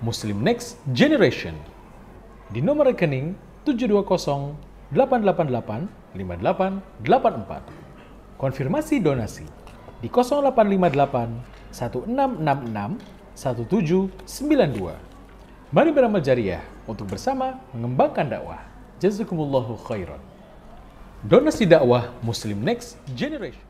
Muslim Next Generation di nomor rekening 720 888 5884. Konfirmasi donasi di 0858 1666 1792. Mari beramal jariah untuk bersama mengembangkan dakwah. Jazakumullahu khairan. Donasi dakwah Muslim Next Generation.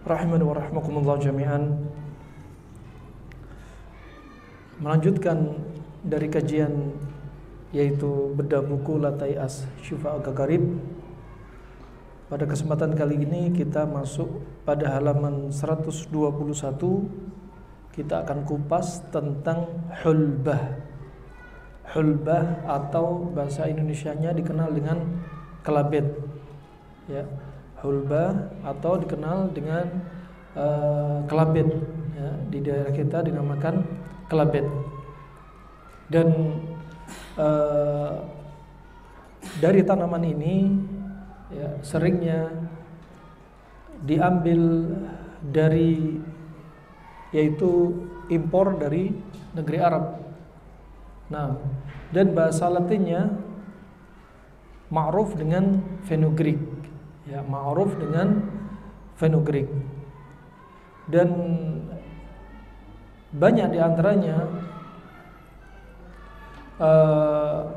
Rahimani wa rahmakumullah jami'an. Melanjutkan dari kajian Yaitu bedah buku Latai As Syifa Gagarib Pada kesempatan kali ini kita masuk pada halaman 121 Kita akan kupas tentang hulbah. Hulbah atau bahasa Indonesianya dikenal dengan kelabet. Ya, hulba atau dikenal dengan uh, kelabet ya, di daerah kita dinamakan kelabet dan uh, dari tanaman ini ya, seringnya diambil dari yaitu impor dari negeri Arab. Nah, dan bahasa Latinnya ma'ruf dengan fenugreek ya ma'ruf dengan fenugreek. Dan banyak di antaranya uh,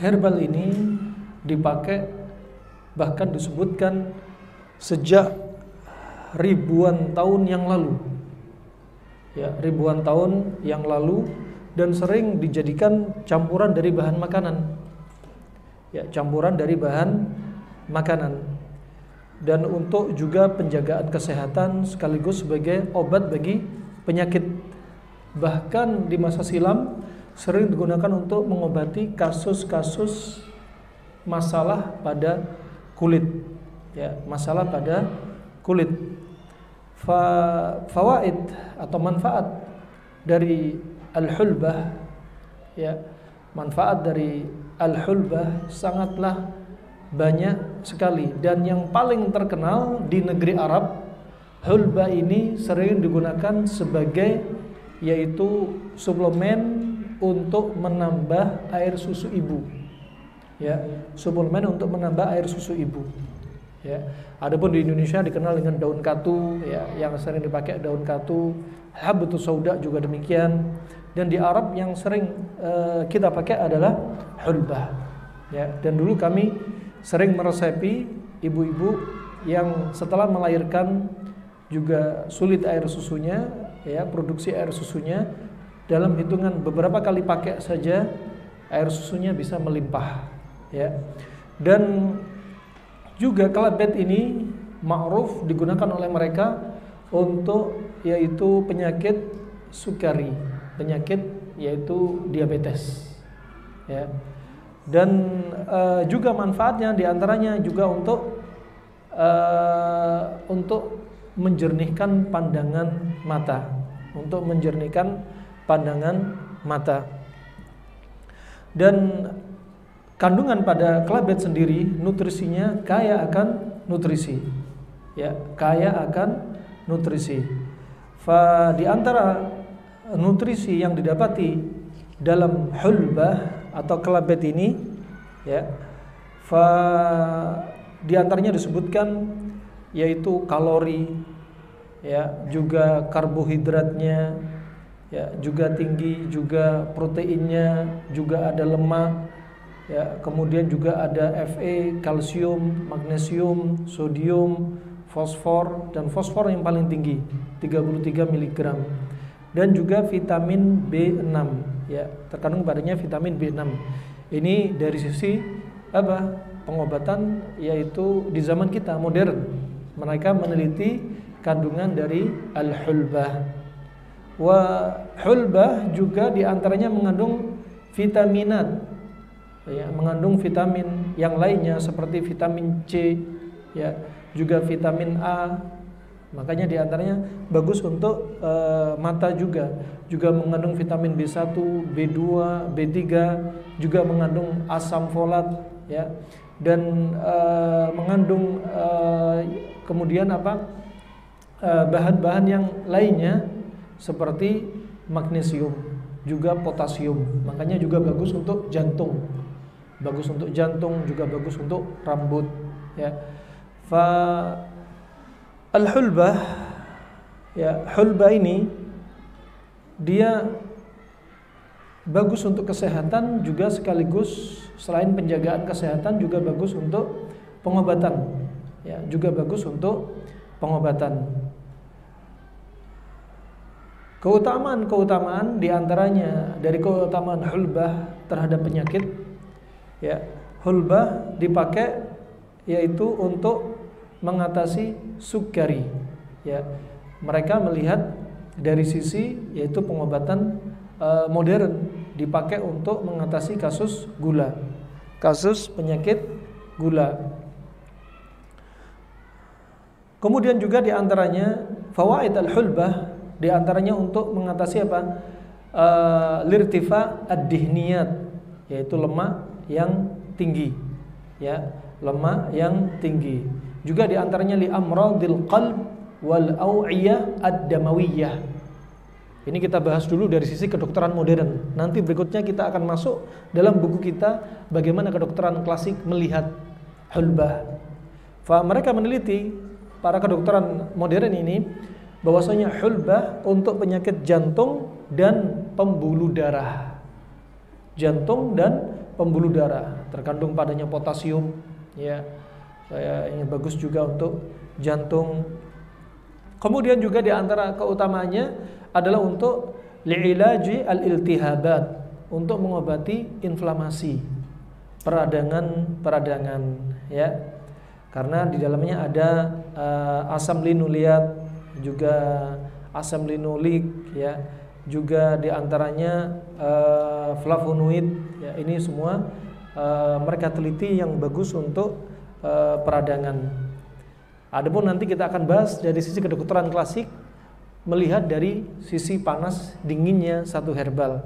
herbal ini dipakai bahkan disebutkan sejak ribuan tahun yang lalu. Ya ribuan tahun yang lalu dan sering dijadikan campuran dari bahan makanan. Ya campuran dari bahan makanan dan untuk juga penjagaan kesehatan sekaligus sebagai obat bagi penyakit. Bahkan di masa silam sering digunakan untuk mengobati kasus-kasus masalah pada kulit. Ya, masalah pada kulit. Fa fawaid atau manfaat dari al-hulbah ya, manfaat dari al-hulbah sangatlah banyak sekali. Dan yang paling terkenal di negeri Arab hulba ini sering digunakan sebagai yaitu suplemen untuk menambah air susu ibu. Ya suplemen untuk menambah air susu ibu. Ya adapun di Indonesia dikenal dengan daun katu ya yang sering dipakai daun katu. Habatus sauda juga demikian. Dan di Arab yang sering uh, kita pakai adalah hulbah. Ya dan dulu kami sering meresepi ibu-ibu yang setelah melahirkan juga sulit air susunya ya produksi air susunya dalam hitungan beberapa kali pakai saja air susunya bisa melimpah ya. Dan juga kelabet ini ma'ruf digunakan oleh mereka untuk yaitu penyakit sukari penyakit yaitu diabetes ya dan uh, juga manfaatnya di antaranya juga untuk uh, untuk menjernihkan pandangan mata. Untuk menjernihkan pandangan mata. Dan kandungan pada kelabet sendiri nutrisinya kaya akan nutrisi. Ya kaya akan nutrisi. Fa di antara nutrisi yang didapati dalam hulbah atau kelabet ini ya fa di antaranya disebutkan yaitu kalori ya juga karbohidratnya ya juga tinggi juga proteinnya juga ada lemak ya kemudian juga ada Fe kalsium magnesium sodium fosfor dan fosfor yang paling tinggi 33 mg dan juga vitamin B6 ya terkandung padanya vitamin B6 ini dari sisi apa pengobatan yaitu di zaman kita modern. Mereka meneliti kandungan dari al-hulbah. Wa hulbah juga di antaranya mengandung vitaminat. Ya mengandung vitamin yang lainnya seperti vitamin C ya juga vitamin A Makanya di antaranya bagus untuk e, mata juga, juga mengandung vitamin B1, B2, B3, juga mengandung asam folat, ya, dan e, mengandung e, kemudian apa bahan-bahan yang lainnya seperti magnesium, juga potasium. Makanya juga bagus untuk jantung, bagus untuk jantung, juga bagus untuk rambut, ya. Fa Al-hulbah ya, hulbah ini dia bagus untuk kesehatan juga sekaligus selain penjagaan kesehatan juga bagus untuk pengobatan. Ya, juga bagus untuk pengobatan. Keutamaan-keutamaan di antaranya dari keutamaan hulbah terhadap penyakit, ya hulbah dipakai yaitu untuk mengatasi sukari. Ya mereka melihat dari sisi yaitu pengobatan uh, modern dipakai untuk mengatasi kasus gula kasus penyakit gula. Kemudian juga di antaranya fawaid al-hulbah di antaranya untuk mengatasi apa? Uh, lirtifa ad-dihniyat yaitu lemak yang tinggi. Ya lemak yang tinggi juga di antaranya li amradil qalb wal awiyah ad-damawiyah. Ini kita bahas dulu dari sisi kedokteran modern. Nanti berikutnya kita akan masuk dalam buku kita bagaimana kedokteran klasik melihat hulbah. Fa mereka meneliti para kedokteran modern ini bahwasanya hulbah untuk penyakit jantung dan pembuluh darah. Jantung dan pembuluh darah terkandung padanya potasium ya saya ini bagus juga untuk jantung. Kemudian juga di antara keutamanya adalah untuk li'ilaji al-iltihabat, untuk mengobati inflamasi peradangan-peradangan ya. Karena di dalamnya ada uh, asam linuliat, juga asam linulik ya, juga di antaranya uh, flavonoid ya. Ini semua uh, mereka teliti yang bagus untuk peradangan. Adapun nanti kita akan bahas dari sisi kedokteran klasik melihat dari sisi panas dinginnya satu herbal.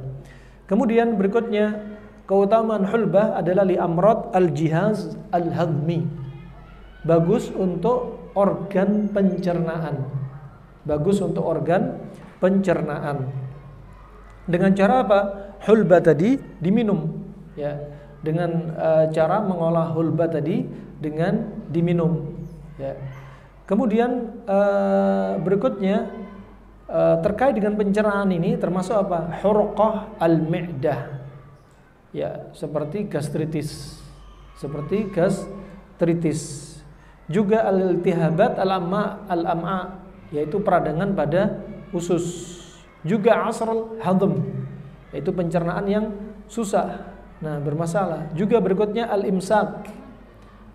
Kemudian berikutnya keutamaan hulbah adalah li amrad al jihaz al hadmi. Bagus untuk organ pencernaan. Bagus untuk organ pencernaan. Dengan cara apa? Hulbah tadi diminum ya. Dengan uh, cara mengolah hulbah tadi dengan diminum ya. Kemudian uh, berikutnya uh, terkait dengan pencernaan ini termasuk apa? Hurqah al-mi'dah. Ya, seperti gastritis. Seperti gastritis. Juga al-iltihabat al-am'a al-am'a yaitu peradangan pada usus. Juga asral hadm yaitu pencernaan yang susah. Nah, bermasalah. Juga berikutnya al-imsak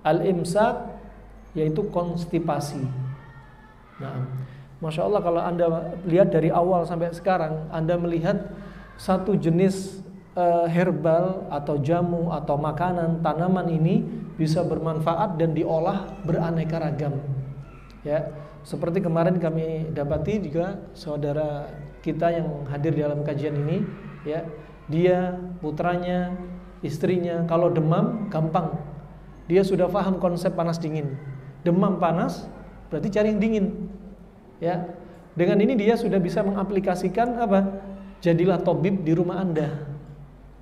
Al-imsak yaitu konstipasi. Nah, Masya Allah kalau Anda lihat dari awal sampai sekarang, Anda melihat satu jenis uh, herbal atau jamu atau makanan tanaman ini bisa bermanfaat dan diolah beraneka ragam. Ya, seperti kemarin kami dapati juga saudara kita yang hadir dalam kajian ini, ya, dia putranya, istrinya kalau demam gampang dia sudah paham konsep panas dingin. Demam panas berarti cari yang dingin. Ya. Dengan ini dia sudah bisa mengaplikasikan apa? Jadilah tabib di rumah Anda.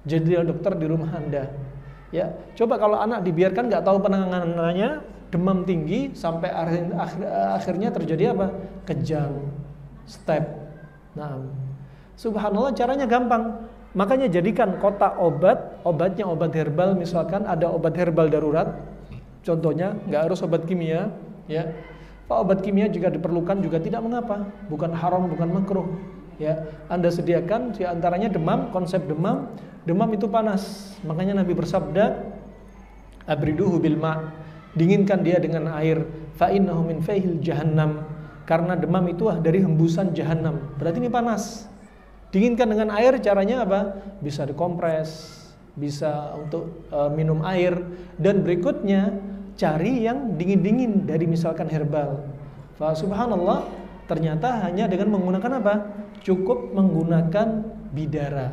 Jadilah dokter di rumah Anda. Ya, coba kalau anak dibiarkan nggak tahu penanganannya, demam tinggi sampai akhir, akhir, akhirnya terjadi apa? Kejang, step. Nah, subhanallah caranya gampang. Makanya jadikan kotak obat, obatnya obat herbal misalkan ada obat herbal darurat. Contohnya nggak harus obat kimia, ya Pak obat kimia juga diperlukan juga tidak mengapa, bukan haram, bukan makruh. Ya, Anda sediakan di antaranya demam, konsep demam, demam itu panas. Makanya Nabi bersabda, "Abriduhu bil ma." Dinginkan dia dengan air, fa innahu min fayhil jahannam. Karena demam itu ah dari hembusan jahanam. Berarti ini panas. Dinginkan dengan air caranya apa? Bisa dikompres, bisa untuk uh, minum air dan berikutnya cari yang dingin-dingin dari misalkan herbal. Fa subhanallah, ternyata hanya dengan menggunakan apa? Cukup menggunakan bidara.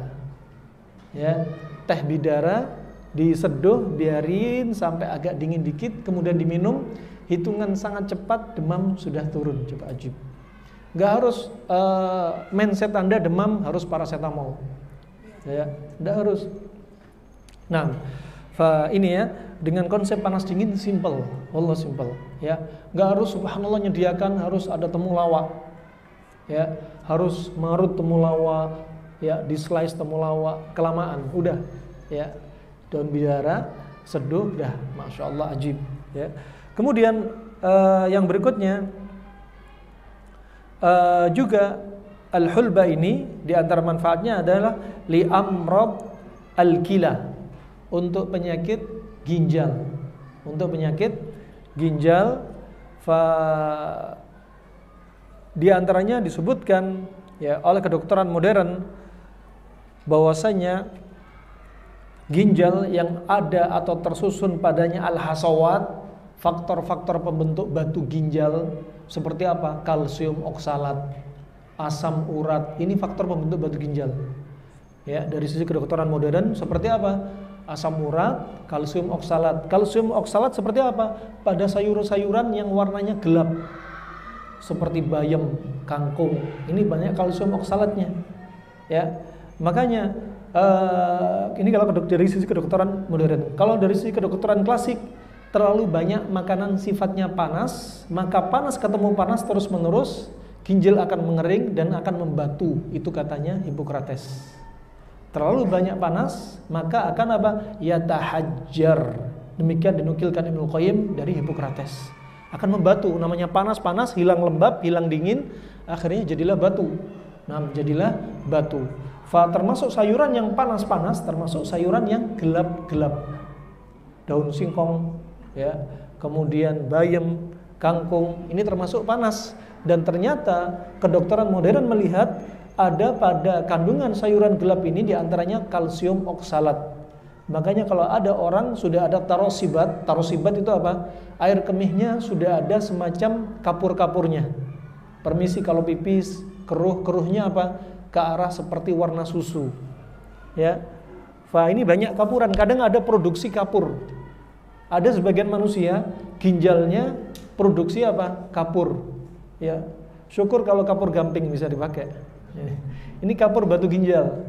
Ya, teh bidara diseduh, biarin sampai agak dingin dikit, kemudian diminum, hitungan sangat cepat demam sudah turun. Coba ajib. Gak harus uh, mindset Anda demam harus paracetamol. Ya, tidak harus. Nah, ini ya dengan konsep panas dingin simple, Allah simple, ya. Nggak harus subhanallah nyediakan harus ada temulawak, ya. Harus marut temulawak, ya, di slice temulawak kelamaan, udah, ya. Daun bidara, seduh, dah, masya Allah ajib, ya. Kemudian uh, yang berikutnya uh, juga al-hulba ini di antara manfaatnya adalah li amrad al-kila untuk penyakit ginjal. Untuk penyakit ginjal fa di antaranya disebutkan ya oleh kedokteran modern bahwasanya ginjal yang ada atau tersusun padanya al-hasawat faktor-faktor pembentuk batu ginjal seperti apa? kalsium oksalat, asam urat. Ini faktor pembentuk batu ginjal. Ya, dari sisi kedokteran modern seperti apa? asam urat, kalsium oksalat. Kalsium oksalat seperti apa? Pada sayuran-sayuran yang warnanya gelap. Seperti bayam, kangkung. Ini banyak kalsium oksalatnya. Ya. Makanya uh, ini kalau dari sisi kedokteran modern. Kalau dari sisi kedokteran klasik terlalu banyak makanan sifatnya panas, maka panas ketemu panas terus-menerus, ginjal akan mengering dan akan membatu. Itu katanya Hippocrates. Terlalu banyak panas maka akan apa? Yatahajjar. Demikian dinukilkan Ibnu Qayyim dari Hippocrates. Akan membatu namanya panas-panas hilang lembab hilang dingin akhirnya jadilah batu. Nah jadilah batu. Fa termasuk sayuran yang panas-panas termasuk sayuran yang gelap-gelap. Daun singkong ya kemudian bayam kangkung ini termasuk panas dan ternyata kedokteran modern melihat ada pada kandungan sayuran gelap ini di antaranya kalsium oksalat. Makanya kalau ada orang sudah ada tarosibat, tarosibat itu apa? Air kemihnya sudah ada semacam kapur-kapurnya. Permisi kalau pipis, keruh-keruhnya apa? Ke arah seperti warna susu. Ya. Fa ini banyak kapuran, kadang ada produksi kapur. Ada sebagian manusia ginjalnya produksi apa? Kapur. Ya. Syukur kalau kapur gamping bisa dipakai. Ini kapur batu ginjal.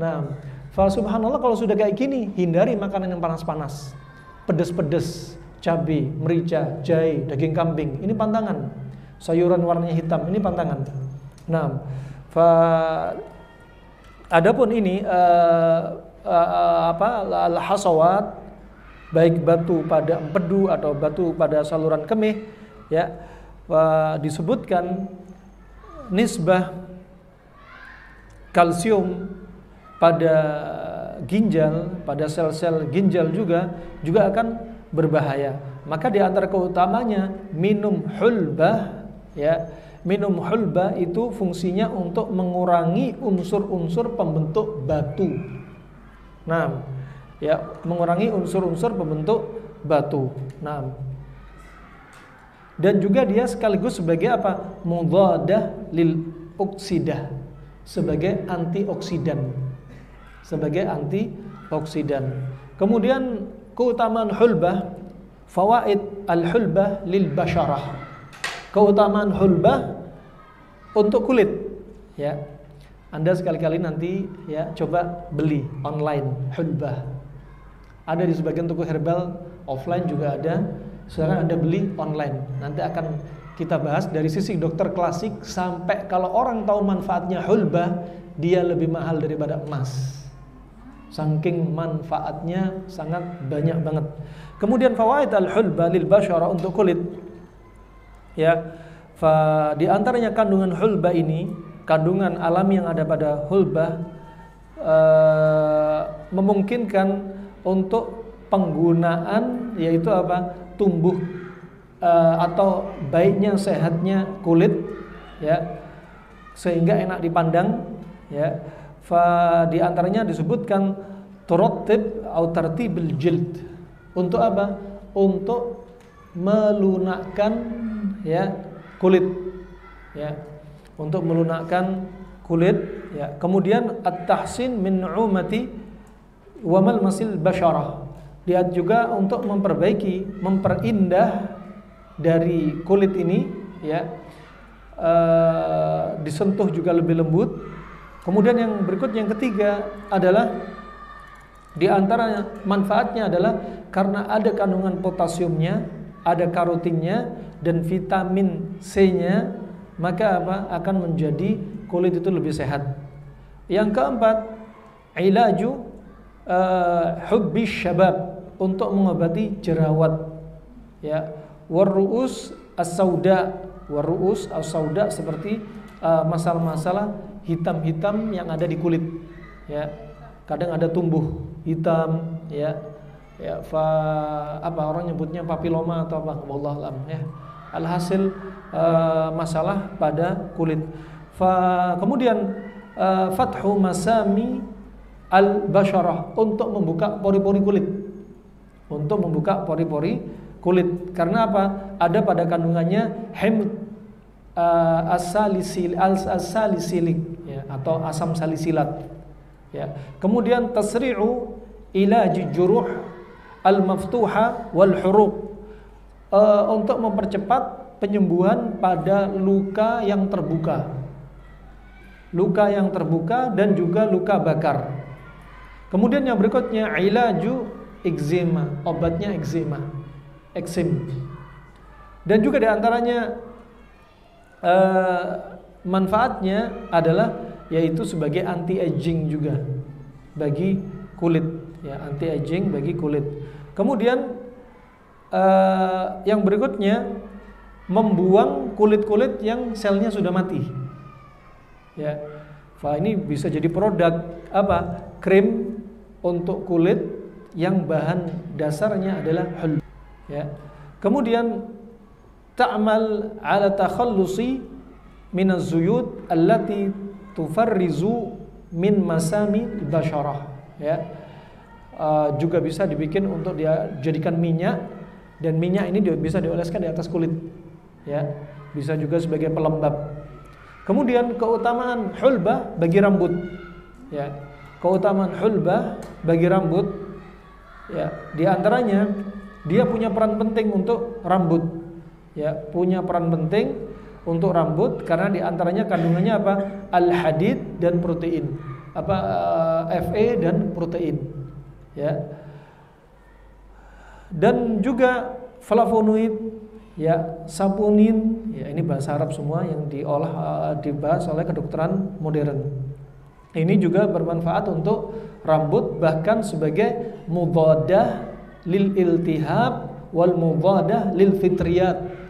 Nah, fa subhanallah kalau sudah kayak gini, hindari makanan yang panas-panas. Pedes-pedes, cabai, merica, jahe, daging kambing. Ini pantangan. Sayuran warnanya hitam, ini pantangan. Nah, fa adapun ini uh, uh, apa al-hasawat baik batu pada empedu atau batu pada saluran kemih ya disebutkan nisbah kalsium pada ginjal, pada sel-sel ginjal juga juga akan berbahaya. Maka di antara keutamanya minum hulbah ya. Minum hulbah itu fungsinya untuk mengurangi unsur-unsur pembentuk batu. Nah, ya, mengurangi unsur-unsur pembentuk batu. Nah, dan juga dia sekaligus sebagai apa? Mudhadah lil oksidah sebagai antioksidan. Sebagai antioksidan. Kemudian keutamaan hulbah, fawaid al-hulbah lil basharah. Keutamaan hulbah untuk kulit ya anda sekali-kali nanti ya coba beli online hulbah ada di sebagian toko herbal offline juga ada. Sekarang anda beli online. Nanti akan kita bahas dari sisi dokter klasik sampai kalau orang tahu manfaatnya hulbah dia lebih mahal daripada emas. Saking manfaatnya sangat banyak banget. Kemudian fawaid al-hulbah lil bashara untuk kulit. Ya fa di antaranya kandungan hulbah ini kandungan alam yang ada pada hulbah uh, memungkinkan untuk penggunaan yaitu apa? Tumbuh uh, atau baiknya sehatnya kulit ya sehingga enak dipandang ya. Fa di antaranya disebutkan turattib atau tartibil jild. Untuk apa? Untuk melunakkan ya kulit ya. Untuk melunakkan kulit ya. Kemudian at-tahsin min umati wa masil basyarah dia juga untuk memperbaiki memperindah dari kulit ini ya. Uh, disentuh juga lebih lembut. Kemudian yang berikut yang ketiga adalah di antara manfaatnya adalah karena ada kandungan potasiumnya ada karotinnya dan vitamin C-nya maka apa? Akan menjadi kulit itu lebih sehat. Yang keempat ilaju uh, hubbi syabab untuk mengobati jerawat. Ya warruus as-sauda. As-sauda seperti uh, masalah-masalah hitam-hitam yang ada di kulit. Ya kadang ada tumbuh hitam ya. Ya fa apa orang nyebutnya papiloma atau apa wallah alam ya. Alhasil uh, masalah pada kulit. Fa kemudian uh, fathu masami al basharah untuk membuka pori-pori kulit. Untuk membuka pori-pori kulit. Karena apa? Ada pada kandungannya hem uh, asalisil as-salisilik ya atau asam salisilat. Ya. Kemudian tasri'u ila juruh al-maftuha wal huruq uh, untuk mempercepat penyembuhan pada luka yang terbuka. Luka yang terbuka dan juga luka bakar. Kemudian yang berikutnya ilaju eczema, obatnya eczema, eksim. Dan juga di antaranya uh, manfaatnya adalah yaitu sebagai anti aging juga bagi kulit ya anti aging bagi kulit. Kemudian uh, yang berikutnya membuang kulit-kulit yang selnya sudah mati. Ya. Fa ini bisa jadi produk apa? Krim untuk kulit yang bahan dasarnya adalah hul. Ya. Kemudian ta'mal ala takhallusi min az-zuyud allati tufarrizu min masami basyarah ya uh, juga bisa dibikin untuk dia jadikan minyak dan minyak ini bisa dioleskan di atas kulit ya bisa juga sebagai pelembab kemudian keutamaan hulbah bagi rambut ya keutamaan hulbah bagi rambut ya di antaranya dia punya peran penting untuk rambut ya punya peran penting untuk rambut karena di antaranya kandungannya apa? Al hadid dan protein apa uh, Fe dan protein ya. Dan juga flavonoid ya saponin ya ini bahasa Arab semua yang diolah uh, dibahas oleh kedokteran modern ini juga bermanfaat untuk rambut bahkan sebagai mudadah lil iltihab wal mudadah lil fitriyat.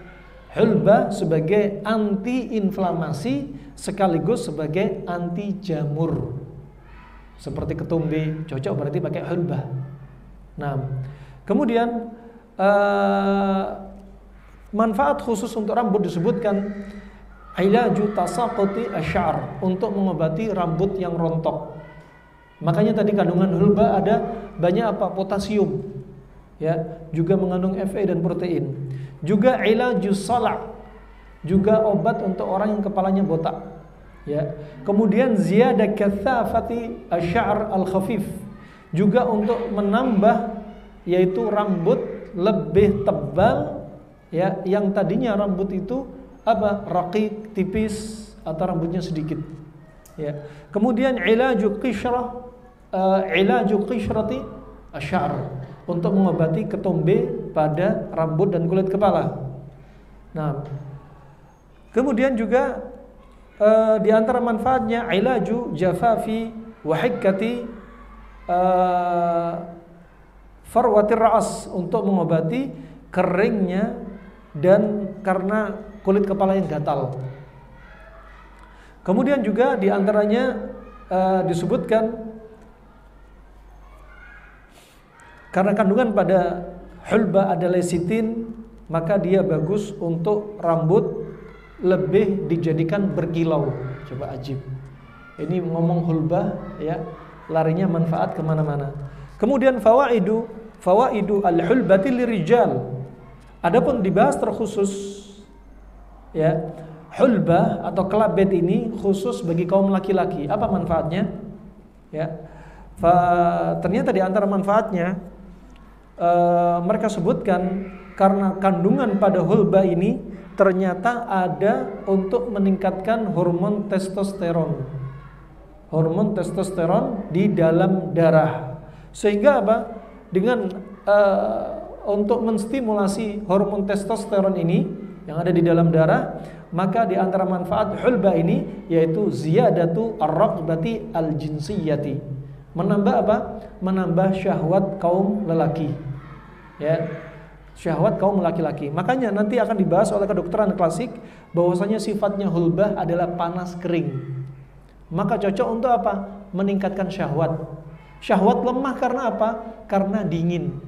Hulba sebagai anti inflamasi sekaligus sebagai anti jamur seperti ketumbe cocok berarti pakai hulbah. Nah, kemudian uh, manfaat khusus untuk rambut disebutkan ilaju tasaqati asy'ar untuk mengobati rambut yang rontok. Makanya tadi kandungan hulba ada banyak apa? Potasium. Ya, juga mengandung Fe dan protein. Juga ilaju sala' juga obat untuk orang yang kepalanya botak ya kemudian ziyadah kathafati asy'ar al khafif juga untuk menambah yaitu rambut lebih tebal ya yang tadinya rambut itu apa raqiq tipis atau rambutnya sedikit. Ya. Kemudian ilaju qishrah uh, ilaju qishrati asy'ar untuk mengobati ketombe pada rambut dan kulit kepala. Nah, kemudian juga uh, di antara manfaatnya ilaju jafafi wa hikkati uh, farwatir ra'as untuk mengobati keringnya dan karena kulit kepala yang gatal. Kemudian juga di antaranya uh, disebutkan karena kandungan pada hulba ada lecitin maka dia bagus untuk rambut lebih dijadikan berkilau. Coba ajib. Ini ngomong hulba ya, larinya manfaat ke mana-mana. Kemudian fawaidu, fawaidu al-hulbati lirijal. Adapun dibahas terkhusus ya, hulbah atau kelabet ini khusus bagi kaum laki-laki. Apa manfaatnya? Ya. Fa, ternyata di antara manfaatnya uh, mereka sebutkan karena kandungan pada hulba ini ternyata ada untuk meningkatkan hormon testosteron. Hormon testosteron di dalam darah. Sehingga apa? Dengan uh, untuk menstimulasi hormon testosteron ini yang ada di dalam darah maka di antara manfaat hulba ini yaitu ziyadatu ar-raqbati al-jinsiyati. Menambah apa? Menambah syahwat kaum lelaki. Ya syahwat kaum laki-laki. Makanya nanti akan dibahas oleh kedokteran klasik bahwasanya sifatnya hulbah adalah panas kering. Maka cocok untuk apa? Meningkatkan syahwat. Syahwat lemah karena apa? Karena dingin.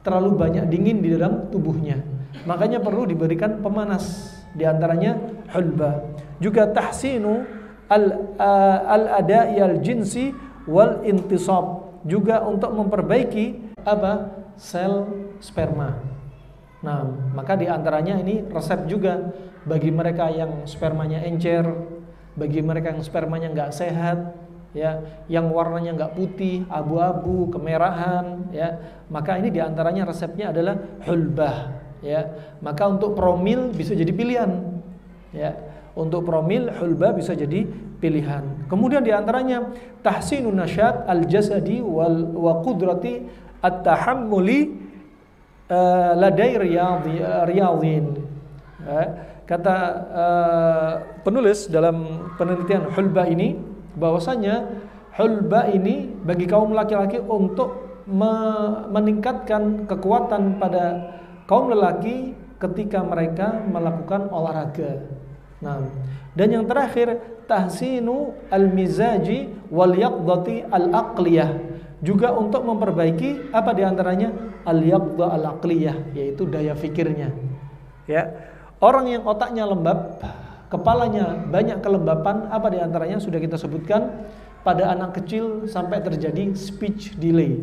Terlalu banyak dingin di dalam tubuhnya makanya perlu diberikan pemanas di antaranya hulba. Juga tahsinu al uh, al ada'i al jinsi wal intisab juga untuk memperbaiki apa? sel sperma. Nah, maka di antaranya ini resep juga bagi mereka yang spermanya encer, bagi mereka yang spermanya nggak sehat, ya, yang warnanya nggak putih, abu-abu, kemerahan, ya, maka ini di antaranya resepnya adalah hulbah ya. Maka untuk promil bisa jadi pilihan. Ya. Untuk promil hulba bisa jadi pilihan. Kemudian di antaranya tahsinun nasyat al jasadi wal wa qudrati at tahammuli uh, ladai riyadhin. Ya, kata uh, penulis dalam penelitian hulba ini bahwasanya hulba ini bagi kaum laki-laki untuk meningkatkan kekuatan pada kaum lelaki ketika mereka melakukan olahraga. Nah, dan yang terakhir tahsinu al-mizaji wal yaqdati al-aqliyah juga untuk memperbaiki apa di antaranya al-yaqda al-aqliyah yaitu daya fikirnya. Ya. Orang yang otaknya lembab, kepalanya banyak kelembapan, apa di antaranya sudah kita sebutkan pada anak kecil sampai terjadi speech delay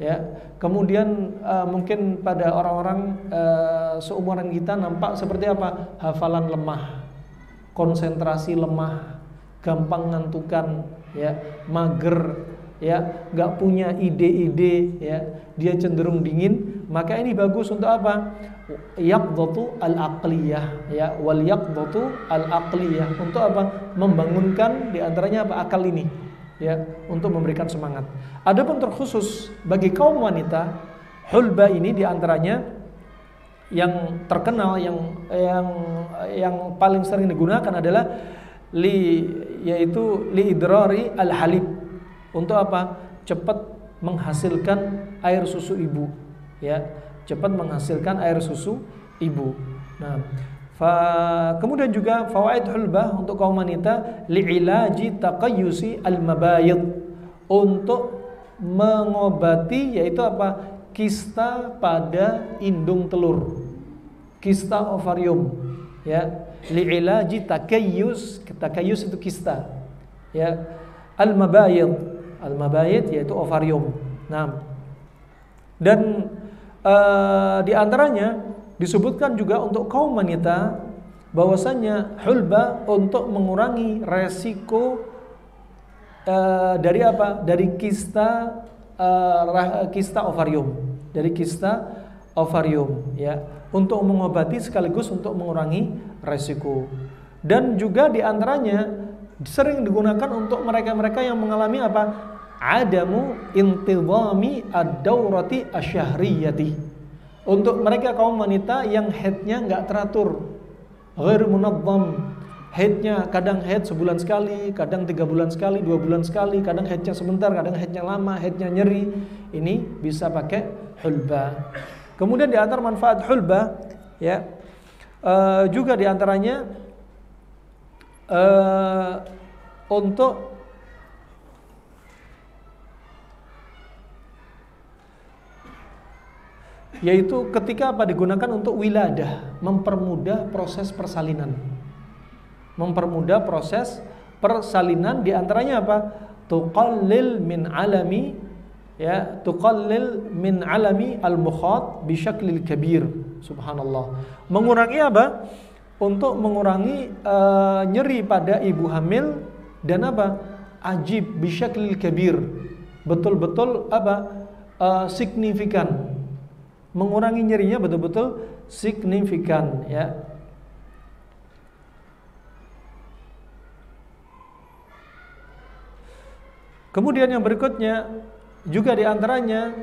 ya. Kemudian uh, mungkin pada orang-orang uh, seumuran kita nampak seperti apa? Hafalan lemah konsentrasi lemah gampang ngantukan ya mager ya nggak punya ide-ide ya dia cenderung dingin. Maka ini bagus untuk apa? Yaqdatu al-aqliyah ya wal yaqdatu al-aqliyah. Untuk apa? Membangunkan di antaranya apa? Akal ini ya untuk memberikan semangat. Adapun terkhusus bagi kaum wanita, hulba ini di antaranya yang terkenal yang yang yang paling sering digunakan adalah li yaitu li idrari al halib untuk apa? Cepat menghasilkan air susu ibu, ya, cepat menghasilkan air susu ibu. Nah, Fa, kemudian juga fawaid hulbah untuk kaum wanita li'ilaji taqayyusi al-mabayid untuk mengobati yaitu apa? kista pada indung telur. Kista ovarium ya. Li'ilaji takayyus, takayyus itu kista. Ya. Al-mabayid, al-mabayid yaitu ovarium. Nah. Dan uh, di antaranya Disebutkan juga untuk kaum wanita bahwasanya hulba untuk mengurangi resiko uh, dari apa? Dari kista uh, kista ovarium, dari kista ovarium ya, untuk mengobati sekaligus untuk mengurangi resiko. dan juga di antaranya sering digunakan untuk mereka-mereka yang mengalami apa? Adamu intizami ad-daurati asyahriyati. Untuk mereka kaum wanita yang headnya nggak teratur, ghair munazzam, headnya kadang head sebulan sekali, kadang tiga bulan sekali, dua bulan sekali, kadang headnya sebentar, kadang headnya lama, headnya nyeri. Ini bisa pakai hulba. Kemudian di antara manfaat hulba, ya uh, juga di antaranya uh, untuk yaitu ketika apa digunakan untuk wiladah, mempermudah proses persalinan. Mempermudah proses persalinan di antaranya apa? Tuqallil min alami ya tuqallil min alami al-mukhat bi syaklil kabir. Subhanallah. Mengurangi apa? untuk mengurangi uh, nyeri pada ibu hamil dan apa ajib bisyaklil kabir betul-betul apa uh, signifikan mengurangi nyerinya betul-betul signifikan ya kemudian yang berikutnya juga di antaranya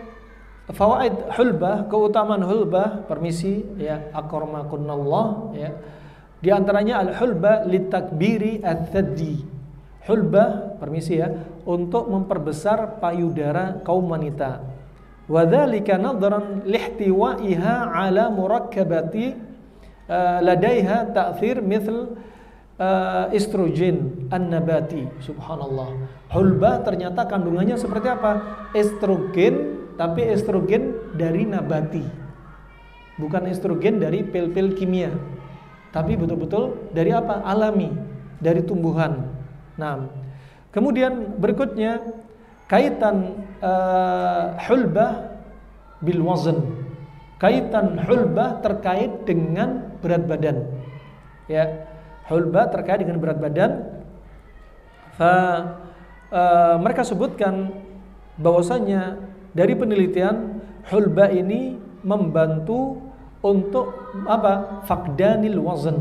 fawaid hulbah keutamaan hulbah permisi ya akramakunallah ya di antaranya al-hulba litakbiri at-thaddi. Hulba, permisi ya, untuk memperbesar payudara kaum wanita. Nadharan lihtiwaiha ala murakkabati uh, ladaiha ta'thir mithl uh, estrogen an-nabati. Subhanallah. Hulba ternyata kandungannya seperti apa? Estrogen, tapi estrogen dari nabati. Bukan estrogen dari pil-pil kimia tapi betul-betul dari apa? Alami, dari tumbuhan. Nah, kemudian berikutnya kaitan uh, hulbah bil wazn. Kaitan hulbah terkait dengan berat badan. Ya, hulbah terkait dengan berat badan. Fa, uh, mereka sebutkan bahwasanya dari penelitian hulbah ini membantu untuk apa? Fakdanil wazn,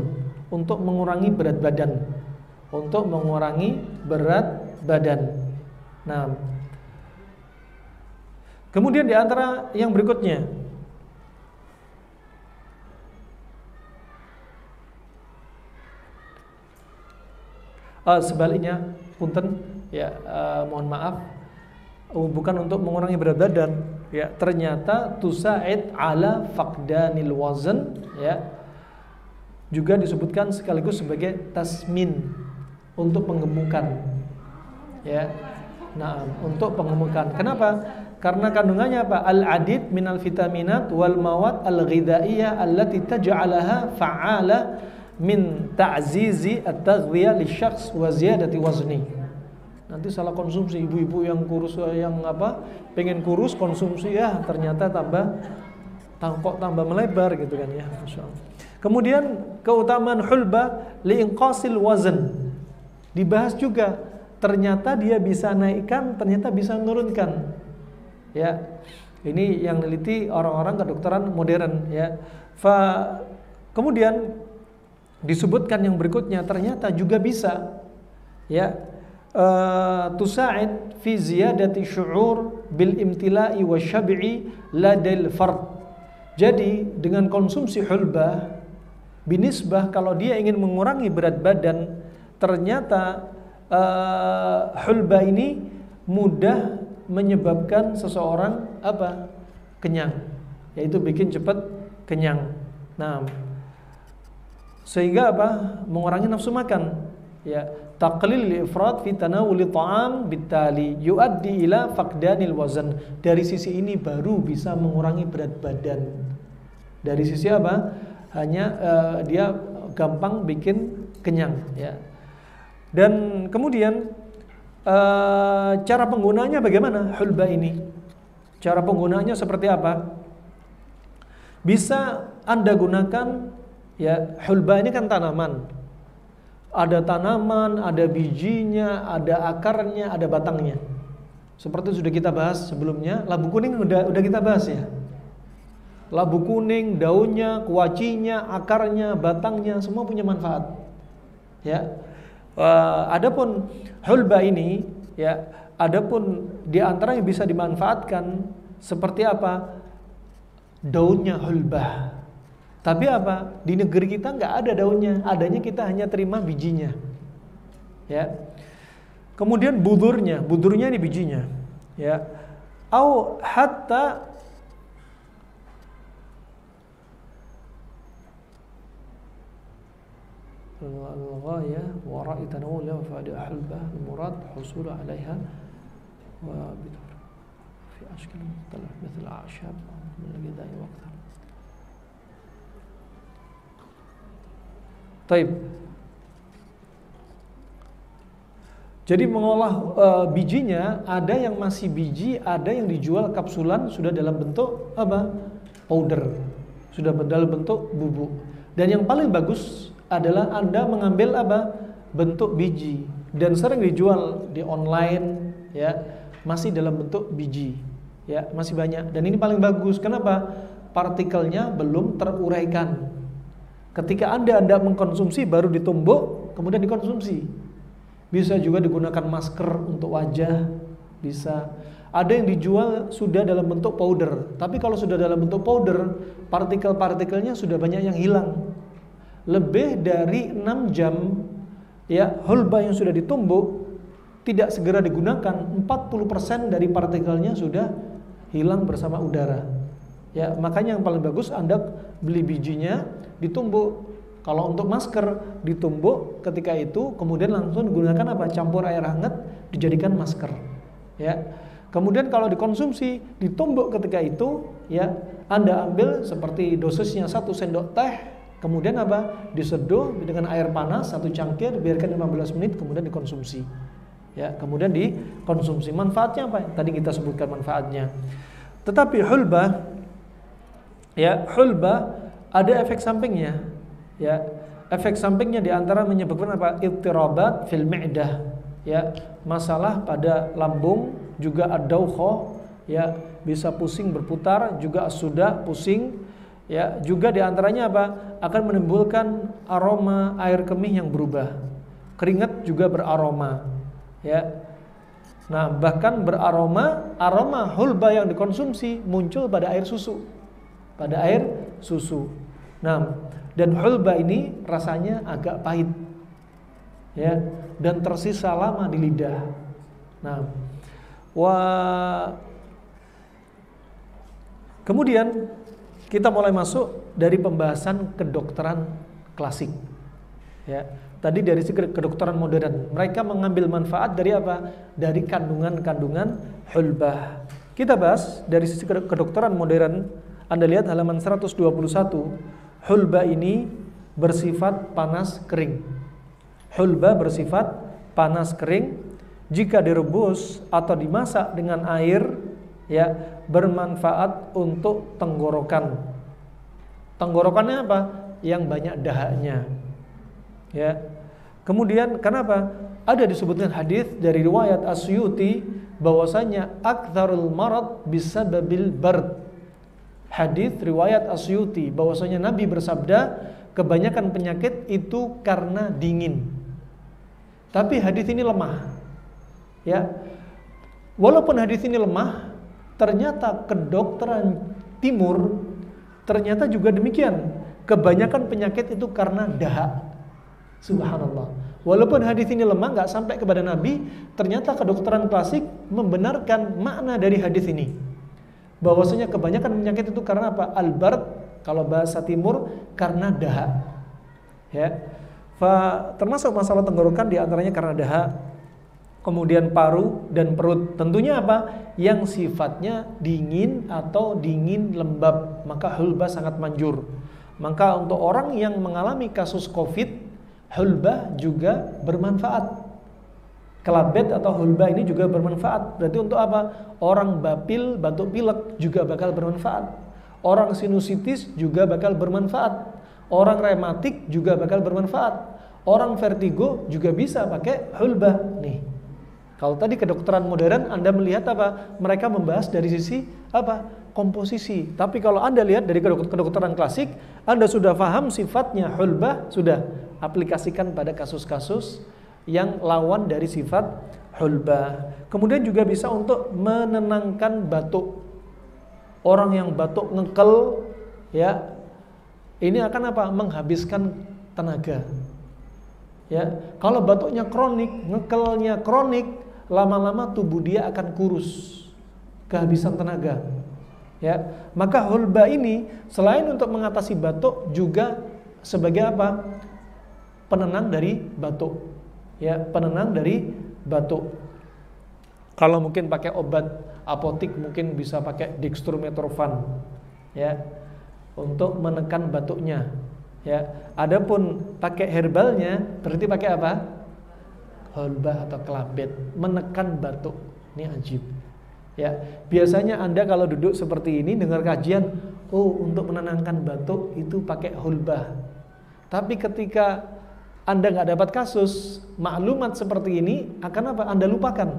untuk mengurangi berat badan. Untuk mengurangi berat badan. Nah, kemudian di antara yang berikutnya. Uh, sebaliknya punten ya uh, mohon maaf. Uh, bukan untuk mengurangi berat badan ya. Ternyata tusaid ala faqdanil wazn ya. Juga disebutkan sekaligus sebagai tasmin untuk penggemukan ya. Nah untuk penggemukan kenapa karena kandungannya apa? Al adid minal vitaminat wal mawad al ghidaiyah allati taj'alaha fa'ala min ta'zizi at-taghdhiyah lisyakhs wa ziyadati wazni. Nanti salah konsumsi ibu-ibu yang kurus yang apa pengen kurus konsumsi ya ternyata tambah tangkok tambah melebar gitu kan ya Masya Allah. kemudian keutamaan hulba liinqasil wazan. Dibahas juga ternyata dia bisa naikkan ternyata bisa menurunkan ya ini yang neliti orang-orang kedokteran modern ya fa kemudian disebutkan yang berikutnya ternyata juga bisa ya uh, tusa'id fi ziyadati syu'ur bil imtila'i wa syab'i ladil fard. Jadi dengan konsumsi hulbah binisbah kalau dia ingin mengurangi berat badan ternyata uh, ini mudah menyebabkan seseorang apa? kenyang. Yaitu bikin cepat kenyang. Nah, sehingga apa? mengurangi nafsu makan. Ya, taqlil ifrat fi tanawuli ta'am bitali yuaddi ila faqdanil wazan dari sisi ini baru bisa mengurangi berat badan dari sisi apa hanya uh, dia gampang bikin kenyang ya dan kemudian uh, cara penggunanya bagaimana hulba ini cara penggunaannya seperti apa bisa anda gunakan ya hulba ini kan tanaman ada tanaman, ada bijinya, ada akarnya, ada batangnya. Seperti sudah kita bahas sebelumnya, labu kuning udah udah kita bahas ya. Labu kuning, daunnya, kuacinya, akarnya, batangnya semua punya manfaat. Ya. Uh, adapun hulba ini ya, adapun di antara yang bisa dimanfaatkan seperti apa? Daunnya hulbah. Tapi apa? Di negeri kita nggak ada daunnya, adanya kita hanya terima bijinya. Ya. Kemudian budurnya, budurnya ini bijinya. Ya. Au hatta الغاية وراء تناولها وفائدة حلبة المراد حصول عليها وبدور في أشكال مختلفة مثل الأعشاب من الغذاء وأكثر طيب Jadi mengolah uh, bijinya ada yang masih biji, ada yang dijual kapsulan sudah dalam bentuk apa? powder. Sudah dalam bentuk bubuk. Dan yang paling bagus adalah Anda mengambil apa? bentuk biji dan sering dijual di online ya, masih dalam bentuk biji. Ya, masih banyak dan ini paling bagus. Kenapa? Partikelnya belum teruraikan. Ketika Anda Anda mengkonsumsi baru ditumbuk, kemudian dikonsumsi. Bisa juga digunakan masker untuk wajah, bisa. Ada yang dijual sudah dalam bentuk powder, tapi kalau sudah dalam bentuk powder, partikel-partikelnya sudah banyak yang hilang lebih dari 6 jam ya hulba yang sudah ditumbuk tidak segera digunakan. 40% dari partikelnya sudah hilang bersama udara. Ya makanya yang paling bagus Anda beli bijinya ditumbuk. Kalau untuk masker ditumbuk. Ketika itu kemudian langsung digunakan apa? Campur air hangat dijadikan masker. Ya kemudian kalau dikonsumsi ditumbuk ketika itu ya Anda ambil seperti dosisnya satu sendok teh Kemudian apa? Diseduh dengan air panas satu cangkir, biarkan 15 menit, kemudian dikonsumsi. Ya, kemudian dikonsumsi. Manfaatnya apa? Tadi kita sebutkan manfaatnya. Tetapi hulba, ya hulba ada efek sampingnya. Ya, efek sampingnya di antara menyebabkan apa? Ittirabat fil mi'dah. Ya, masalah pada lambung juga ada ya bisa pusing berputar juga sudah pusing ya juga di antaranya apa? Akan menimbulkan aroma air kemih yang berubah. Keringat juga beraroma. Ya. Nah bahkan beraroma aroma hulba yang dikonsumsi muncul pada air susu. Pada air susu. Nah dan hulba ini rasanya agak pahit. Ya dan tersisa lama di lidah. Nah wah kemudian kita mulai masuk dari pembahasan kedokteran klasik. Ya, tadi dari sisi kedokteran modern, mereka mengambil manfaat dari apa? Dari kandungan-kandungan hulbah. Kita bahas dari sisi kedokteran modern. Anda lihat halaman 121. Hulbah ini bersifat panas kering. Hulbah bersifat panas kering jika direbus atau dimasak dengan air ya bermanfaat untuk tenggorokan. Tenggorokannya apa? Yang banyak dahaknya. Ya. Kemudian kenapa? Ada disebutkan hadis dari riwayat Asyuti bahwasanya aktsarul marad bisababil bard. Hadis riwayat Asyuti bahwasanya Nabi bersabda kebanyakan penyakit itu karena dingin. Tapi hadis ini lemah. Ya. Walaupun hadis ini lemah, Ternyata kedokteran timur ternyata juga demikian. Kebanyakan penyakit itu karena dahak. Subhanallah. Walaupun hadis ini lemah nggak sampai kepada Nabi, ternyata kedokteran klasik membenarkan makna dari hadis ini. Bahwasanya kebanyakan penyakit itu karena apa? Albert kalau bahasa timur karena dahak. Ya. Fa, termasuk masalah tenggorokan di antaranya karena dahak, kemudian paru dan perut. Tentunya apa? Yang sifatnya dingin atau dingin lembab, maka hulba sangat manjur. Maka untuk orang yang mengalami kasus Covid, hulba juga bermanfaat. Kelabet atau hulba ini juga bermanfaat. Berarti untuk apa? Orang bapil, batuk pilek juga bakal bermanfaat. Orang sinusitis juga bakal bermanfaat. Orang rematik juga bakal bermanfaat. Orang vertigo juga bisa pakai hulba. Nih, kalau tadi kedokteran modern Anda melihat apa? Mereka membahas dari sisi apa? komposisi. Tapi kalau Anda lihat dari kedokteran klasik, Anda sudah paham sifatnya hulbah, sudah aplikasikan pada kasus-kasus yang lawan dari sifat hulbah. Kemudian juga bisa untuk menenangkan batuk. Orang yang batuk ngekel ya ini akan apa? Menghabiskan tenaga. Ya, kalau batuknya kronik, ngekelnya kronik, lama-lama tubuh dia akan kurus, kehabisan tenaga. Ya, maka hulba ini selain untuk mengatasi batuk juga sebagai apa? Penenang dari batuk. Ya, penenang dari batuk. Kalau mungkin pakai obat apotik mungkin bisa pakai dextromethorphan. Ya. Untuk menekan batuknya. Ya, adapun pakai herbalnya berarti pakai apa? Hulbah atau kelabet, menekan batuk. Ini ajib. Ya, biasanya Anda kalau duduk seperti ini dengar kajian, oh untuk menenangkan batuk itu pakai hulbah. Tapi ketika Anda nggak dapat kasus, maklumat seperti ini akan apa? Anda lupakan.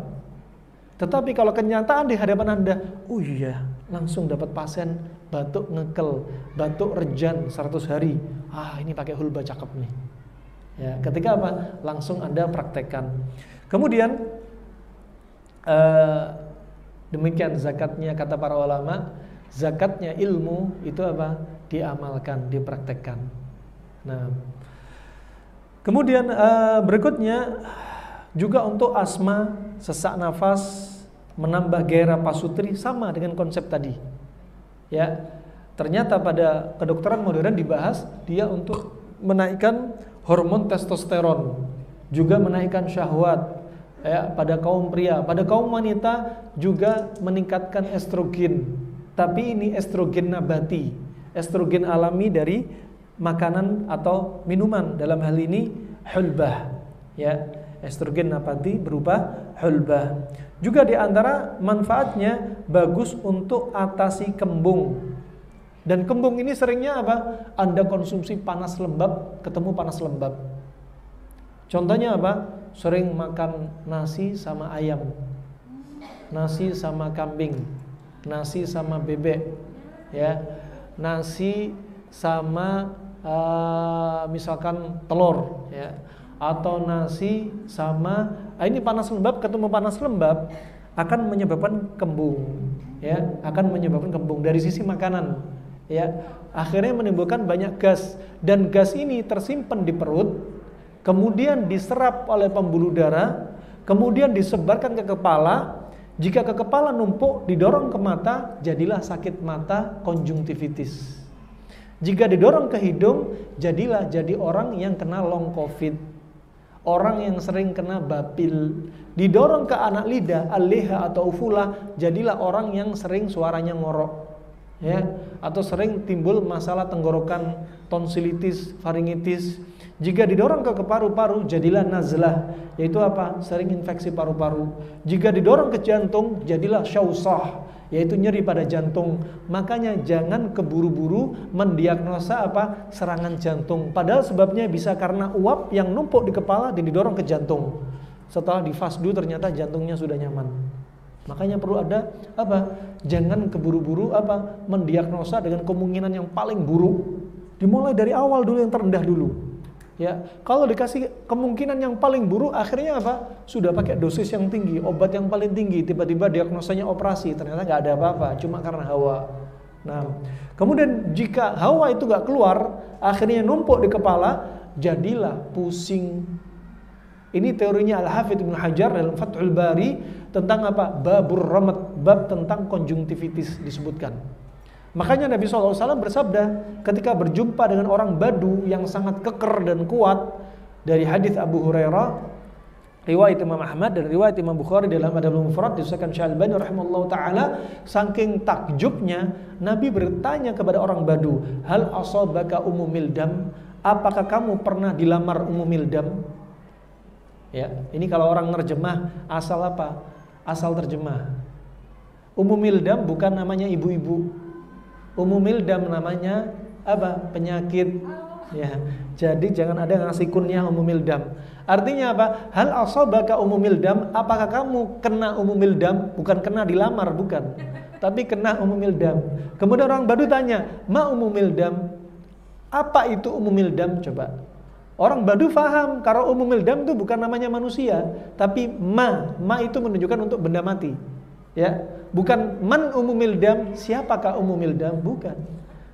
Tetapi kalau kenyataan di hadapan Anda, oh iya, langsung dapat pasien batuk ngekel, batuk rejan 100 hari. Ah, ini pakai hulba cakep nih. Ya, ketika apa? Langsung Anda praktekkan. Kemudian uh, demikian zakatnya kata para ulama, zakatnya ilmu itu apa? Diamalkan, dipraktekkan. Nah, kemudian uh, berikutnya juga untuk asma, sesak nafas, menambah gairah pasutri sama dengan konsep tadi ya ternyata pada kedokteran modern dibahas dia untuk menaikkan hormon testosteron juga menaikkan syahwat ya pada kaum pria. Pada kaum wanita juga meningkatkan estrogen. Tapi ini estrogen nabati estrogen alami dari makanan atau minuman. Dalam hal ini hulbah ya. Estrogen nabati berupa hulbah. Juga di antara manfaatnya bagus untuk atasi kembung. Dan kembung ini seringnya apa? Anda konsumsi panas lembab, ketemu panas lembab. Contohnya apa? Sering makan nasi sama ayam. Nasi sama kambing. Nasi sama bebek. Ya. Nasi sama uh, misalkan telur, ya atau nasi sama ah, ini panas lembab ketemu panas lembab akan menyebabkan kembung ya akan menyebabkan kembung dari sisi makanan ya akhirnya menimbulkan banyak gas. Dan gas ini tersimpan di perut kemudian diserap oleh pembuluh darah kemudian disebarkan ke kepala. Jika ke kepala numpuk didorong ke mata jadilah sakit mata konjungtivitis. Jika didorong ke hidung jadilah jadi orang yang kena long covid. Orang yang sering kena bapil didorong ke anak lidah, aleha atau ufula, jadilah orang yang sering suaranya ngorok. Ya, atau sering timbul masalah tenggorokan, tonsilitis, faringitis. Jika didorong ke paru-paru, jadilah nazlah, yaitu apa? Sering infeksi paru-paru. Jika didorong ke jantung, jadilah syausah, yaitu nyeri pada jantung. Makanya jangan keburu-buru mendiagnosa apa serangan jantung. Padahal sebabnya bisa karena uap yang numpuk di kepala dan didorong ke jantung. Setelah di fasdu ternyata jantungnya sudah nyaman. Makanya perlu ada apa? Jangan keburu-buru apa mendiagnosa dengan kemungkinan yang paling buruk. Dimulai dari awal dulu yang terendah dulu. Ya, kalau dikasih kemungkinan yang paling buruk akhirnya apa? Sudah pakai dosis yang tinggi, obat yang paling tinggi, tiba-tiba diagnosanya operasi, ternyata nggak ada apa-apa, cuma karena hawa. Nah, kemudian jika hawa itu nggak keluar, akhirnya numpuk di kepala, jadilah pusing. Ini teorinya Al-Hafidh Ibn Hajar dalam Fathul Bari tentang apa? Babur ramat, bab tentang konjungtivitis disebutkan. Makanya Nabi SAW bersabda ketika berjumpa dengan orang badu yang sangat keker dan kuat dari hadis Abu Hurairah riwayat Imam Ahmad dan riwayat Imam Bukhari dalam Adabul Mufrad disebutkan Syalbani rahimahullah taala saking takjubnya Nabi bertanya kepada orang badu hal asabaka umumil dam apakah kamu pernah dilamar umumil dam ya ini kalau orang nerjemah asal apa asal terjemah umumil dam bukan namanya ibu-ibu umumil dam namanya apa? Penyakit. Ya. Jadi jangan ada yang ngasih kunyah umumil dam. Artinya apa? Hal asabaka umumil dam, apakah kamu kena umumil dam? Bukan kena dilamar, bukan. Tapi kena umumil dam. Kemudian orang baru tanya, "Ma umumil dam?" Apa itu umumil dam? Coba. Orang Badu faham kalau umumil dam itu bukan namanya manusia, tapi ma. Ma itu menunjukkan untuk benda mati. Ya, bukan man umumil dam, siapakah umumil dam? Bukan.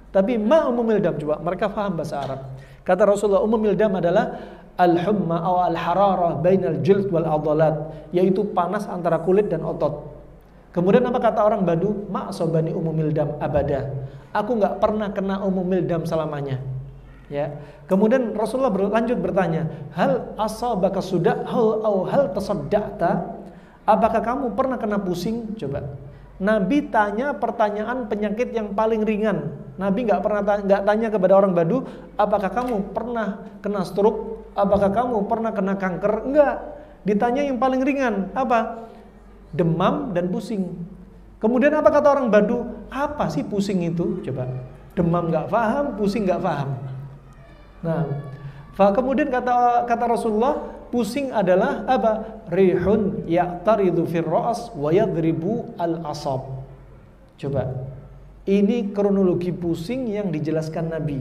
Tapi ma umumil dam coba mereka faham bahasa Arab. Kata Rasulullah umumil dam adalah al-humma atau al-hararah bainal jild wal adalat, yaitu panas antara kulit dan otot. Kemudian apa kata orang Badu? Ma sobani umumil dam abada. Aku nggak pernah kena umumil dam selamanya. Ya. Kemudian Rasulullah berlanjut bertanya, "Hal asabaka sudah hal au hal tasaddaqta?" Apakah kamu pernah kena pusing? Coba. Nabi tanya pertanyaan penyakit yang paling ringan. Nabi nggak pernah nggak tanya kepada orang Badu, apakah kamu pernah kena stroke? Apakah kamu pernah kena kanker? Enggak. Ditanya yang paling ringan, apa? Demam dan pusing. Kemudian apa kata orang Badu? Apa sih pusing itu? Coba. Demam nggak paham, pusing nggak paham. Nah, kemudian kata kata Rasulullah, pusing adalah apa? Rihun ya'taridu fir ra's wa yadribu al-asab. Coba. Ini kronologi pusing yang dijelaskan Nabi.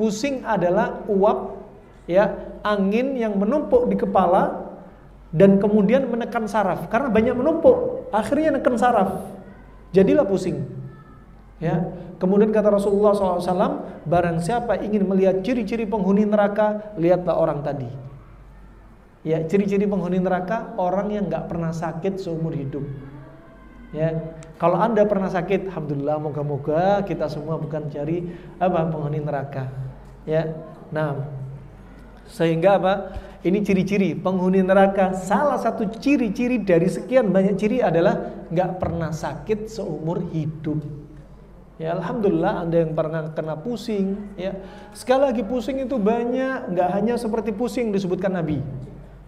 Pusing adalah uap ya, angin yang menumpuk di kepala dan kemudian menekan saraf. Karena banyak menumpuk, akhirnya menekan saraf. Jadilah pusing. Ya, Kemudian kata Rasulullah SAW, barang siapa ingin melihat ciri-ciri penghuni neraka, lihatlah orang tadi. Ya, ciri-ciri penghuni neraka orang yang nggak pernah sakit seumur hidup. Ya, kalau anda pernah sakit, alhamdulillah, moga-moga kita semua bukan cari apa penghuni neraka. Ya, nah, sehingga apa? Ini ciri-ciri penghuni neraka. Salah satu ciri-ciri dari sekian banyak ciri adalah nggak pernah sakit seumur hidup. Ya alhamdulillah Anda yang pernah kena pusing ya. Sekali lagi pusing itu banyak, nggak hanya seperti pusing disebutkan Nabi.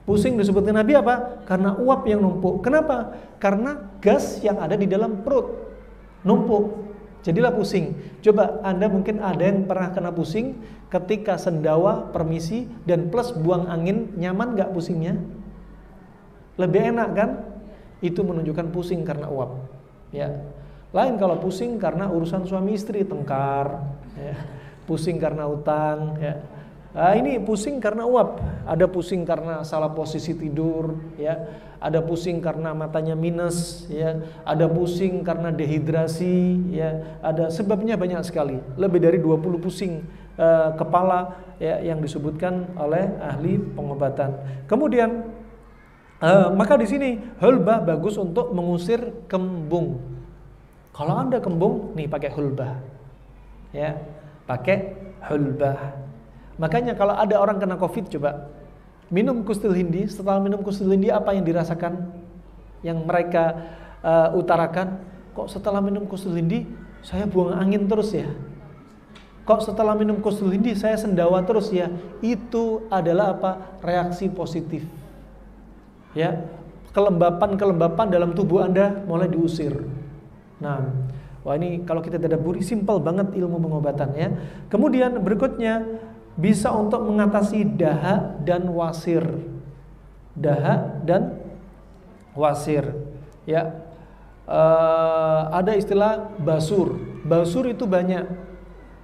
Pusing disebutkan Nabi apa? Karena uap yang numpuk. Kenapa? Karena gas yang ada di dalam perut numpuk. Jadilah pusing. Coba Anda mungkin ada yang pernah kena pusing ketika sendawa, permisi, dan plus buang angin, nyaman nggak pusingnya? Lebih enak kan? Itu menunjukkan pusing karena uap. Ya, lain kalau pusing karena urusan suami istri tengkar, ya. pusing karena utang, ya. Nah, ini pusing karena uap, ada pusing karena salah posisi tidur, ya. Ada pusing karena matanya minus, ya. Ada pusing karena dehidrasi, ya. Ada sebabnya banyak sekali. Lebih dari 20 pusing uh, kepala ya yang disebutkan oleh ahli pengobatan. Kemudian uh, maka di sini hulbah bagus untuk mengusir kembung kalau Anda kembung, nih pakai hulbah. Ya, pakai hulbah. Makanya kalau ada orang kena Covid coba minum kustil hindi, setelah minum kustil hindi apa yang dirasakan? Yang mereka uh, utarakan, kok setelah minum kustil hindi saya buang angin terus ya? Kok setelah minum kustil hindi saya sendawa terus ya? Itu adalah apa? Reaksi positif. Ya, kelembapan-kelembapan dalam tubuh Anda mulai diusir. Nah, wah ini kalau kita tidak buri simpel banget ilmu pengobatan ya. Kemudian berikutnya bisa untuk mengatasi daha dan wasir. Daha dan wasir. Ya. Uh, ada istilah basur. Basur itu banyak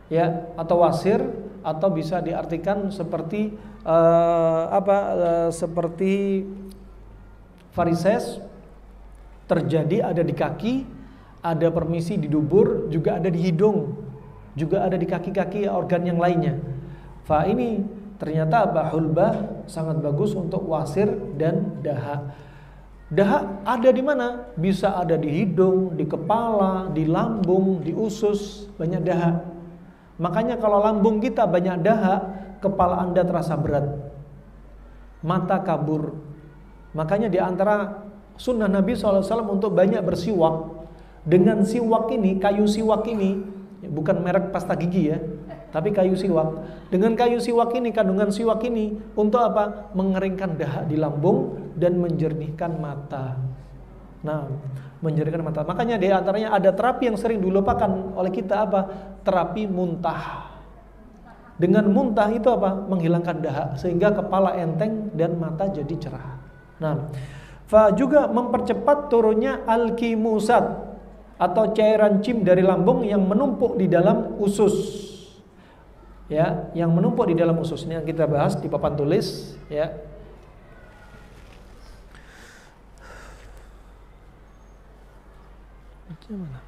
ya atau wasir atau bisa diartikan seperti uh, apa uh, seperti varises terjadi ada di kaki ada permisi di dubur, juga ada di hidung, juga ada di kaki-kaki organ yang lainnya. Fa ini ternyata bahulbah sangat bagus untuk wasir dan daha. Daha ada di mana? Bisa ada di hidung, di kepala, di lambung, di usus, banyak daha. Makanya kalau lambung kita banyak daha, kepala Anda terasa berat. Mata kabur. Makanya di antara sunnah Nabi SAW untuk banyak bersiwak dengan siwak ini, kayu siwak ini, bukan merek pasta gigi ya, tapi kayu siwak. Dengan kayu siwak ini, kandungan siwak ini untuk apa? Mengeringkan dahak di lambung dan menjernihkan mata. Nah, menjernihkan mata. Makanya di antaranya ada terapi yang sering dilupakan oleh kita apa? Terapi muntah. Dengan muntah itu apa? Menghilangkan dahak sehingga kepala enteng dan mata jadi cerah. Nah, juga mempercepat turunnya alkimusat atau cairan cim dari lambung yang menumpuk di dalam usus. ya yang menumpuk di dalam usus ini yang kita bahas di papan tulis ya Gimana?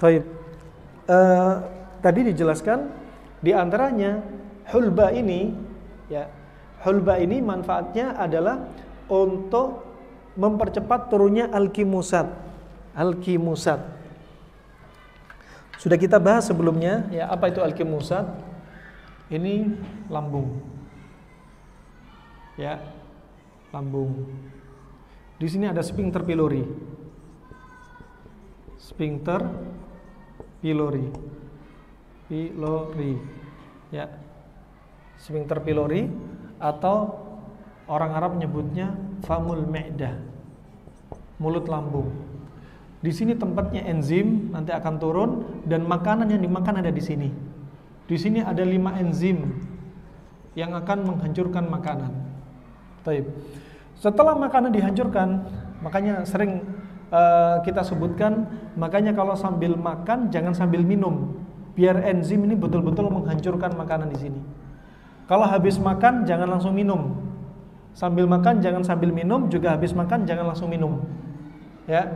Taib. Uh, tadi dijelaskan di antaranya hulba ini ya. Hulba ini manfaatnya adalah untuk mempercepat turunnya alkimusat. Alkimusat. Sudah kita bahas sebelumnya ya apa itu alkimusat? Ini lambung. Ya. Lambung. Di sini ada sphincter pylori. Sphincter pylori. Pylori. Ya. Sphincter pylori atau orang Arab menyebutnya famul me'dah mulut lambung. Di sini tempatnya enzim nanti akan turun dan makanan yang dimakan ada di sini. Di sini ada lima enzim yang akan menghancurkan makanan. Taib. setelah makanan dihancurkan makanya sering uh, kita sebutkan makanya kalau sambil makan jangan sambil minum. Biar enzim ini betul-betul menghancurkan makanan di sini. Kalau habis makan jangan langsung minum. Sambil makan jangan sambil minum. Juga habis makan jangan langsung minum. Ya.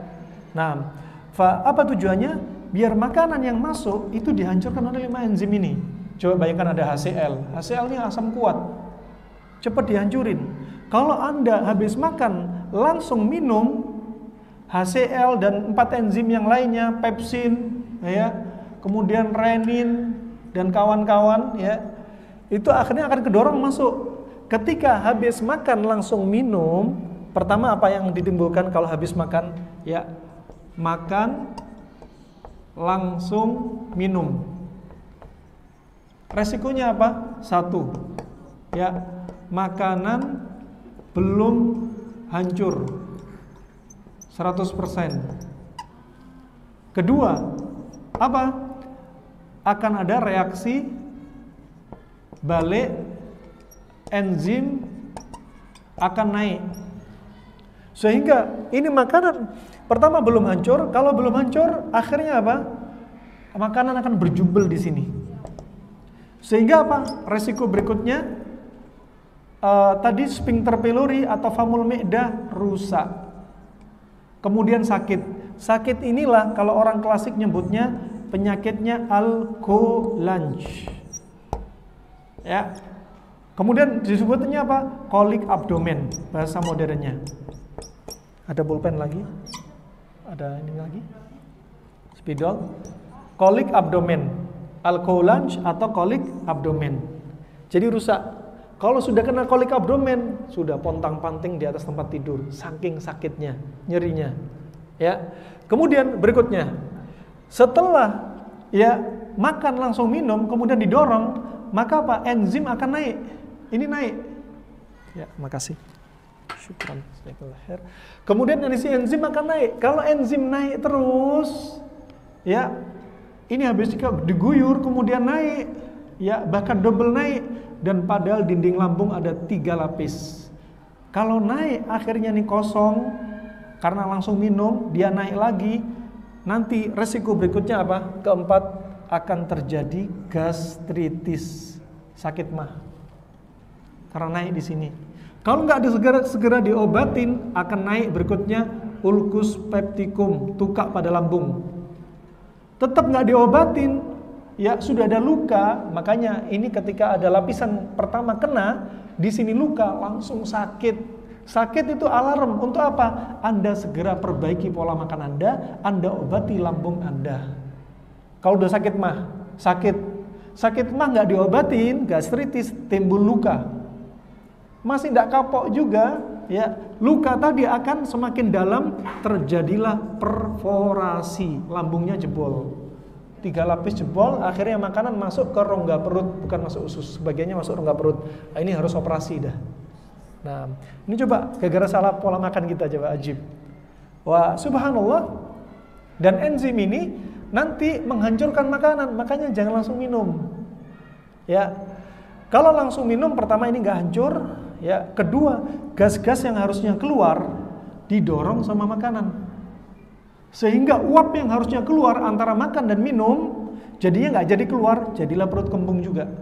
Nah apa tujuannya? Biar makanan yang masuk itu dihancurkan oleh lima enzim ini. Coba bayangkan ada HCl HCl ini asam kuat. Cepat dihancurin. Kalau anda habis makan langsung minum HCl dan empat enzim yang lainnya, pepsin, ya, kemudian renin dan kawan-kawan, ya, itu akhirnya akan kedorong masuk. Ketika habis makan langsung minum, pertama apa yang ditimbulkan kalau habis makan? Ya, makan langsung minum. Resikonya apa? Satu, ya, makanan belum hancur 100%. Kedua, apa? Akan ada reaksi balik enzim akan naik. Sehingga ini makanan pertama belum hancur, kalau belum hancur akhirnya apa? Makanan akan berjubel di sini. Sehingga apa? Resiko berikutnya uh, tadi sphincter pylori atau famul me'dah rusak kemudian sakit. Sakit inilah kalau orang klasik nyebutnya penyakitnya alkolanj. Ya. Kemudian disebutnya apa? Kolik abdomen bahasa modernnya. Ada pulpen lagi? Ada ini lagi? Spidol. Kolik abdomen. Alkolanj atau kolik abdomen. Jadi rusak. Kalau sudah kena kolik abdomen, sudah pontang-panting di atas tempat tidur, saking sakitnya, nyerinya. Ya. Kemudian berikutnya, setelah ya makan langsung minum, kemudian didorong, maka apa? Enzim akan naik. Ini naik. Ya, makasih. Syukran. Kemudian si enzim akan naik. Kalau enzim naik terus, ya ini habis diguyur kemudian naik, ya bahkan double naik dan padahal dinding lambung ada tiga lapis. Kalau naik akhirnya nih kosong karena langsung minum dia naik lagi, nanti resiko berikutnya apa? Keempat akan terjadi gastritis, sakit mah. Karena naik di sini. Kalau nggak segera segera diobatin akan naik berikutnya ulkus peptikum, tukak pada lambung. Tetap nggak diobatin, ya sudah ada luka, makanya ini ketika ada lapisan pertama kena, di sini luka langsung sakit. Sakit itu alarm untuk apa? Anda segera perbaiki pola makan Anda, Anda obati lambung Anda. Kalau udah sakit mah, sakit. Sakit mah nggak diobatin, gastritis, timbul luka. Masih tidak kapok juga, ya luka tadi akan semakin dalam, terjadilah perforasi, lambungnya jebol tiga lapis jebol, akhirnya makanan masuk ke rongga perut, bukan masuk usus, sebagiannya masuk rongga perut. Nah, ini harus operasi dah. Nah, ini coba gara-gara salah pola makan kita coba ajib. Wah, subhanallah. Dan enzim ini nanti menghancurkan makanan, makanya jangan langsung minum. Ya. Kalau langsung minum pertama ini nggak hancur, ya. Kedua, gas-gas yang harusnya keluar didorong sama makanan. Sehingga uap yang harusnya keluar antara makan dan minum jadinya nggak jadi keluar, jadilah perut kembung juga.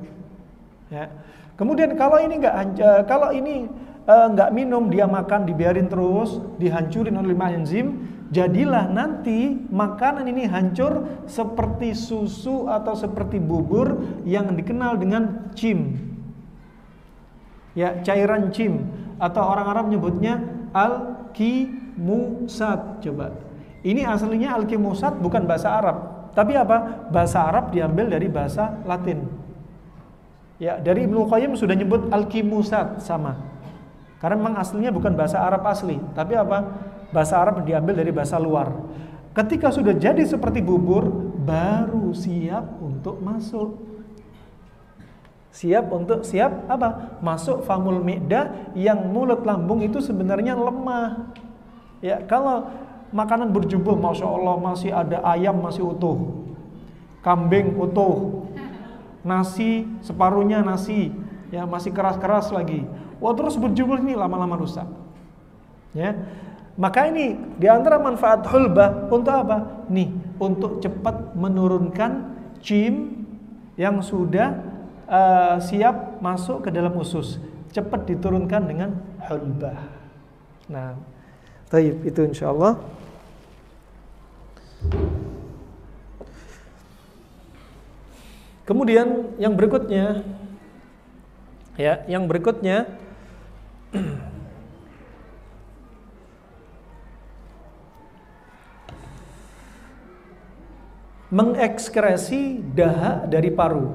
Ya. Kemudian kalau ini nggak uh, kalau ini uh, nggak minum, dia makan dibiarin terus, dihancurin oleh lima enzim, jadilah nanti makanan ini hancur seperti susu atau seperti bubur yang dikenal dengan cim. Ya, cairan cim atau orang Arab nyebutnya al-kimusat. Coba. Ini aslinya al-kimusat bukan bahasa Arab, tapi apa? Bahasa Arab diambil dari bahasa Latin. Ya, dari Ibnu Qayyim sudah nyebut al-kimusat sama. Karena memang aslinya bukan bahasa Arab asli, tapi apa? Bahasa Arab diambil dari bahasa luar. Ketika sudah jadi seperti bubur, baru siap untuk masuk. Siap untuk siap apa? Masuk famul mi'dah yang mulut lambung itu sebenarnya lemah. Ya, kalau makanan berjubel, masya Allah masih ada ayam masih utuh, kambing utuh, nasi separuhnya nasi. Ya masih keras-keras lagi. Wah terus berjubel ini lama-lama rusak. Ya. Maka ini di antara manfaat hulbah untuk apa? Nih untuk cepat menurunkan cim yang sudah uh, siap masuk ke dalam usus. Cepat diturunkan dengan hulbah. Nah taib itu insyaallah Kemudian yang berikutnya ya, yang berikutnya mengekskresi dahak dari paru.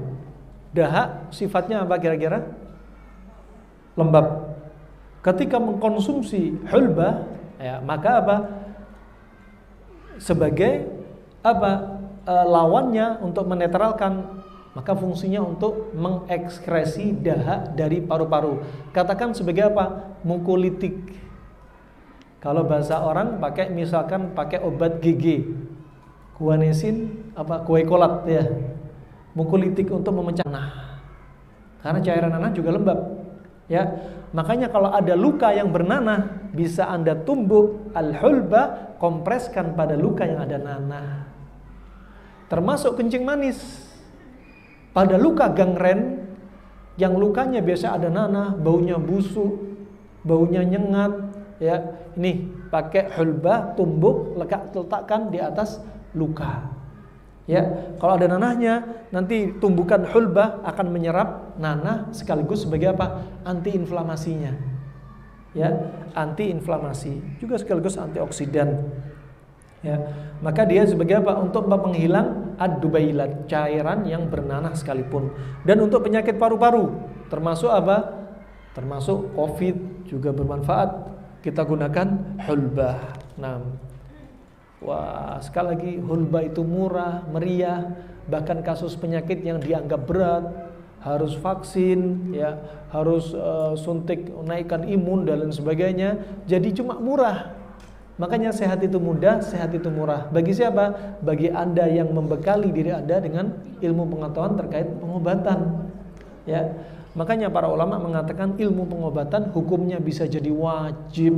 Dahak sifatnya apa kira-kira? Lembab. Ketika mengkonsumsi hulbah, ya, maka apa? Sebagai apa? E, lawannya untuk menetralkan maka fungsinya untuk mengekskresi dahak dari paru-paru. Katakan sebagai apa? Mukulitik. Kalau bahasa orang pakai misalkan pakai obat GG, guanesin apa kue kolat ya. Mukulitik untuk memecah nanah. Karena cairan nanah juga lembab. Ya, makanya kalau ada luka yang bernanah bisa Anda tumbuk al-hulba kompreskan pada luka yang ada nanah. Termasuk kencing manis pada luka gangren yang lukanya biasa ada nanah, baunya busuk, baunya nyengat, ya. Ini pakai hulbah tumbuk letakkan di atas luka. Ya, kalau ada nanahnya, nanti tumbukan hulbah akan menyerap nanah sekaligus sebagai apa? Antiinflamasinya. Ya, antiinflamasi, juga sekaligus antioksidan. Ya, maka dia sebagai apa? Untuk penghilang ad-dubailat, cairan yang bernanah sekalipun. Dan untuk penyakit paru-paru, termasuk apa? Termasuk COVID juga bermanfaat. Kita gunakan hulbah. Nah, wah, sekali lagi hulbah itu murah, meriah, bahkan kasus penyakit yang dianggap berat harus vaksin ya harus uh, suntik naikkan imun dan lain sebagainya jadi cuma murah Makanya sehat itu mudah, sehat itu murah. Bagi siapa? Bagi Anda yang membekali diri Anda dengan ilmu pengetahuan terkait pengobatan. Ya. Makanya para ulama mengatakan ilmu pengobatan hukumnya bisa jadi wajib.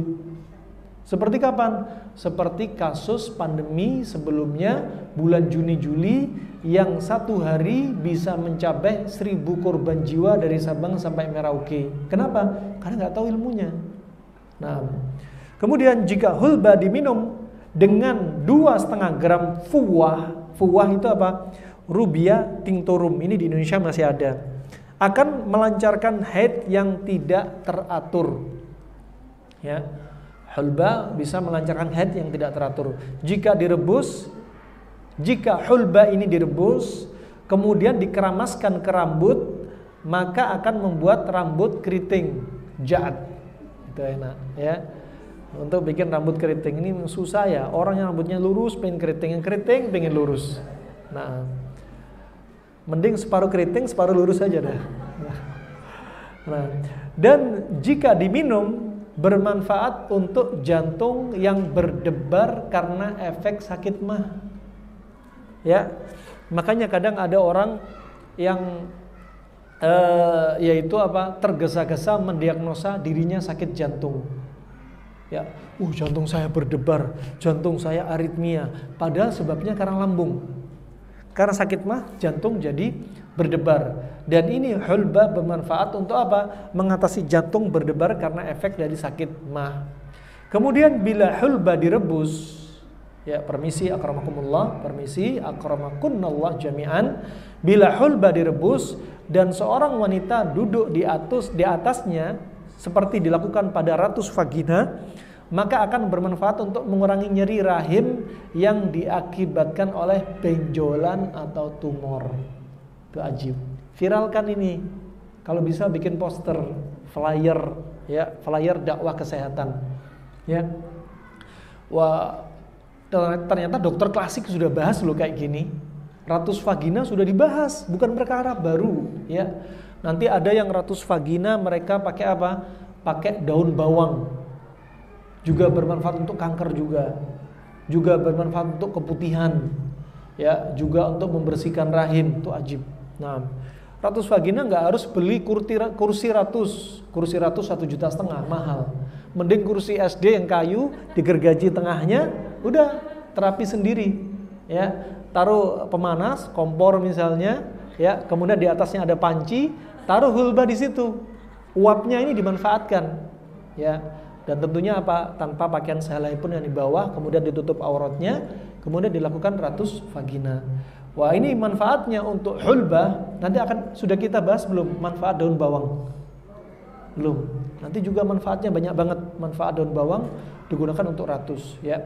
Seperti kapan? Seperti kasus pandemi sebelumnya bulan Juni Juli yang satu hari bisa mencapai seribu korban jiwa dari Sabang sampai Merauke. Kenapa? Karena nggak tahu ilmunya. Nah, Kemudian jika hulba diminum dengan dua setengah gram fuwah, fuwah itu apa? Rubia tinctorum ini di Indonesia masih ada. Akan melancarkan haid yang tidak teratur. Ya. Hulba bisa melancarkan haid yang tidak teratur. Jika direbus, jika hulba ini direbus, kemudian dikeramaskan ke rambut, maka akan membuat rambut keriting, jad. Itu enak, ya untuk bikin rambut keriting ini susah ya orang yang rambutnya lurus pengen keriting yang keriting pengen lurus nah mending separuh keriting separuh lurus saja dah nah dan jika diminum bermanfaat untuk jantung yang berdebar karena efek sakit mah ya makanya kadang ada orang yang eh, yaitu apa? Tergesa-gesa mendiagnosa dirinya sakit jantung. Ya, uh jantung saya berdebar, jantung saya aritmia. Padahal sebabnya karena lambung. Karena sakit mah jantung jadi berdebar. Dan ini hulba bermanfaat untuk apa? Mengatasi jantung berdebar karena efek dari sakit mah. Kemudian bila hulba direbus, ya permisi akramakumullah, permisi akramakunallah jami'an, bila hulba direbus dan seorang wanita duduk di atas di atasnya seperti dilakukan pada ratus vagina, maka akan bermanfaat untuk mengurangi nyeri rahim yang diakibatkan oleh benjolan atau tumor. Itu ajib. Viralkan ini. Kalau bisa bikin poster, flyer, ya, flyer dakwah kesehatan. Ya. Wah, ternyata dokter klasik sudah bahas loh kayak gini. Ratus vagina sudah dibahas, bukan perkara baru, ya. Nanti ada yang ratus vagina mereka pakai apa? Pakai daun bawang juga bermanfaat untuk kanker juga juga bermanfaat untuk keputihan ya juga untuk membersihkan rahim itu ajib nah ratus vagina nggak harus beli kursi, kursi ratus. Kursi ratus satu juta setengah mahal. Mending kursi SD yang kayu digergaji tengahnya udah terapi sendiri. Ya taruh pemanas kompor misalnya ya kemudian di atasnya ada panci taruh hulba di situ. Uapnya ini dimanfaatkan ya. Dan tentunya apa tanpa pakaian sehelai pun yang di bawah kemudian ditutup auratnya kemudian dilakukan ratus vagina wah ini manfaatnya untuk hulbah. Nanti akan sudah kita bahas belum manfaat daun bawang? Belum. Nanti juga manfaatnya banyak banget. Manfaat daun bawang digunakan untuk ratus ya.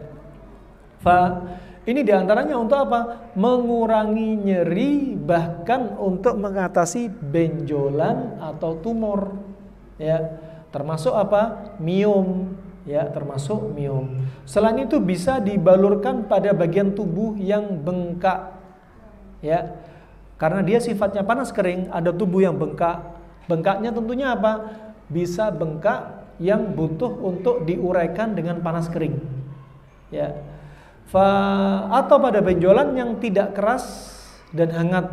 Fa ini di antaranya untuk apa? Mengurangi nyeri bahkan untuk mengatasi benjolan atau tumor ya. Termasuk apa? Miom, ya, termasuk miom. Selain itu bisa dibalurkan pada bagian tubuh yang bengkak. Ya. Karena dia sifatnya panas kering, ada tubuh yang bengkak. Bengkaknya tentunya apa? Bisa bengkak yang butuh untuk diuraikan dengan panas kering. Ya. Fa, atau pada benjolan yang tidak keras dan hangat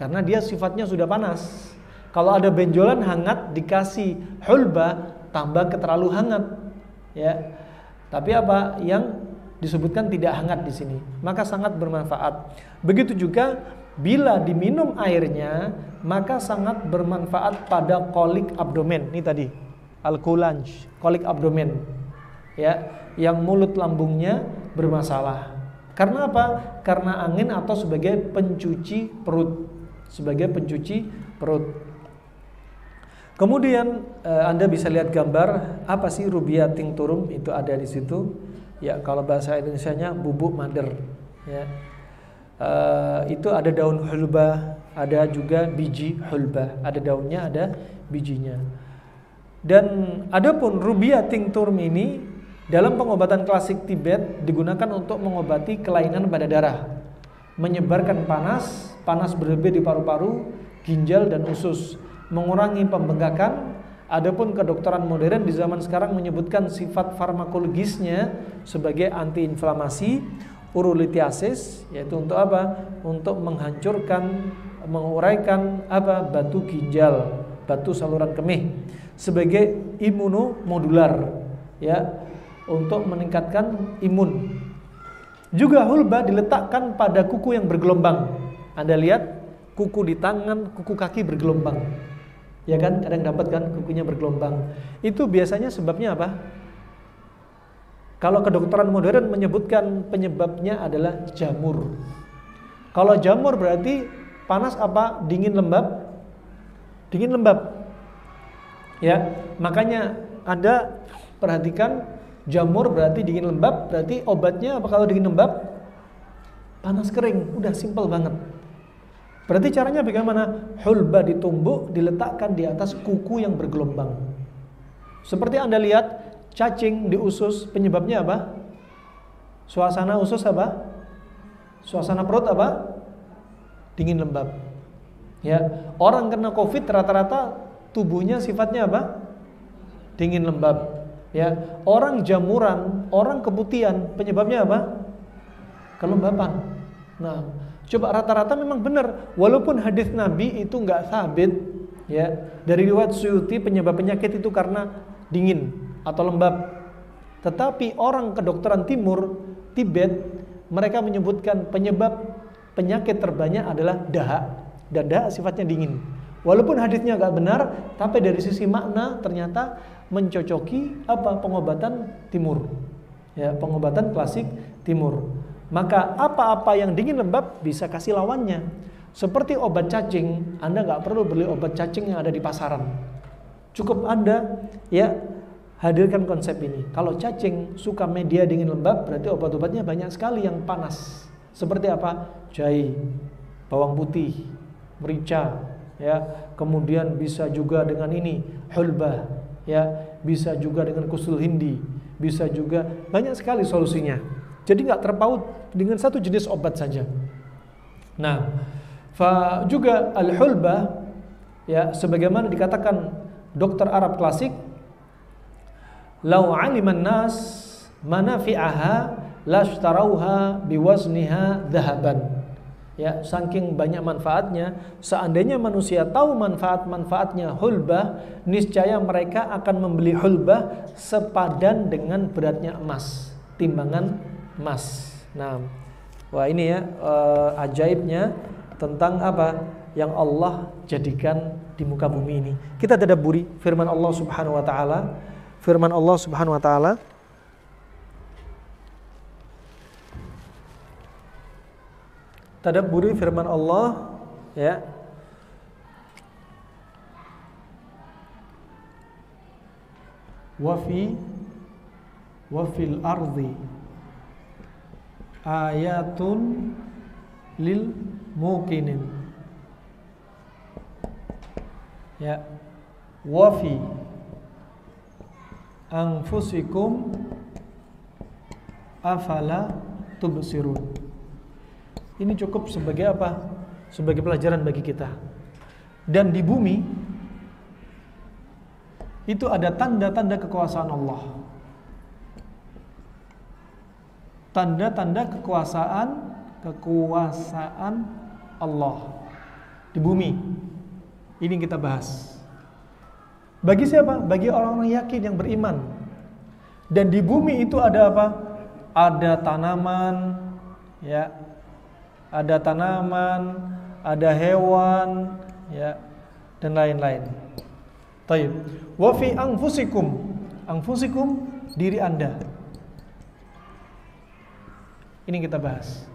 karena dia sifatnya sudah panas. Kalau ada benjolan hangat dikasih hulba tambah ke terlalu hangat. Ya. Tapi apa yang disebutkan tidak hangat di sini, maka sangat bermanfaat. Begitu juga bila diminum airnya, maka sangat bermanfaat pada kolik abdomen. Ini tadi alkulanj, kolik abdomen. Ya, yang mulut lambungnya bermasalah. Karena apa? Karena angin atau sebagai pencuci perut. Sebagai pencuci perut. Kemudian uh, Anda bisa lihat gambar apa sih rubia tincturum itu ada di situ. Ya kalau bahasa Indonesia-nya bubuk mader. Ya. Uh, itu ada daun hulba, ada juga biji hulba, ada daunnya, ada bijinya. Dan adapun rubia tincturum ini dalam pengobatan klasik Tibet digunakan untuk mengobati kelainan pada darah, menyebarkan panas, panas berlebih di paru-paru, ginjal dan usus mengurangi pembengkakan. Adapun kedokteran modern di zaman sekarang menyebutkan sifat farmakologisnya sebagai antiinflamasi, urolithiasis yaitu untuk apa? Untuk menghancurkan, menguraikan apa? batu ginjal, batu saluran kemih sebagai imunomodular ya untuk meningkatkan imun. Juga hulba diletakkan pada kuku yang bergelombang. Anda lihat kuku di tangan, kuku kaki bergelombang ya kan? Kadang dapat kan? Kukunya bergelombang. Itu biasanya sebabnya apa? Kalau kedokteran modern menyebutkan penyebabnya adalah jamur. Kalau jamur berarti panas apa? Dingin lembab? Dingin lembab. Ya makanya anda perhatikan jamur berarti dingin lembab berarti obatnya apa? Kalau dingin lembab panas kering. Udah simpel banget Berarti caranya bagaimana? Hulba ditumbuk, diletakkan di atas kuku yang bergelombang. Seperti Anda lihat, cacing di usus penyebabnya apa? Suasana usus apa? Suasana perut apa? Dingin lembab. Ya, orang kena Covid rata-rata tubuhnya sifatnya apa? Dingin lembab. Ya, orang jamuran, orang keputihan, penyebabnya apa? Kelembapan. Nah, Coba rata-rata memang benar, walaupun hadis Nabi itu nggak sabit, Ya, dari riwayat Suyuti penyebab penyakit itu karena dingin atau lembab. Tetapi orang kedokteran timur, Tibet, mereka menyebutkan penyebab penyakit terbanyak adalah dahak dan dahak sifatnya dingin. Walaupun hadisnya agak benar, tapi dari sisi makna ternyata mencocoki apa pengobatan timur. Ya, pengobatan klasik timur. Maka apa-apa yang dingin lembab bisa kasih lawannya. Seperti obat cacing, Anda nggak perlu beli obat cacing yang ada di pasaran. Cukup Anda ya hadirkan konsep ini. Kalau cacing suka media dingin lembab, berarti obat-obatnya banyak sekali yang panas. Seperti apa? Jahe, bawang putih, merica, ya. Kemudian bisa juga dengan ini, hulbah, ya. Bisa juga dengan kusul hindi, bisa juga banyak sekali solusinya. Jadi nggak terpaut dengan satu jenis obat saja. Nah, Fa juga al-hulba ya sebagaimana dikatakan dokter Arab klasik lau aliman nas manafi'aha lashtarauha biwazniha dhahaban ya saking banyak manfaatnya seandainya manusia tahu manfaat-manfaatnya hulbah niscaya mereka akan membeli hulbah sepadan dengan beratnya emas timbangan emas nah wah ini ya uh, ajaibnya tentang apa yang Allah jadikan di muka bumi ini. Kita tadabburi firman Allah Subhanahu wa taala. Firman Allah Subhanahu wa taala Tadabburi firman Allah ya. Wa fi wa fil ardi ayatun lil mukinin ya. Wafi anfusikum afala tubsirun. Ini cukup sebagai apa? Sebagai pelajaran bagi kita. Dan di bumi itu ada tanda-tanda kekuasaan Allah tanda-tanda kekuasaan kekuasaan Allah di bumi. Ini yang kita bahas. Bagi siapa? Bagi orang-orang yakin yang beriman. Dan di bumi itu ada apa? Ada tanaman, ya. Ada tanaman, ada hewan, ya, dan lain-lain. Taib. Wa fi anfusikum. Anfusikum diri Anda. Ini kita bahas.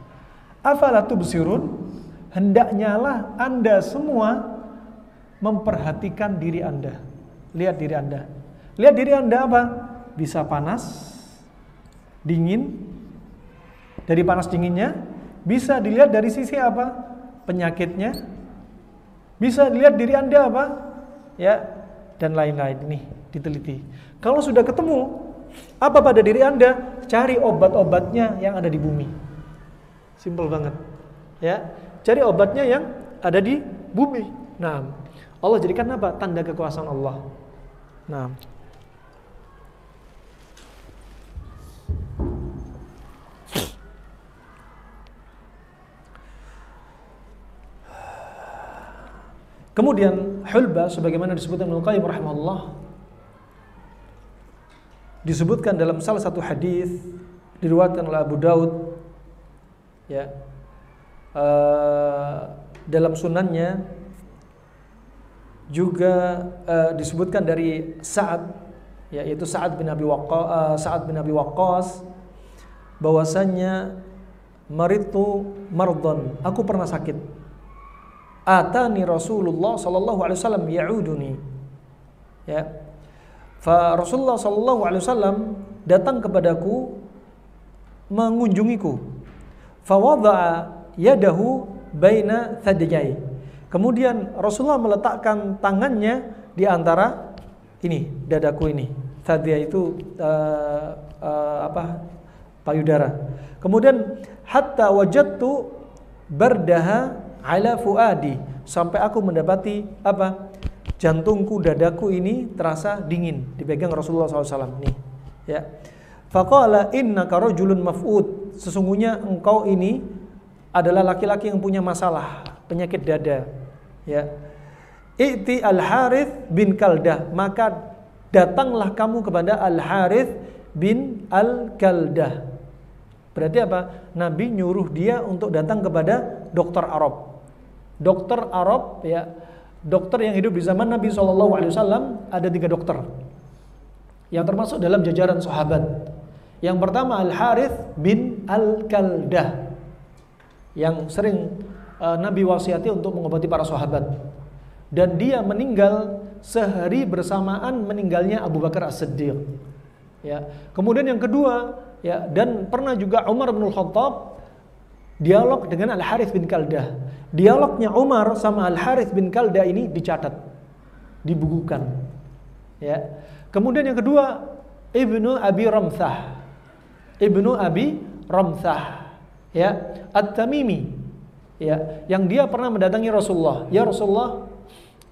Afala tubsirun? hendaknya lah Anda semua memperhatikan diri Anda. Lihat diri Anda. Lihat diri Anda apa? Bisa panas, dingin. Dari panas dinginnya bisa dilihat dari sisi apa? Penyakitnya. Bisa dilihat diri Anda apa? Ya, dan lain-lain nih diteliti. Kalau sudah ketemu apa pada diri Anda, cari obat-obatnya yang ada di bumi. Simple banget. Ya, Cari obatnya yang ada di bumi. Nah, Allah jadikan apa? Tanda kekuasaan Allah. Nah, Kemudian hulba sebagaimana disebutkan Ibnu Qayyim rahimahullah disebutkan dalam salah satu hadis diriwayatkan oleh Abu Daud ya uh, dalam sunannya juga uh, disebutkan dari Sa'ad yaitu Sa'ad bin Abi Waqqas uh, Sa'ad bin Abi Waqqas bahwasanya maritu mardon aku pernah sakit. Atani Rasulullah sallallahu alaihi ya'uduni. Ya fa Rasulullah sallallahu alaihi wasallam datang kepadaku mengunjungiku fa yadahu baina thadiyai. Kemudian Rasulullah meletakkan tangannya di antara ini dadaku ini. Thadiyah itu uh, uh, apa? payudara. Kemudian hatta wajadtu bardaha ala fuadi sampai aku mendapati apa? Jantungku dadaku ini terasa dingin dipegang Rasulullah SAW nih ya faqala innaka rajulun maf'ud sesungguhnya engkau ini adalah laki-laki yang punya masalah penyakit dada ya I'ti Al-Harith bin Kaldah, maka datanglah kamu kepada Al-Harith bin Al-Kaldah. Berarti apa? Nabi nyuruh dia untuk datang kepada dokter Arab. Dokter Arab ya, dokter yang hidup di zaman Nabi SAW ada tiga dokter yang termasuk dalam jajaran sahabat. Yang pertama Al Harith bin Al Kaldah yang sering uh, Nabi wasiati untuk mengobati para sahabat. Dan dia meninggal sehari bersamaan meninggalnya Abu Bakar As-Siddiq. Ya. Kemudian yang kedua, ya, dan pernah juga Umar bin Khattab dialog dengan Al Harith bin Kaldah. Dialognya Umar sama Al Harith bin Kaldah ini dicatat, dibukukan. Ya. Kemudian yang kedua, Ibnu Abi Ramsah. Ibnu Abi Ramsah. Ya, At-Tamimi. Ya, yang dia pernah mendatangi Rasulullah. Ya Rasulullah,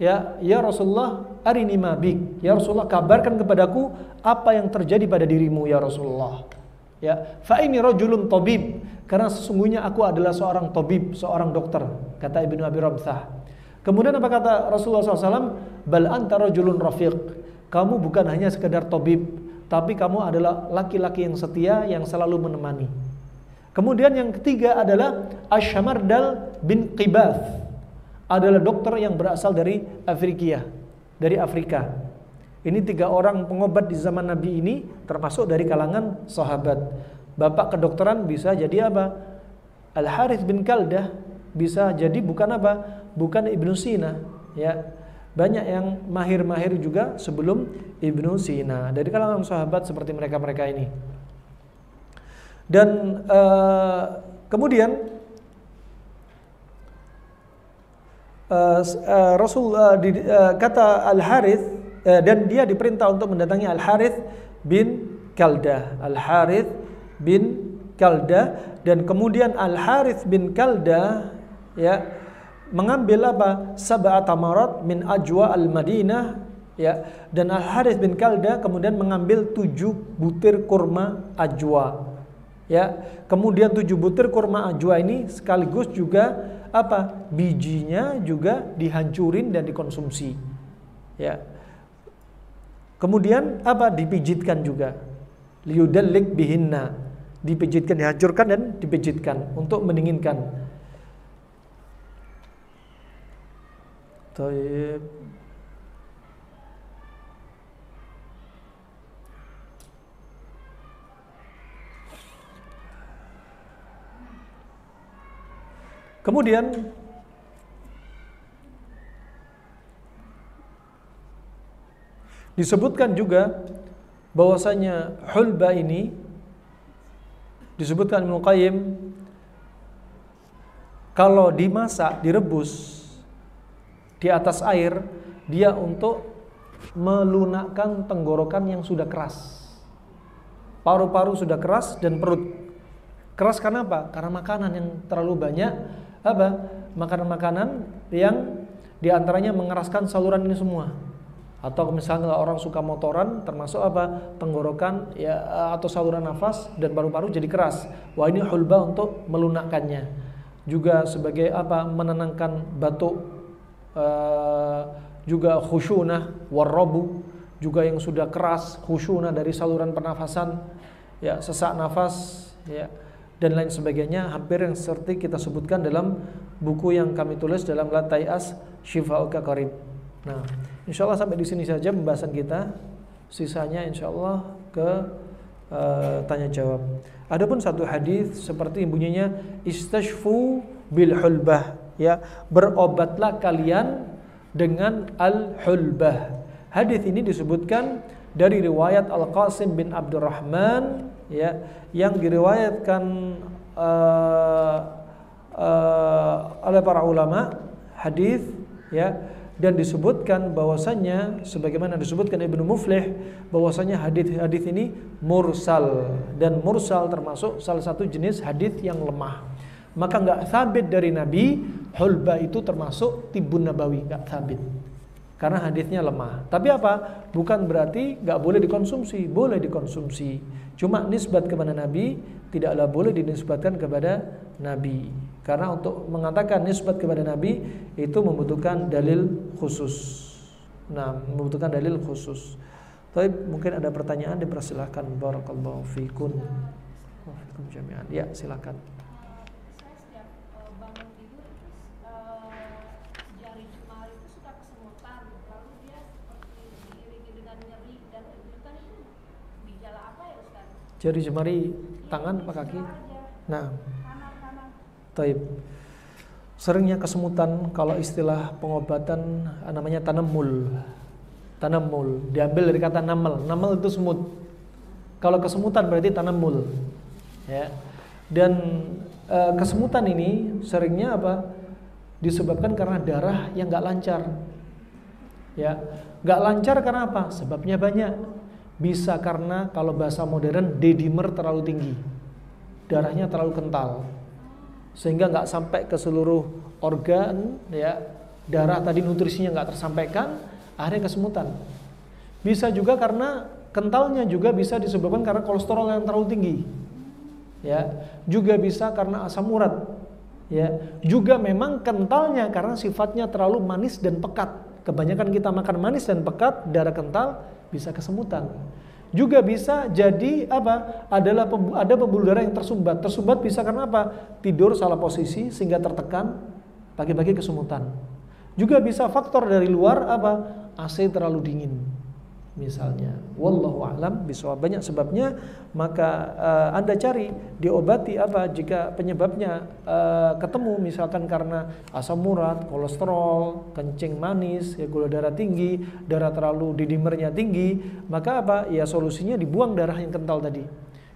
ya, ya Rasulullah, arini ma bik. Ya Rasulullah, kabarkan kepadaku apa yang terjadi pada dirimu ya Rasulullah. Ya, fa ini rajulun tabib. Karena sesungguhnya aku adalah seorang tabib, seorang dokter, kata Ibnu Abi Ramsah. Kemudian apa kata Rasulullah SAW? Bal anta rajulun rafiq kamu bukan hanya sekedar tabib, tapi kamu adalah laki-laki yang setia yang selalu menemani. Kemudian yang ketiga adalah Ashamardal bin Qibath. Adalah dokter yang berasal dari Afrika, dari Afrika. Ini tiga orang pengobat di zaman Nabi ini termasuk dari kalangan sahabat. Bapak kedokteran bisa jadi apa? Al Harith bin Kaldah bisa jadi bukan apa? Bukan Ibnu Sina, ya banyak yang mahir-mahir juga sebelum Ibnu Sina dari kalangan sahabat seperti mereka-mereka ini. Dan uh, kemudian uh, uh, Rasul uh, di, uh, kata Al Harith uh, dan dia diperintah untuk mendatangi Al Harith bin Kalda. Al Harith bin Kalda dan kemudian Al Harith bin Kalda ya mengambil apa? Sab'at tamarat min ajwa al-Madinah ya dan Al Harith bin Kalda kemudian mengambil tujuh butir kurma ajwa ya. Kemudian tujuh butir kurma ajwa ini sekaligus juga apa? Bijinya juga dihancurin dan dikonsumsi ya. Kemudian apa? Dipijitkan juga. Liudalik bihinna dipijitkan, dihancurkan dan dipijitkan untuk mendinginkan. Taib. Kemudian disebutkan juga bahwasanya hulba ini disebutkan Ibnu Qayyim kalau dimasak, direbus di atas air dia untuk melunakkan tenggorokan yang sudah keras. Paru-paru sudah keras dan perut keras karena apa? Karena makanan yang terlalu banyak apa? Makanan-makanan yang di antaranya mengeraskan saluran ini semua. Atau misalnya orang suka motoran termasuk apa? Tenggorokan ya atau saluran nafas dan paru-paru jadi keras. Wah ini hulba untuk melunakkannya. Juga sebagai apa? Menenangkan batuk uh, juga khusyunah warrobu juga yang sudah keras khusyunah dari saluran pernafasan ya sesak nafas ya dan lain sebagainya hampir yang seperti kita sebutkan dalam buku yang kami tulis dalam Latai As Shifa'uka Qarib. Nah, insya Allah sampai di sini saja pembahasan kita. Sisanya insya Allah ke uh, tanya jawab. Adapun satu hadis seperti bunyinya istashfu bil hulbah ya berobatlah kalian dengan al-hulbah. Hadis ini disebutkan dari riwayat Al-Qasim bin Abdurrahman ya yang diriwayatkan uh, uh, oleh para ulama hadis ya dan disebutkan bahwasanya sebagaimana disebutkan Ibnu Muflih bahwasanya hadis-hadis ini mursal. Dan mursal termasuk salah satu jenis hadis yang lemah. Maka nggak sabit dari Nabi hulba itu termasuk tibun nabawi. Nggak sabit karena hadisnya lemah. Tapi apa? Bukan berarti nggak boleh dikonsumsi. Boleh dikonsumsi. Cuma nisbat kepada Nabi tidaklah boleh dinisbatkan kepada Nabi Karena untuk mengatakan nisbat kepada Nabi itu membutuhkan dalil khusus. Nah, membutuhkan dalil khusus. Tapi mungkin ada pertanyaan dipersilahkan. Barakallahu fikun. Wafikum jami'an. Ya, silakan. Eh, eh, jari jemari ya jemari tangan apa kaki? Nah. Taib. Seringnya kesemutan kalau istilah pengobatan eh, namanya tanamul. Tanamul diambil dari kata namal. Namal itu semut. Kalau kesemutan berarti tanamul. Ya. Dan eh, kesemutan ini seringnya apa? Disebabkan karena darah yang nggak lancar. Ya, nggak lancar karena apa? Sebabnya banyak. Bisa karena kalau bahasa modern dedimer terlalu tinggi, darahnya terlalu kental, sehingga nggak sampai ke seluruh organ, ya darah tadi nutrisinya nggak tersampaikan, akhirnya kesemutan. Bisa juga karena kentalnya juga bisa disebabkan karena kolesterol yang terlalu tinggi, ya juga bisa karena asam urat, ya juga memang kentalnya karena sifatnya terlalu manis dan pekat. Kebanyakan kita makan manis dan pekat, darah kental bisa kesemutan. Juga bisa jadi apa? Adalah ada pembuluh darah yang tersumbat. Tersumbat bisa karena apa? Tidur salah posisi sehingga tertekan, pagi-pagi kesemutan. Juga bisa faktor dari luar apa? AC terlalu dingin misalnya. Wallahu a'lam bishawab. Banyak sebabnya, maka eh, Anda cari diobati apa jika penyebabnya eh, ketemu misalkan karena asam urat, kolesterol, kencing manis, ya gula darah tinggi, darah terlalu didimernya tinggi, maka apa? Ya solusinya dibuang darah yang kental tadi.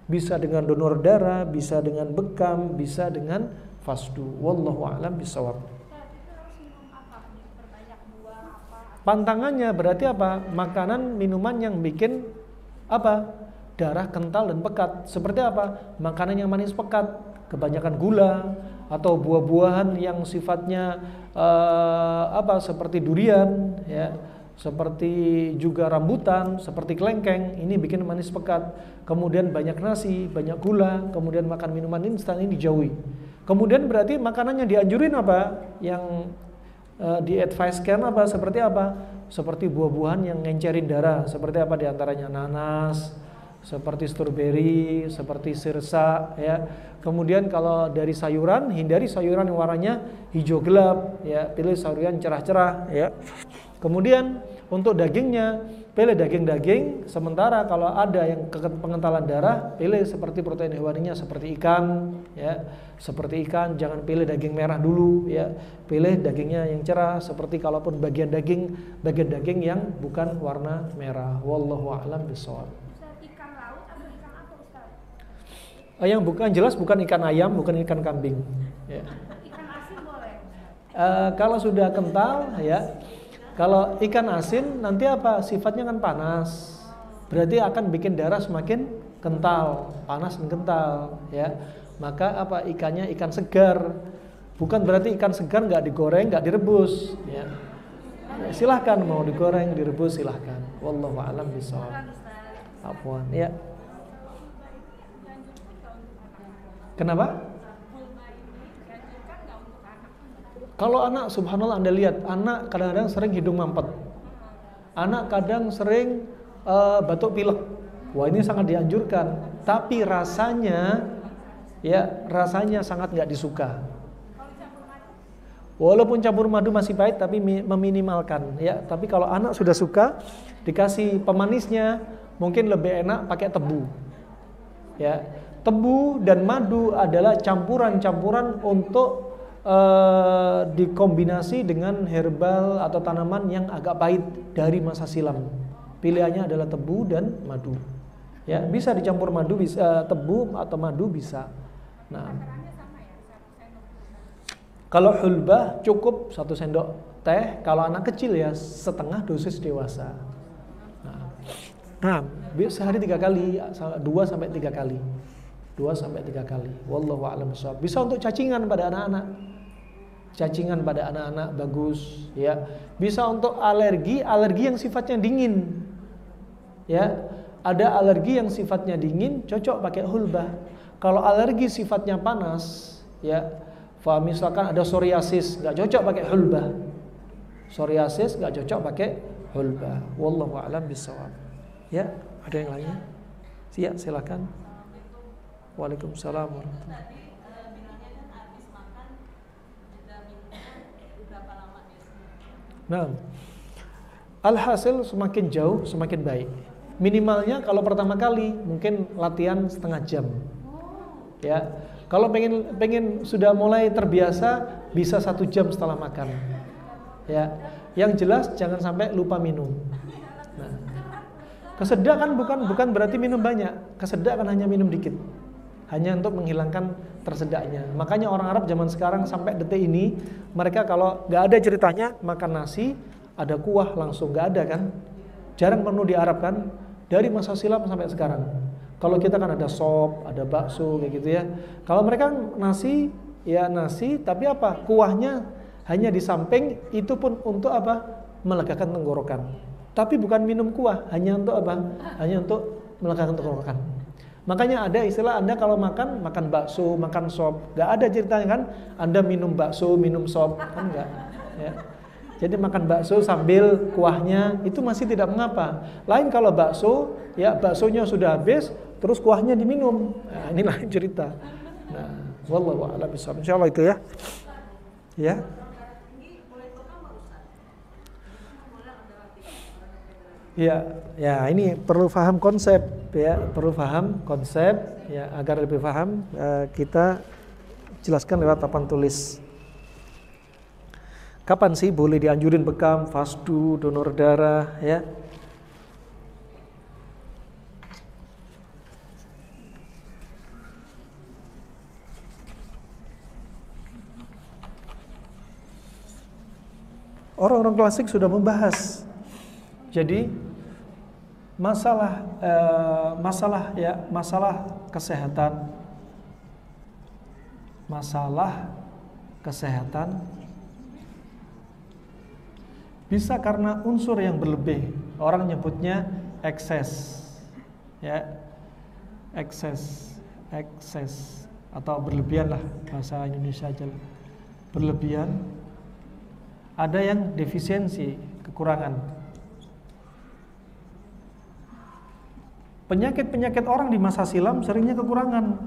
Bisa dengan donor darah, bisa dengan bekam, bisa dengan fasdu. Wallahu a'lam bishawab. Ustaz itu harus minum apa? Berbanyak buah apa? Pantangannya berarti apa? Makanan, minuman yang bikin apa? Darah kental dan pekat. Seperti apa? Makanan yang manis pekat, kebanyakan gula atau buah-buahan yang sifatnya eh, apa? Seperti durian, ya. Seperti juga rambutan, seperti kelengkeng, ini bikin manis pekat. Kemudian banyak nasi, banyak gula, kemudian makan minuman instan ini dijauhi. Kemudian berarti makanannya dianjurin apa? Yang uh, di advice apa seperti apa? Seperti buah-buahan yang ngencerin darah, seperti apa di antaranya nanas, seperti stroberi, seperti sirsa, ya. Kemudian kalau dari sayuran, hindari sayuran yang warnanya hijau gelap, ya. Pilih sayuran cerah-cerah, ya. Kemudian untuk dagingnya, pilih daging-daging. Sementara kalau ada yang pengentalan darah, pilih seperti protein hewaninya seperti ikan, ya, seperti ikan. Jangan pilih daging merah dulu, ya. Pilih dagingnya yang cerah. Seperti kalaupun bagian daging, bagian daging yang bukan warna merah. Wallahu a'lam bishawab. Ustaz ikan laut atau ikan apa Ustaz? Eh, yang bukan jelas bukan ikan ayam, bukan ikan kambing. Ya. Ikan asin boleh? Eh, kalau sudah kental, ya, kalau ikan asin nanti apa? Sifatnya kan panas, berarti akan bikin darah semakin kental, panas dan kental, ya. Maka apa? Ikannya ikan segar, bukan berarti ikan segar nggak digoreng, nggak direbus, ya. Ya, silahkan mau digoreng, direbus silahkan. Wallahu a'lam bishawab. Afwan, ya. Kenapa? Kalau anak subhanallah Anda lihat, anak kadang-kadang sering hidung mampet. Anak kadang sering eh, batuk pilek. Wah, ini sangat dianjurkan, tapi rasanya ya rasanya sangat nggak disuka. Walaupun campur madu masih pahit tapi mi- meminimalkan ya. Tapi kalau anak sudah suka dikasih pemanisnya mungkin lebih enak pakai tebu. Ya. Tebu dan madu adalah campuran-campuran untuk eh, dikombinasi dengan herbal atau tanaman yang agak pahit dari masa silam. Pilihannya adalah tebu dan madu. Ya, bisa dicampur madu bisa tebu atau madu bisa. Nah, kalau hulbah cukup satu sendok teh. Kalau anak kecil ya setengah dosis dewasa. Nah, nah sehari tiga kali, dua sampai tiga kali, dua sampai tiga kali. Wallahu. Bisa untuk cacingan pada anak-anak. Cacingan pada anak-anak bagus, ya. Bisa untuk alergi, alergi yang sifatnya dingin, ya. Ada alergi yang sifatnya dingin, cocok pakai hulbah. Kalau alergi sifatnya panas, ya, misalkan ada psoriasis, nggak cocok pakai hulba. Psoriasis nggak cocok pakai hulba. Wallahu a'lam bishawab. Ya, ada yang lainnya? Ya, silakan. Waalaikumsalam warahmatullahi Nah, alhasil semakin jauh semakin baik. Minimalnya kalau pertama kali mungkin latihan setengah jam. Ya, kalau pengen pengen sudah mulai terbiasa bisa satu jam setelah makan. Ya, yang jelas jangan sampai lupa minum. Nah, kesedak kan bukan bukan berarti minum banyak. Kesedak kan hanya minum dikit hanya untuk menghilangkan tersedaknya. Makanya orang Arab zaman sekarang sampai detik ini mereka kalau nggak ada ceritanya makan nasi ada kuah langsung nggak ada kan? Jarang menu di Arab kan? Dari masa silam sampai sekarang. Kalau kita kan ada sop, ada bakso kayak gitu ya. Kalau mereka nasi ya nasi tapi apa? Kuahnya hanya di samping itu pun untuk apa? Melegakan tenggorokan. Tapi bukan minum kuah, hanya untuk apa? Hanya untuk melegakan tenggorokan. Makanya ada istilah Anda kalau makan, makan bakso, makan sop. Gak ada ceritanya kan, Anda minum bakso, minum sop. Kan enggak. Ya. Jadi makan bakso sambil kuahnya, itu masih tidak mengapa. Lain kalau bakso, ya baksonya sudah habis, terus kuahnya diminum. Nah, ini lain cerita. Nah, wallahu a'lam. Insyaallah itu ya. Ya. Ya, ya ini perlu paham konsep ya, perlu paham konsep ya agar lebih paham uh, kita jelaskan lewat papan tulis. Kapan sih boleh dianjurin bekam, fasdu, donor darah ya? Orang-orang klasik sudah membahas jadi masalah eh, masalah ya masalah kesehatan. Masalah kesehatan. Bisa karena unsur yang berlebih. Orang nyebutnya ekses. Ya ekses ekses. Atau berlebihan lah bahasa Indonesia aja berlebihan. Ada yang defisiensi kekurangan Penyakit-penyakit orang di masa silam seringnya kekurangan.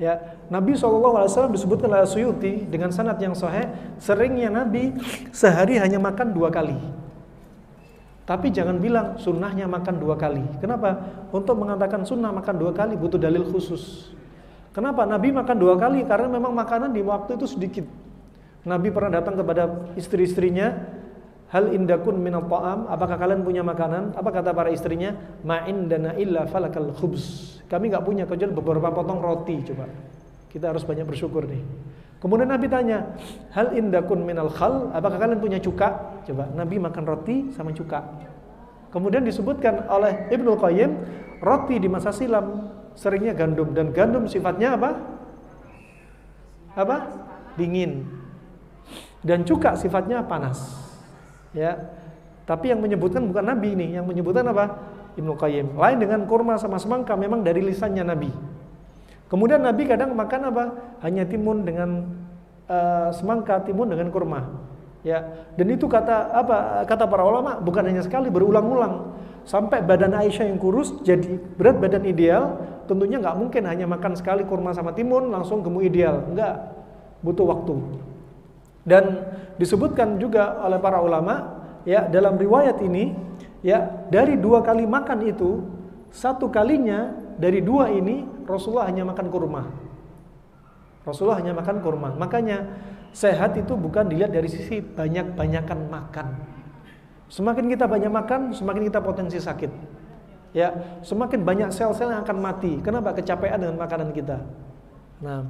Ya, Nabi SAW disebutkan oleh Suyuti dengan sanad yang sahih, seringnya Nabi sehari hanya makan dua kali. Tapi jangan bilang sunnahnya makan dua kali. Kenapa? Untuk mengatakan sunnah makan dua kali butuh dalil khusus. Kenapa? Nabi makan dua kali karena memang makanan di waktu itu sedikit. Nabi pernah datang kepada istri-istrinya Hal indakun minal ta'am, apakah kalian punya makanan? Apa kata para istrinya? Ma'in dana illa falakal khubz. Kami nggak punya kecuali beberapa potong roti coba. Kita harus banyak bersyukur nih. Kemudian Nabi tanya, hal indakun minal khal, apakah kalian punya cuka? Coba Nabi makan roti sama cuka. Kemudian disebutkan oleh Ibnu Qayyim, roti di masa silam seringnya gandum dan gandum sifatnya apa? Apa? Dingin. Dan cuka sifatnya panas. Ya. Tapi yang menyebutkan bukan Nabi ini, yang menyebutkan apa? Ibnu Qayyim. Lain dengan kurma sama semangka memang dari lisannya Nabi. Kemudian Nabi kadang makan apa? Hanya timun dengan uh, semangka, timun dengan kurma. Ya, dan itu kata apa? Kata para ulama bukan hanya sekali berulang-ulang sampai badan Aisyah yang kurus jadi berat badan ideal. Tentunya nggak mungkin hanya makan sekali kurma sama timun langsung gemuk ideal. Enggak, butuh waktu. Dan disebutkan juga oleh para ulama ya dalam riwayat ini ya dari dua kali makan itu satu kalinya dari dua ini Rasulullah hanya makan kurma. Rasulullah hanya makan kurma. Makanya sehat itu bukan dilihat dari sisi banyak-banyakan makan. Semakin kita banyak makan, semakin kita potensi sakit. Ya, semakin banyak sel-sel yang akan mati. Kenapa? Kecapean dengan makanan kita. Nah,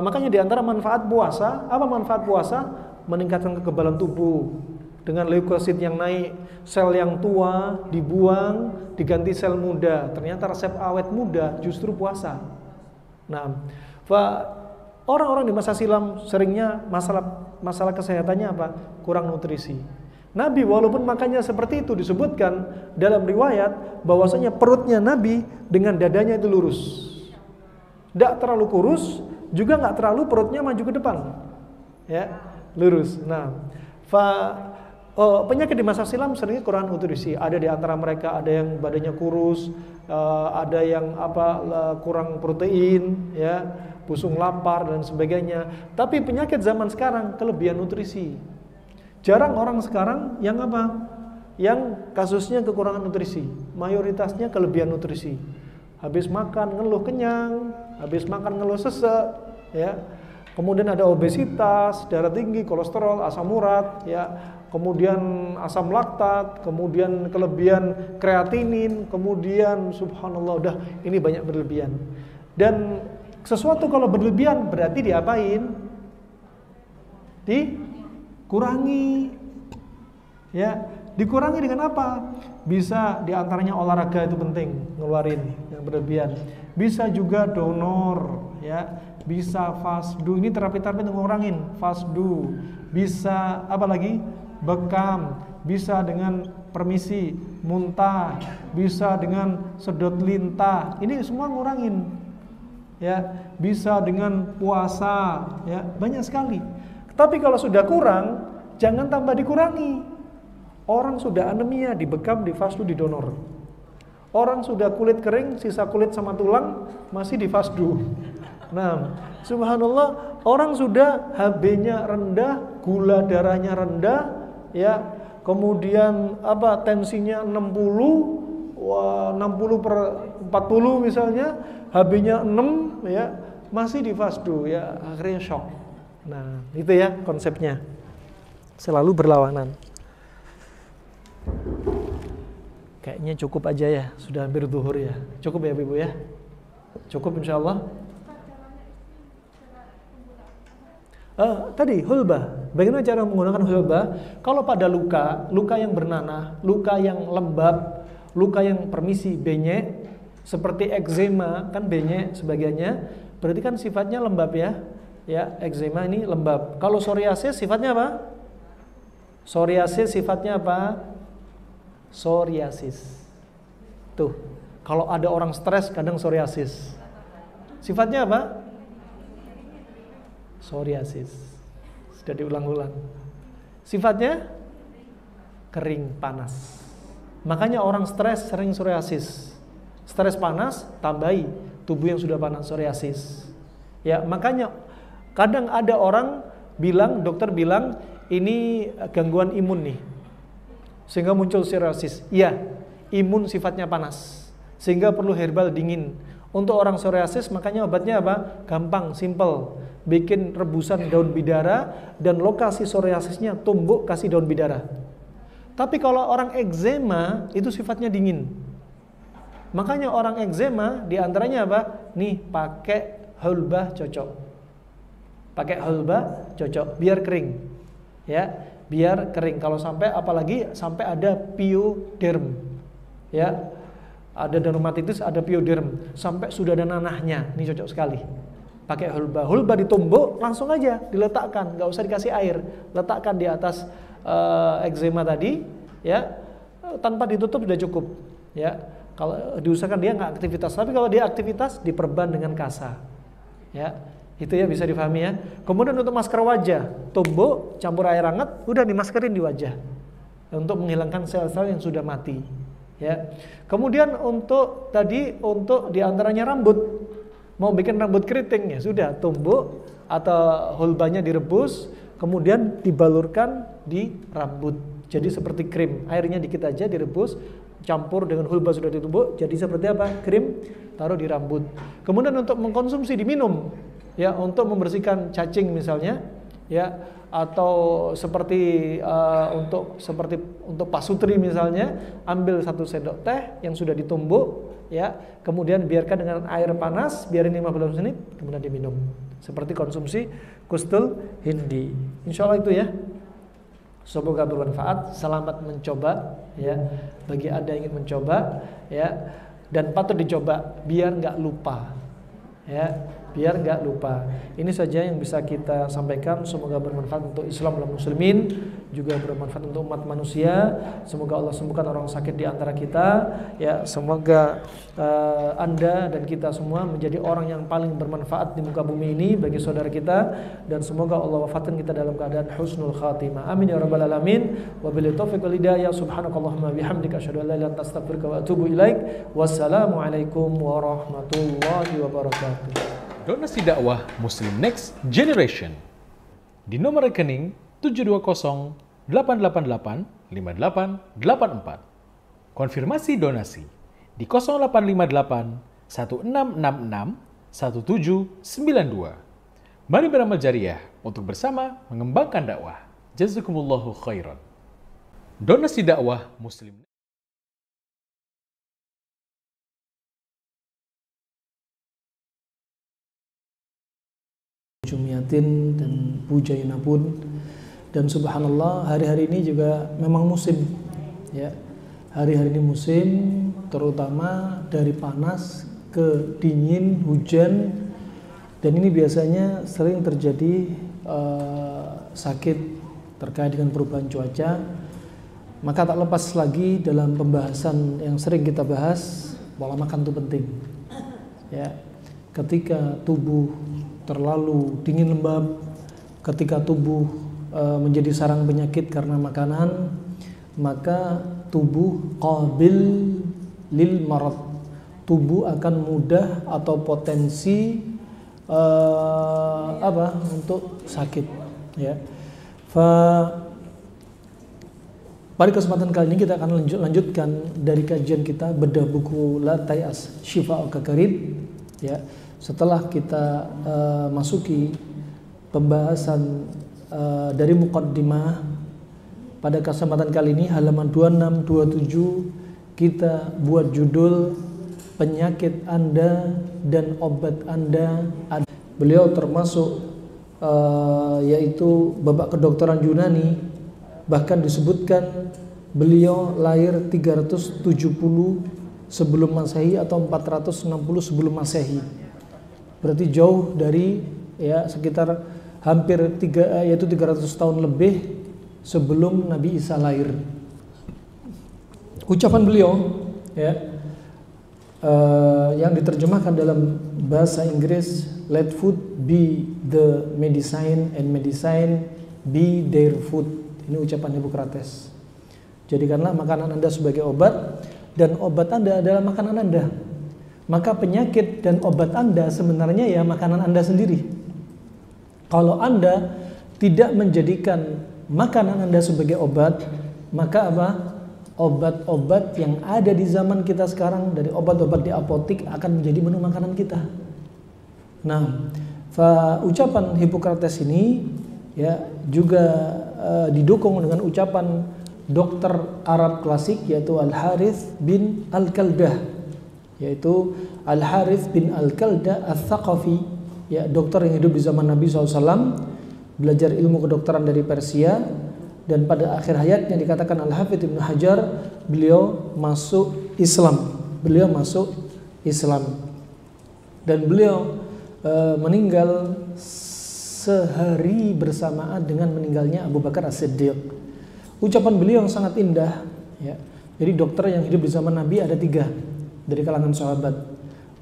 makanya di antara manfaat puasa, apa manfaat puasa? Meningkatkan kekebalan tubuh. Dengan leukosit yang naik, sel yang tua dibuang, diganti sel muda. Ternyata resep awet muda justru puasa. Nah, orang-orang di masa silam seringnya masalah masalah kesehatannya apa? Kurang nutrisi. Nabi walaupun makannya seperti itu disebutkan dalam riwayat bahwasanya perutnya Nabi dengan dadanya itu lurus. Tidak terlalu kurus, juga nggak terlalu perutnya maju ke depan. Ya, lurus. Nah, fa oh, penyakit di masa silam seringnya kurang nutrisi. Ada di antara mereka ada yang badannya kurus, uh, ada yang apa kurang protein, ya, pusung lapar dan sebagainya. Tapi penyakit zaman sekarang kelebihan nutrisi. Jarang orang sekarang yang apa? Yang kasusnya kekurangan nutrisi. Mayoritasnya kelebihan nutrisi. Habis makan ngeluh kenyang, habis makan ngeluh sesek, ya. Kemudian ada obesitas, darah tinggi, kolesterol, asam urat, ya. Kemudian asam laktat, kemudian kelebihan kreatinin, kemudian subhanallah udah ini banyak berlebihan. Dan sesuatu kalau berlebihan berarti diapain? Dikurangi. Ya, dikurangi dengan apa? Bisa di antaranya olahraga itu penting, ngeluarin yang berlebihan. Bisa juga donor, ya. Bisa fasdu. Ini terapi-terapi untuk ngurangin fasdu. Bisa apa lagi? Bekam. Bisa dengan permisi, muntah. Bisa dengan sedot lintah. Ini semua ngurangin. Ya, bisa dengan puasa, ya. Banyak sekali. Tapi kalau sudah kurang, jangan tambah dikurangi. Orang sudah anemia, dibekam, difasdu, didonor. Orang sudah kulit kering, sisa kulit sama tulang masih difasdu. Nah, subhanallah, orang sudah HB-nya rendah, gula darahnya rendah, ya. Kemudian apa tensinya 60, wah 60 per 40 misalnya, HB-nya 6 ya, masih difasdu ya, akhirnya shock. Nah, itu ya konsepnya. Selalu berlawanan. Kayaknya cukup aja ya, sudah hampir duhur ya. Cukup ya Ibu ya? Cukup insya Allah. Uh, tadi hulba, bagaimana cara menggunakan hulba? Kalau pada luka, luka yang bernanah, luka yang lembab, luka yang permisi benyek, seperti eczema kan benyek sebagainya, berarti kan sifatnya lembab ya. Ya, eczema ini lembab. Kalau psoriasis sifatnya apa? Psoriasis sifatnya apa? Psoriasis. Tuh, kalau ada orang stres kadang psoriasis. Sifatnya apa? Psoriasis. Sudah diulang-ulang. Sifatnya kering panas. Makanya orang stres sering psoriasis. Stres panas tambahi tubuh yang sudah panas psoriasis. Ya, makanya kadang ada orang bilang, dokter bilang ini gangguan imun nih sehingga muncul psoriasis. Iya, imun sifatnya panas sehingga perlu herbal dingin. Untuk orang psoriasis makanya obatnya apa? Gampang, simple. Bikin rebusan daun bidara dan lokasi psoriasisnya tumbuk kasih daun bidara. Tapi kalau orang eczema itu sifatnya dingin. Makanya orang eczema di antaranya apa? Nih pakai hulbah cocok. Pakai hulbah cocok biar kering. Ya, biar kering. Kalau sampai apalagi sampai ada pioderm. Ya. Ada dermatitis, ada pioderm, sampai sudah ada nanahnya. Ini cocok sekali. Pakai hulba. Hulba ditumbuk langsung aja diletakkan, nggak usah dikasih air. Letakkan di atas uh, eczema tadi, ya. Tanpa ditutup sudah cukup, ya. Kalau diusahakan dia nggak aktivitas, tapi kalau dia aktivitas diperban dengan kasa. Ya, itu ya bisa difahami ya. Kemudian untuk masker wajah, tumbuk campur air hangat, udah dimaskerin di wajah untuk menghilangkan sel-sel yang sudah mati. Ya. Kemudian untuk tadi untuk di antaranya rambut, mau bikin rambut keriting ya sudah tumbuk atau hulbanya direbus, kemudian dibalurkan di rambut. Jadi seperti krim, airnya dikit aja direbus, campur dengan hulba sudah ditumbuk, jadi seperti apa? Krim taruh di rambut. Kemudian untuk mengkonsumsi diminum ya untuk membersihkan cacing misalnya ya atau seperti uh, untuk seperti untuk pasutri misalnya ambil satu sendok teh yang sudah ditumbuk ya kemudian biarkan dengan air panas biarin 15 menit kemudian diminum. Seperti konsumsi kustul hindi. Insya Allah itu ya. Semoga bermanfaat. Selamat mencoba ya. Bagi anda yang ingin mencoba ya. Dan patut dicoba biar nggak lupa ya biar nggak lupa. Ini saja yang bisa kita sampaikan. Semoga bermanfaat untuk Islam dan Muslimin, juga bermanfaat untuk umat manusia. Semoga Allah sembuhkan orang sakit di antara kita. Ya, semoga uh, anda dan kita semua menjadi orang yang paling bermanfaat di muka bumi ini bagi saudara kita dan semoga Allah wafatkan kita dalam keadaan husnul khatimah. Amin ya rabbal alamin. Wabillahi taufiq wal hidayah. Subhanakallahumma bihamdika asyhadu an la ilaha illa anta astaghfiruka wa atubu ilaik. Wassalamualaikum warahmatullahi wabarakatuh. Donasi dakwah Muslim Next Generation di nomor rekening 720 888 5884. Konfirmasi donasi di 0858 1666 1792. Mari beramal jariah untuk bersama mengembangkan dakwah. Jazakumullahu khairan. Donasi dakwah Muslim Jumiatin dan Pujaina pun. Dan subhanallah hari-hari ini juga memang musim ya. Hari-hari ini musim terutama dari panas ke dingin hujan. Dan ini biasanya sering terjadi uh, sakit terkait dengan perubahan cuaca. Maka tak lepas lagi dalam pembahasan yang sering kita bahas pola makan itu penting ya. Ketika tubuh terlalu dingin lembab, ketika tubuh e, menjadi sarang penyakit karena makanan, maka tubuh qabil lil marad. Tubuh akan mudah atau potensi e, apa untuk sakit ya. Fa pada kesempatan kali ini kita akan lanjut, lanjutkan dari kajian kita bedah buku La Tayas Shifa al Kakarib ya setelah kita uh, masuki pembahasan uh, dari mukaddimah pada kesempatan kali ini halaman 26 27 kita buat judul penyakit Anda dan obat Anda. Beliau termasuk uh, yaitu Bapak kedokteran Yunani. Bahkan disebutkan beliau lahir 370 sebelum Masehi atau 460 sebelum Masehi berarti jauh dari ya sekitar hampir tiga yaitu 300 tahun lebih sebelum Nabi Isa lahir. Ucapan beliau ya uh, yang diterjemahkan dalam bahasa Inggris let food be the medicine and medicine be their food. Ini ucapan Hippocrates. Jadikanlah makanan Anda sebagai obat dan obat Anda adalah makanan Anda maka penyakit dan obat Anda sebenarnya ya makanan Anda sendiri. Kalau Anda tidak menjadikan makanan Anda sebagai obat, maka apa? Obat-obat yang ada di zaman kita sekarang dari obat-obat di apotik akan menjadi menu makanan kita. Nah, ucapan Hippocrates ini ya juga uh, didukung dengan ucapan dokter Arab klasik yaitu Al Harith bin Al Kaldah yaitu Al Harith bin Al Kalda Al Thaqafi ya dokter yang hidup di zaman Nabi SAW belajar ilmu kedokteran dari Persia dan pada akhir hayatnya dikatakan Al Hafidh bin Hajar beliau masuk Islam. Beliau masuk Islam. Dan beliau e, meninggal sehari bersamaan dengan meninggalnya Abu Bakar As-Siddiq. Ucapan beliau yang sangat indah ya. Jadi dokter yang hidup di zaman Nabi ada tiga dari kalangan sahabat.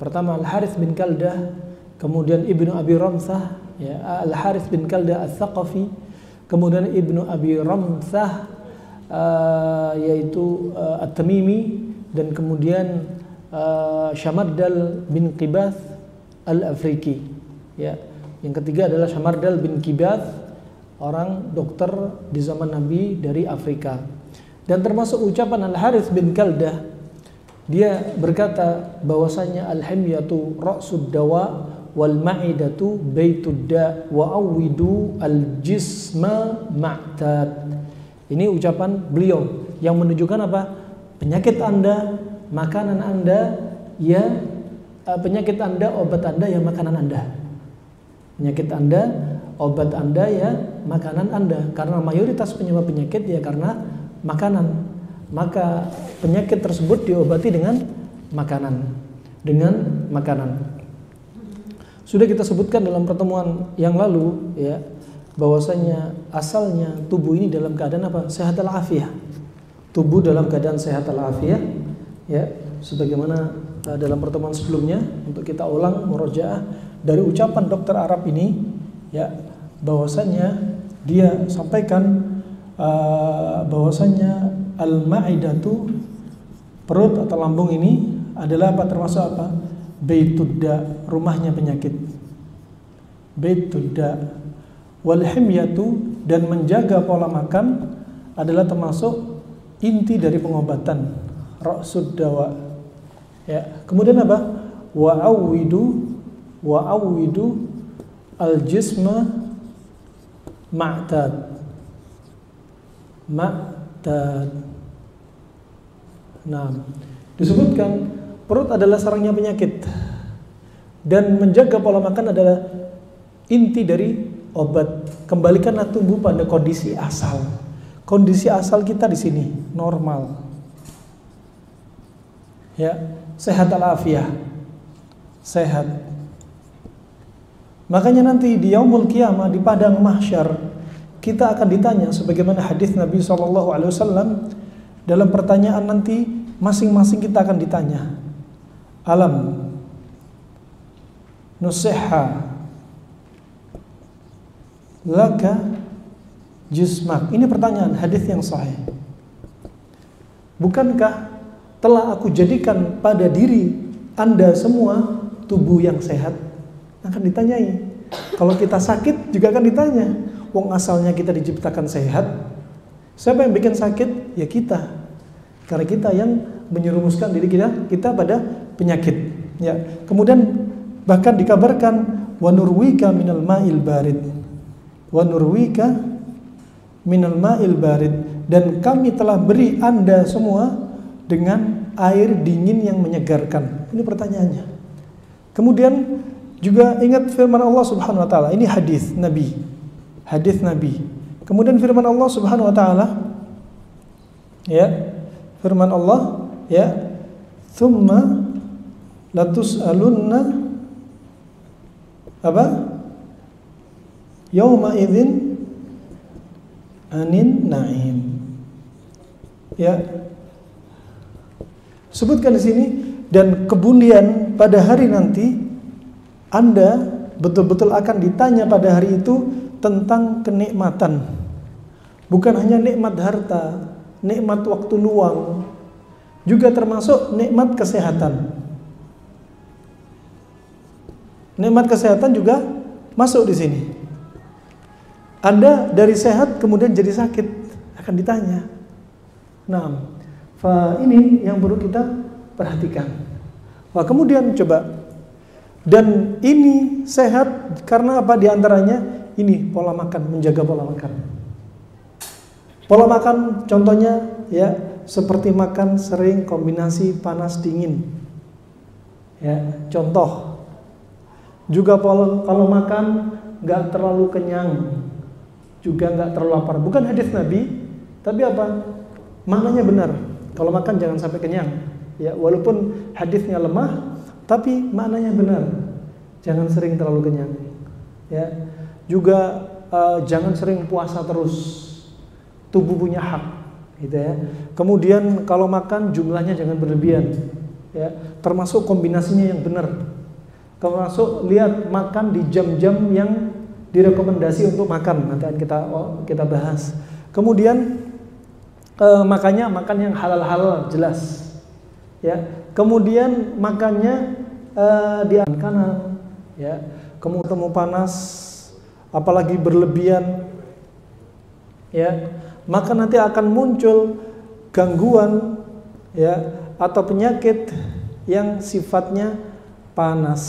Pertama Al Harith bin Kaldah, kemudian Ibnu Abi Ramsah, ya, Al Harith bin Kaldah Al-Thaqafi, kemudian Ibnu Abi Ramsah uh, yaitu uh, At-Tamimi dan kemudian uh, Syamardal bin Qibath Al-Afriki. Ya. Yang ketiga adalah Syamardal bin Qibath, orang dokter di zaman Nabi dari Afrika. Dan termasuk ucapan Al Harith bin Kaldah dia berkata bahwasanya al-himyatu ra'sud dawa wal ma'idatu baitud da wa awidu al-jisma ma'tad. Ini ucapan beliau yang menunjukkan apa? Penyakit Anda, makanan Anda, ya eh, penyakit Anda, obat Anda ya makanan Anda. Penyakit Anda, obat Anda ya makanan Anda. Karena mayoritas penyebab penyakit ya karena makanan maka penyakit tersebut diobati dengan makanan dengan makanan Sudah kita sebutkan dalam pertemuan yang lalu ya bahwasanya asalnya tubuh ini dalam keadaan apa? Sehat al-afiyah. Tubuh dalam keadaan sehat al-afiyah ya sebagaimana uh, dalam pertemuan sebelumnya untuk kita ulang murojaah dari ucapan dokter Arab ini ya bahwasanya dia sampaikan uh, bahwasanya al-ma'idatu perut atau lambung ini adalah apa termasuk apa? Baitudda, rumahnya penyakit. Baitudda wal himyatu dan menjaga pola makan adalah termasuk inti dari pengobatan. Ra'sud dawa. Ya. Kemudian apa? Wa awidu wa awidu al jisma ma'tad. Ma'tad. Nah, disebutkan Perut adalah sarangnya penyakit dan menjaga pola makan adalah inti dari obat. Kembalikanlah tubuh pada kondisi asal. Kondisi asal kita di sini normal. Ya, sehat alafiah. Sehat. Makanya nanti di yaumul kiamah di padang mahsyar kita akan ditanya sebagaimana hadis Nabi SAW dalam pertanyaan nanti masing-masing kita akan ditanya alam nusihha laka jismak? Ini pertanyaan hadis yang sahih. Bukankah telah aku jadikan pada diri anda semua tubuh yang sehat? Akan ditanyai. Kalau kita sakit juga akan ditanya wong asalnya kita diciptakan sehat? Siapa yang bikin sakit? Ya kita karena kita yang menyerumuskan diri kita kita pada penyakit. Ya. Kemudian bahkan dikabarkan wa nurwika minal ma'il barid. Wa nurwika minal ma'il barid dan kami telah beri Anda semua dengan air dingin yang menyegarkan. Ini pertanyaannya. Kemudian juga ingat firman Allah Subhanahu wa taala. Ini hadis Nabi. Hadis Nabi. Kemudian firman Allah Subhanahu wa taala ya. Firman Allah ya. Thumma latus alunna apa? Yauma idzin anin naim. Ya. Sebutkan di sini dan kemudian pada hari nanti Anda betul-betul akan ditanya pada hari itu tentang kenikmatan. Bukan hanya nikmat harta nikmat waktu luang juga termasuk nikmat kesehatan Nikmat kesehatan juga masuk di sini. Anda dari sehat kemudian jadi sakit akan ditanya. Nah, ini yang perlu kita perhatikan. Wah, kemudian coba dan ini sehat karena apa di antaranya ini pola makan menjaga pola makan. Pola makan contohnya ya seperti makan sering kombinasi panas dingin. Ya, contoh juga kalau, kalau makan nggak terlalu kenyang, juga nggak terlalu lapar. Bukan hadis Nabi, tapi apa? Maknanya benar. Kalau makan jangan sampai kenyang. Ya, walaupun hadisnya lemah, tapi maknanya benar. Jangan sering terlalu kenyang. Ya, juga uh, jangan sering puasa terus. Tubuh punya hak, gitu ya. Kemudian kalau makan jumlahnya jangan berlebihan. Ya, termasuk kombinasinya yang benar. Termasuk lihat makan di jam-jam yang direkomendasi untuk makan nanti akan kita oh, kita bahas. Kemudian eh, makannya makan yang halal-halal jelas ya. Kemudian makannya eh, di kanan ya. Kemudian panas apalagi berlebihan ya maka nanti akan muncul gangguan ya atau penyakit yang sifatnya panas.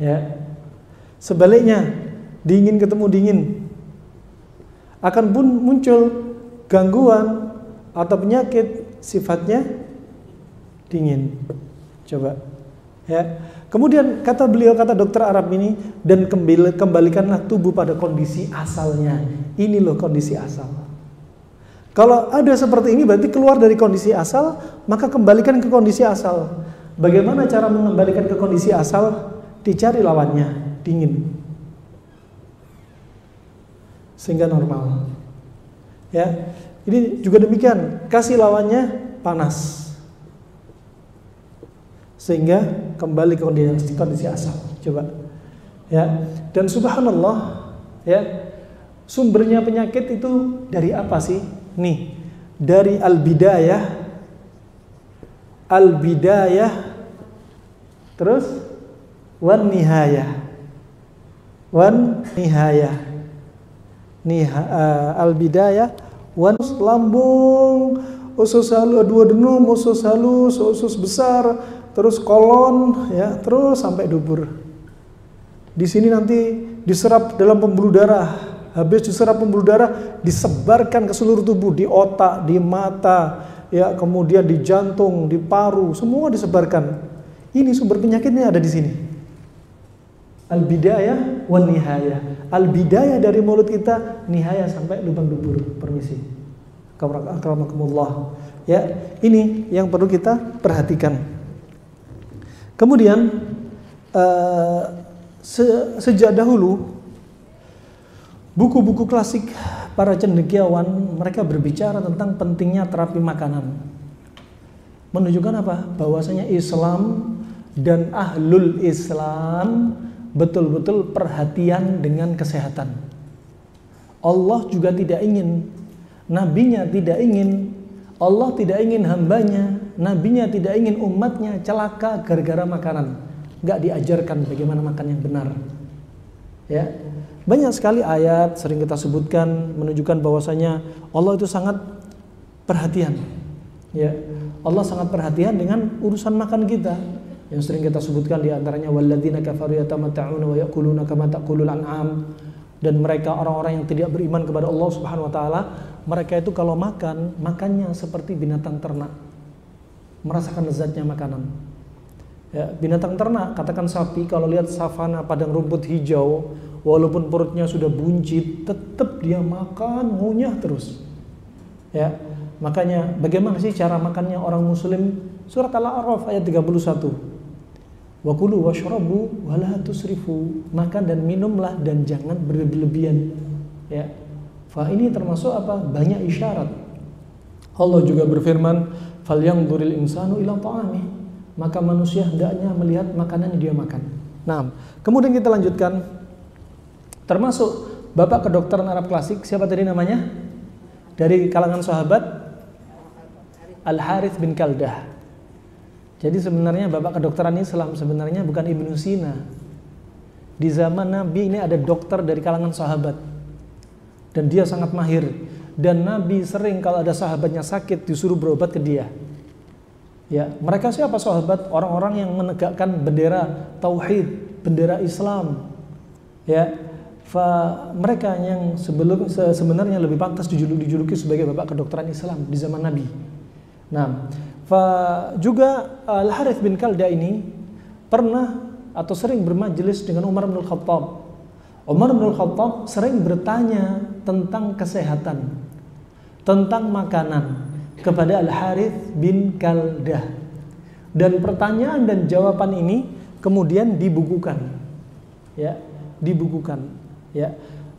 Ya. Sebaliknya, dingin ketemu dingin. Akan pun muncul gangguan atau penyakit sifatnya dingin. Coba. Ya. Kemudian kata beliau kata dokter Arab ini dan kembalikanlah tubuh pada kondisi asalnya. Ini loh kondisi asal. Kalau ada seperti ini berarti keluar dari kondisi asal, maka kembalikan ke kondisi asal. Bagaimana cara mengembalikan ke kondisi asal? Dicari lawannya, dingin. Sehingga normal. Ya. Ini juga demikian, kasih lawannya panas. Sehingga kembali ke kondisi, kondisi asal. Coba. Ya. Dan subhanallah, ya. Sumbernya penyakit itu dari apa sih? Nih, dari al-bidayah al-bidayah terus wan nihayah wan nihayah Niha, uh, al-bidayah wan lambung usus halus dua denum usus halus usus besar terus kolon ya terus sampai dubur. Di sini nanti diserap dalam pembuluh darah. Habis diserap pembuluh darah disebarkan ke seluruh tubuh di otak di mata ya kemudian di jantung di paru semua disebarkan. Ini sumber penyakitnya ada di sini. Al bidayah wan nihayah. Al bidayah dari mulut kita nihayah sampai lubang dubur. Permisi. Akramakumullah ya ini yang perlu kita perhatikan kemudian uh, se sejak dahulu buku-buku klasik para cendekiawan mereka berbicara tentang pentingnya terapi makanan menunjukkan apa bahwasanya Islam dan ahlul Islam betul-betul perhatian dengan kesehatan. Allah juga tidak ingin, nabinya tidak ingin, Allah tidak ingin hambanya, nabinya tidak ingin umatnya celaka gara-gara makanan. Gak diajarkan bagaimana makan yang benar. Ya, banyak sekali ayat sering kita sebutkan menunjukkan bahwasanya Allah itu sangat perhatian. Ya, Allah sangat perhatian dengan urusan makan kita yang sering kita sebutkan di antaranya walladzina kafaru yatamatta'una wa yaquluna kama taqulul an'am dan mereka orang-orang yang tidak beriman kepada Allah Subhanahu wa taala mereka itu kalau makan makannya seperti binatang ternak merasakan lezatnya makanan ya, binatang ternak katakan sapi kalau lihat savana padang rumput hijau walaupun perutnya sudah buncit tetap dia makan ngunyah terus ya makanya bagaimana sih cara makannya orang muslim surat al-a'raf ayat 31 Wakulu washrabu wala tusrifu. Makan dan minumlah dan jangan berlebihan. Ya. Fa ini termasuk apa? Banyak isyarat. Allah juga berfirman, "Falyanzuril insanu ila ta'ami." Maka manusia hendaknya melihat makanan yang dia makan. Nah, kemudian kita lanjutkan. Termasuk Bapak kedokteran Arab klasik, siapa tadi namanya? Dari kalangan sahabat Al Harith bin Kaldah. Jadi sebenarnya Bapak kedokteran Islam sebenarnya bukan Ibnu Sina. Di zaman Nabi ini ada dokter dari kalangan sahabat. Dan dia sangat mahir. Dan Nabi sering kalau ada sahabatnya sakit disuruh berobat ke dia. Ya, mereka siapa sahabat? Orang-orang yang menegakkan bendera tauhid, bendera Islam. Ya, fa, mereka yang sebelum sebenarnya lebih pantas dijuluki, dijuluki sebagai bapak kedokteran Islam di zaman Nabi. Nah, fa juga Al Harith bin Kalda ini pernah atau sering bermajelis dengan Umar bin Khattab. Umar bin Khattab sering bertanya tentang kesehatan, tentang makanan kepada Al Harith bin Kalda. Dan pertanyaan dan jawaban ini kemudian dibukukan. Ya, dibukukan. Ya.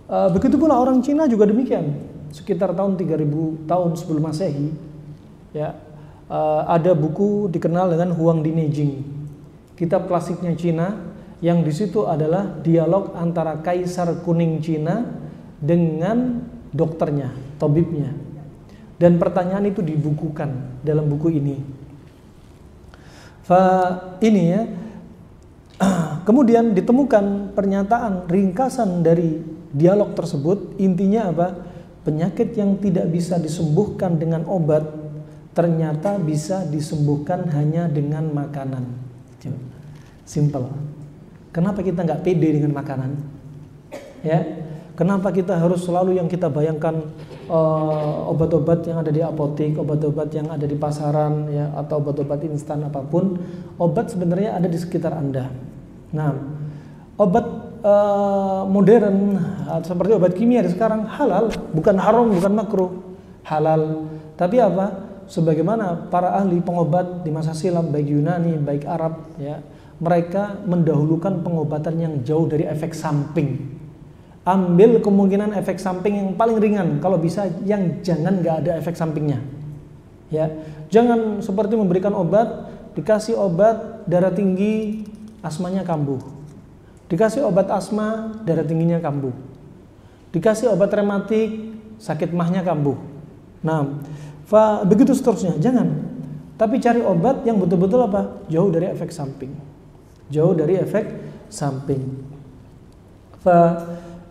E, begitu pula orang Cina juga demikian. Sekitar tahun 3000 tahun sebelum Masehi, ya, uh, ada buku dikenal dengan Huang Dinejing, kitab klasiknya Cina yang di situ adalah dialog antara kaisar kuning Cina dengan dokternya, tabibnya. Dan pertanyaan itu dibukukan dalam buku ini. Fa ini ya. Kemudian ditemukan pernyataan ringkasan dari dialog tersebut, intinya apa? Penyakit yang tidak bisa disembuhkan dengan obat ternyata bisa disembuhkan hanya dengan makanan. Simple. Kenapa kita nggak pede dengan makanan? Ya, kenapa kita harus selalu yang kita bayangkan uh, obat-obat yang ada di apotek, obat-obat yang ada di pasaran, ya, atau obat-obat instan apa pun, obat sebenarnya ada di sekitar anda. Nah, obat uh, modern seperti obat kimia di sekarang halal, bukan haram, bukan makruh, halal. Tapi apa? sebagaimana para ahli pengobat di masa silam baik Yunani baik Arab ya mereka mendahulukan pengobatan yang jauh dari efek samping ambil kemungkinan efek samping yang paling ringan. Kalau bisa yang jangan nggak ada efek sampingnya. Ya. Jangan seperti memberikan obat dikasih obat darah tinggi asmanya kambuh. Dikasih obat asma darah tingginya kambuh. Dikasih obat rematik sakit mahnya kambuh. Nah fa, begitu seterusnya. Jangan. Tapi cari obat yang betul-betul apa? Jauh dari efek samping. Jauh dari efek samping. Fa,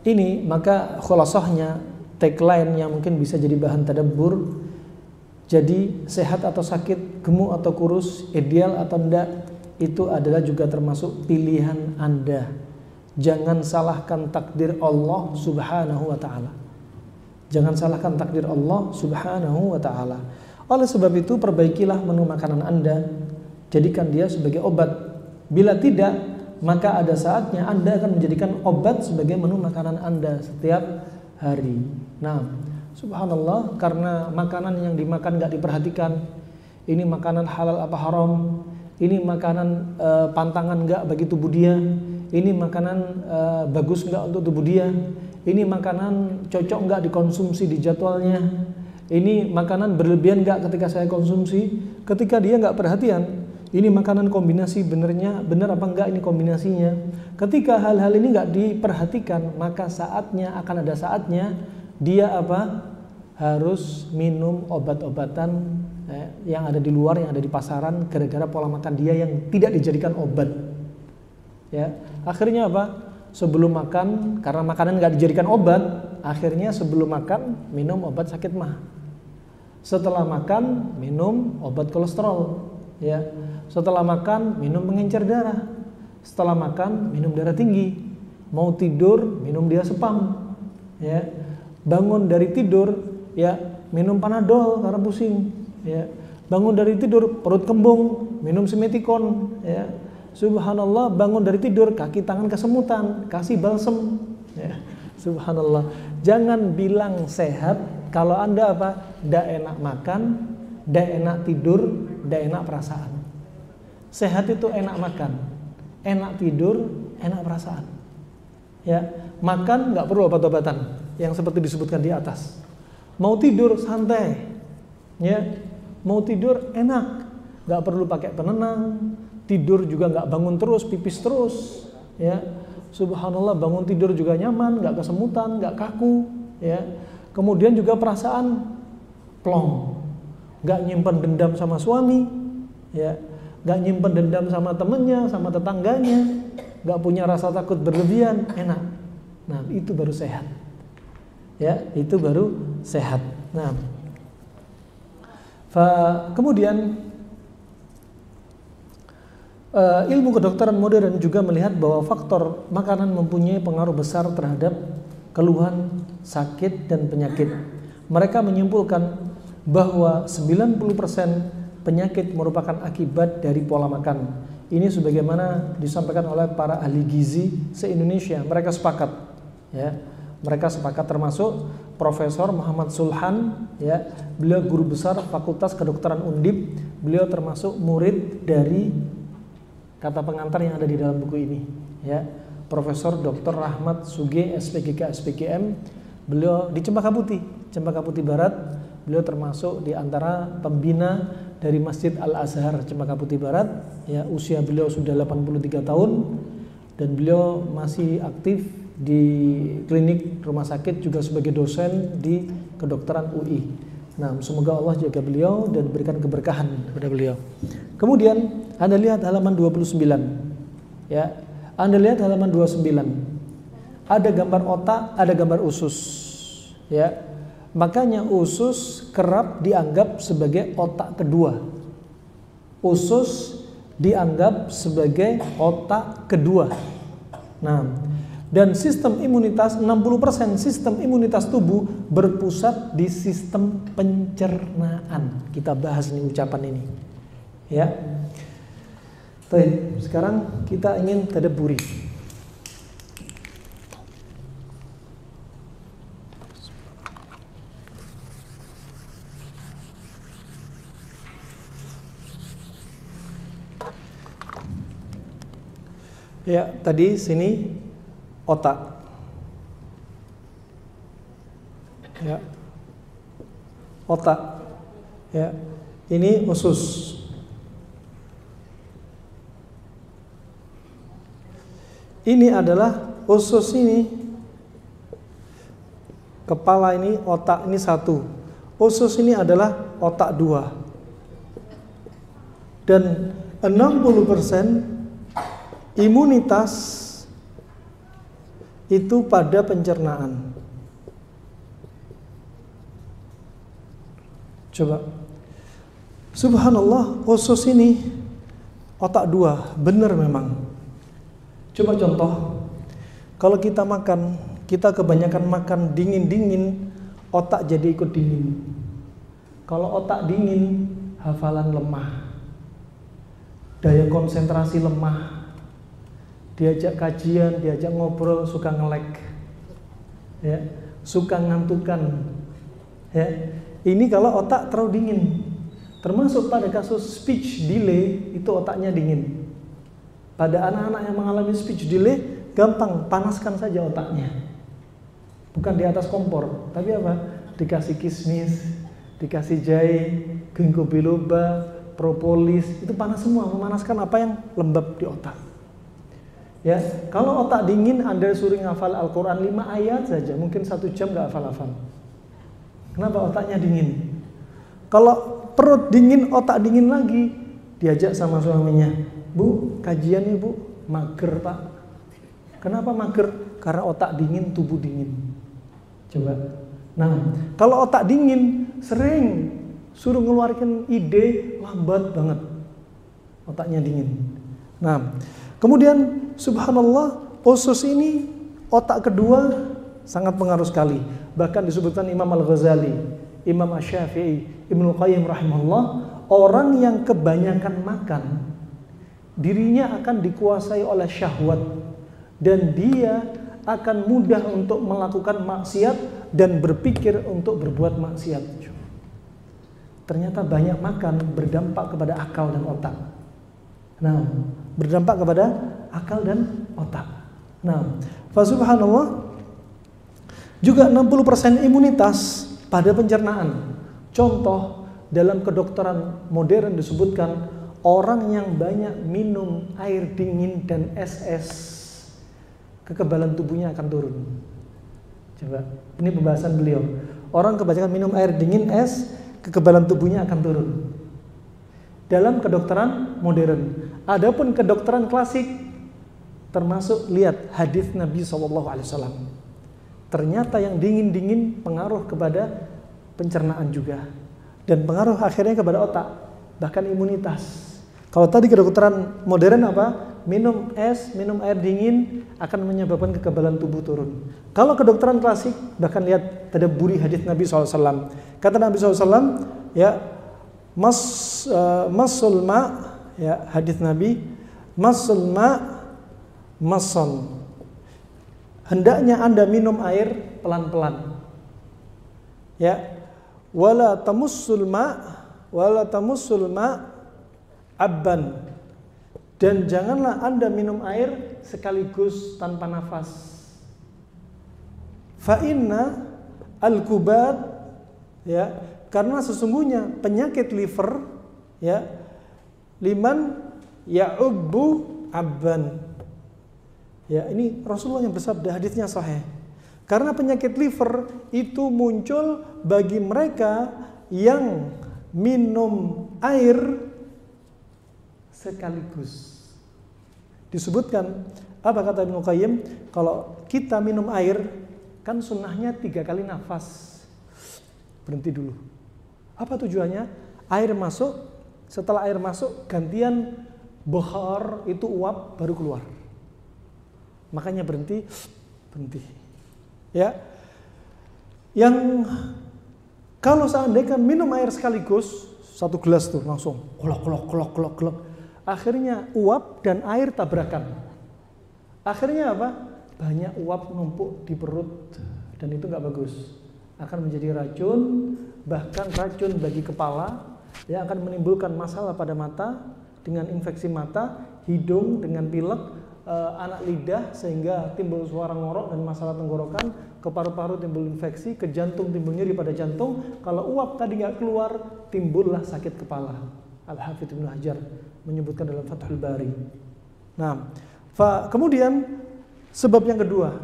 ini maka khulasahnya tagline yang mungkin bisa jadi bahan tadabbur jadi sehat atau sakit gemuk atau kurus ideal atau enggak itu adalah juga termasuk pilihan anda Jangan salahkan takdir Allah Subhanahu wa taala. Jangan salahkan takdir Allah Subhanahu wa taala. Oleh sebab itu perbaikilah menu makanan Anda, jadikan dia sebagai obat. Bila tidak, maka ada saatnya Anda akan menjadikan obat sebagai menu makanan Anda setiap hari. Nah, subhanallah karena makanan yang dimakan nggak diperhatikan, ini makanan halal apa haram, ini makanan e, pantangan nggak bagi tubuh dia, ini makanan uh, bagus nggak untuk tubuh dia, ini makanan cocok nggak dikonsumsi di jadwalnya, ini makanan berlebihan nggak ketika saya konsumsi, ketika dia nggak perhatian, ini makanan kombinasi benernya bener apa enggak ini kombinasinya. Ketika hal-hal ini nggak diperhatikan, maka saatnya akan ada saatnya dia apa? Harus minum obat-obatan eh, yang ada di luar yang ada di pasaran gara-gara pola makan dia yang tidak dijadikan obat. Ya akhirnya apa? Sebelum makan karena makanan nggak dijadikan obat akhirnya sebelum makan minum obat sakit mah. Setelah makan minum obat kolesterol. Ya setelah makan minum pengencer darah setelah makan minum darah tinggi mau tidur minum dia sepam ya bangun dari tidur ya minum panadol karena pusing ya bangun dari tidur perut kembung minum simetikon ya Subhanallah bangun dari tidur kaki tangan kesemutan, kasih balsem. Ya. Subhanallah. Jangan bilang sehat kalau Anda apa? Tidak enak makan, tidak enak tidur, tidak enak perasaan. Sehat itu enak makan, enak tidur, enak perasaan. Ya, makan nggak perlu obat-obatan yang seperti disebutkan di atas. Mau tidur santai, ya, mau tidur enak, nggak perlu pakai penenang, tidur juga nggak bangun terus, pipis terus, ya. Subhanallah bangun tidur juga nyaman, nggak kesemutan, nggak kaku, ya. Kemudian juga perasaan plong, nggak nyimpan dendam sama suami, ya, nggak nyimpan dendam sama temennya, sama tetangganya, nggak punya rasa takut berlebihan, enak. Nah itu baru sehat, ya itu baru sehat. Nah, kemudian Uh, ilmu kedokteran modern juga melihat bahwa faktor makanan mempunyai pengaruh besar terhadap keluhan, sakit, dan penyakit. Mereka menyimpulkan bahwa 90% penyakit merupakan akibat dari pola makan. Ini sebagaimana disampaikan oleh para ahli gizi se-Indonesia. Mereka sepakat, ya. Mereka sepakat termasuk Profesor Muhammad Sulhan, ya. Beliau guru besar Fakultas Kedokteran Undip. Beliau termasuk murid dari kata pengantar yang ada di dalam buku ini ya Profesor Dr. Rahmat Suge SPGK SPGM beliau di Cempaka Putih Cempaka Putih Barat beliau termasuk di antara pembina dari Masjid Al Azhar Cempaka Putih Barat ya usia beliau sudah 83 tahun dan beliau masih aktif di klinik rumah sakit juga sebagai dosen di kedokteran UI Nah, semoga Allah jaga beliau dan berikan keberkahan kepada beliau. Kemudian Anda lihat halaman 29. Ya. Anda lihat halaman 29. Ada gambar otak, ada gambar usus. Ya. Makanya usus kerap dianggap sebagai otak kedua. Usus dianggap sebagai otak kedua. Nah, dan sistem imunitas 60% sistem imunitas tubuh berpusat di sistem pencernaan. Kita bahas nih ucapan ini. Ya. Baik, sekarang kita ingin tadaburi. Ya, tadi sini otak. Ya. Otak. Ya. Ini usus. Ini adalah usus ini. Kepala ini, otak ini satu. Usus ini adalah otak dua. Dan 60% imunitas itu pada pencernaan. Coba. Subhanallah, usus ini otak dua, benar memang. Coba contoh, kalau kita makan, kita kebanyakan makan dingin-dingin, otak jadi ikut dingin. Kalau otak dingin, hafalan lemah. Daya konsentrasi lemah. Diajak kajian, diajak ngobrol suka ngelek. Ya, suka ngantukan. Ya. Ini kalau otak terlalu dingin. Termasuk pada kasus speech delay itu otaknya dingin. Pada anak-anak yang mengalami speech delay, gampang panaskan saja otaknya. Bukan di atas kompor, tapi apa? Dikasih kismis, dikasih jahe, ginkgo biloba, propolis, itu panas semua, memanaskan apa yang lembab di otak. Ya, kalau otak dingin Anda suruh ngafal Al-Quran 5 ayat saja, mungkin satu jam nggak hafal-hafal. Kenapa otaknya dingin? Kalau perut dingin, otak dingin lagi, diajak sama suaminya, Bu, kajiannya bu, mager pak. Kenapa mager? Karena otak dingin, tubuh dingin. Coba. Nah, kalau otak dingin, sering suruh ngeluarkan ide lambat banget. Otaknya dingin. Nah, kemudian subhanallah, usus ini otak kedua sangat pengaruh sekali. Bahkan disebutkan Imam Al-Ghazali, Imam Asy-Syafi'i, Ibnu Qayyim rahimahullah, orang yang kebanyakan makan dirinya akan dikuasai oleh syahwat dan dia akan mudah untuk melakukan maksiat dan berpikir untuk berbuat maksiat. Ternyata banyak makan berdampak kepada akal dan otak. Nah, berdampak kepada akal dan otak. Nah, subhanallah juga 60% imunitas pada pencernaan. Contoh dalam kedokteran modern disebutkan orang yang banyak minum air dingin dan es-es kekebalan tubuhnya akan turun. Coba, ini pembahasan beliau. Orang kebanyakan minum air dingin, es, kekebalan tubuhnya akan turun. Dalam kedokteran modern. Adapun kedokteran klasik termasuk lihat hadis Nabi SAW. Ternyata yang dingin-dingin pengaruh kepada pencernaan juga dan pengaruh akhirnya kepada otak, bahkan imunitas. Kalau tadi kedokteran modern apa? Minum es, minum air dingin akan menyebabkan kekebalan tubuh turun. Kalau kedokteran klasik, bahkan lihat buri hadis Nabi SAW. Kata Nabi SAW, ya, mas uh, masul ma, ya hadis Nabi, masul ma, mason. Hendaknya anda minum air pelan-pelan. Ya, wala tamussul ma, wala tamussul ma abban dan janganlah anda minum air sekaligus tanpa nafas fa inna al kubat ya karena sesungguhnya penyakit liver ya liman ya'ubbu abban ya ini Rasulullah yang bersabda hadisnya sahih karena penyakit liver itu muncul bagi mereka yang minum air sekaligus. Disebutkan apa kata Ibnu Qayyim? Kalau kita minum air kan sunnahnya tiga kali nafas. Berhenti dulu. Apa tujuannya? Air masuk, setelah air masuk gantian bohar itu uap baru keluar. Makanya berhenti, berhenti. Ya. Yang kalau seandainya minum air sekaligus satu gelas tuh langsung kolok kolok kolok kolok kolok Akhirnya uap dan air tabrakan. Akhirnya apa? Banyak uap numpuk di perut dan itu nggak bagus. Akan menjadi racun, bahkan racun bagi kepala yang akan menimbulkan masalah pada mata dengan infeksi mata, hidung dengan pilek, eh, anak lidah sehingga timbul suara ngorok dan masalah tenggorokan, ke paru-paru timbul infeksi, ke jantung timbul nyeri pada jantung. Kalau uap tadi nggak keluar, timbullah sakit kepala. Al Hafidh Ibnu Hajar menyebutkan dalam Fathul Bari. Nah, fa, kemudian sebab yang kedua,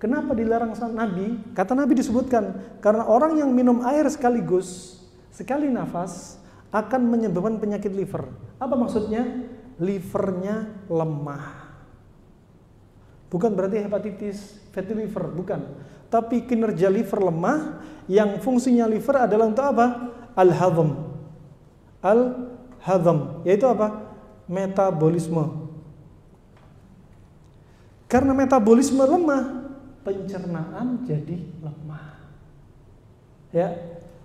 kenapa dilarang Nabi? Kata Nabi disebutkan karena orang yang minum air sekaligus sekali nafas akan menyebabkan penyakit liver. Apa maksudnya? Livernya lemah. Bukan berarti hepatitis, fatty liver, bukan. Tapi kinerja liver lemah yang fungsinya liver adalah untuk apa? Al-hadam. Al-hadam, yaitu apa? Metabolisme. Karena metabolisme lemah, pencernaan jadi lemah. Ya.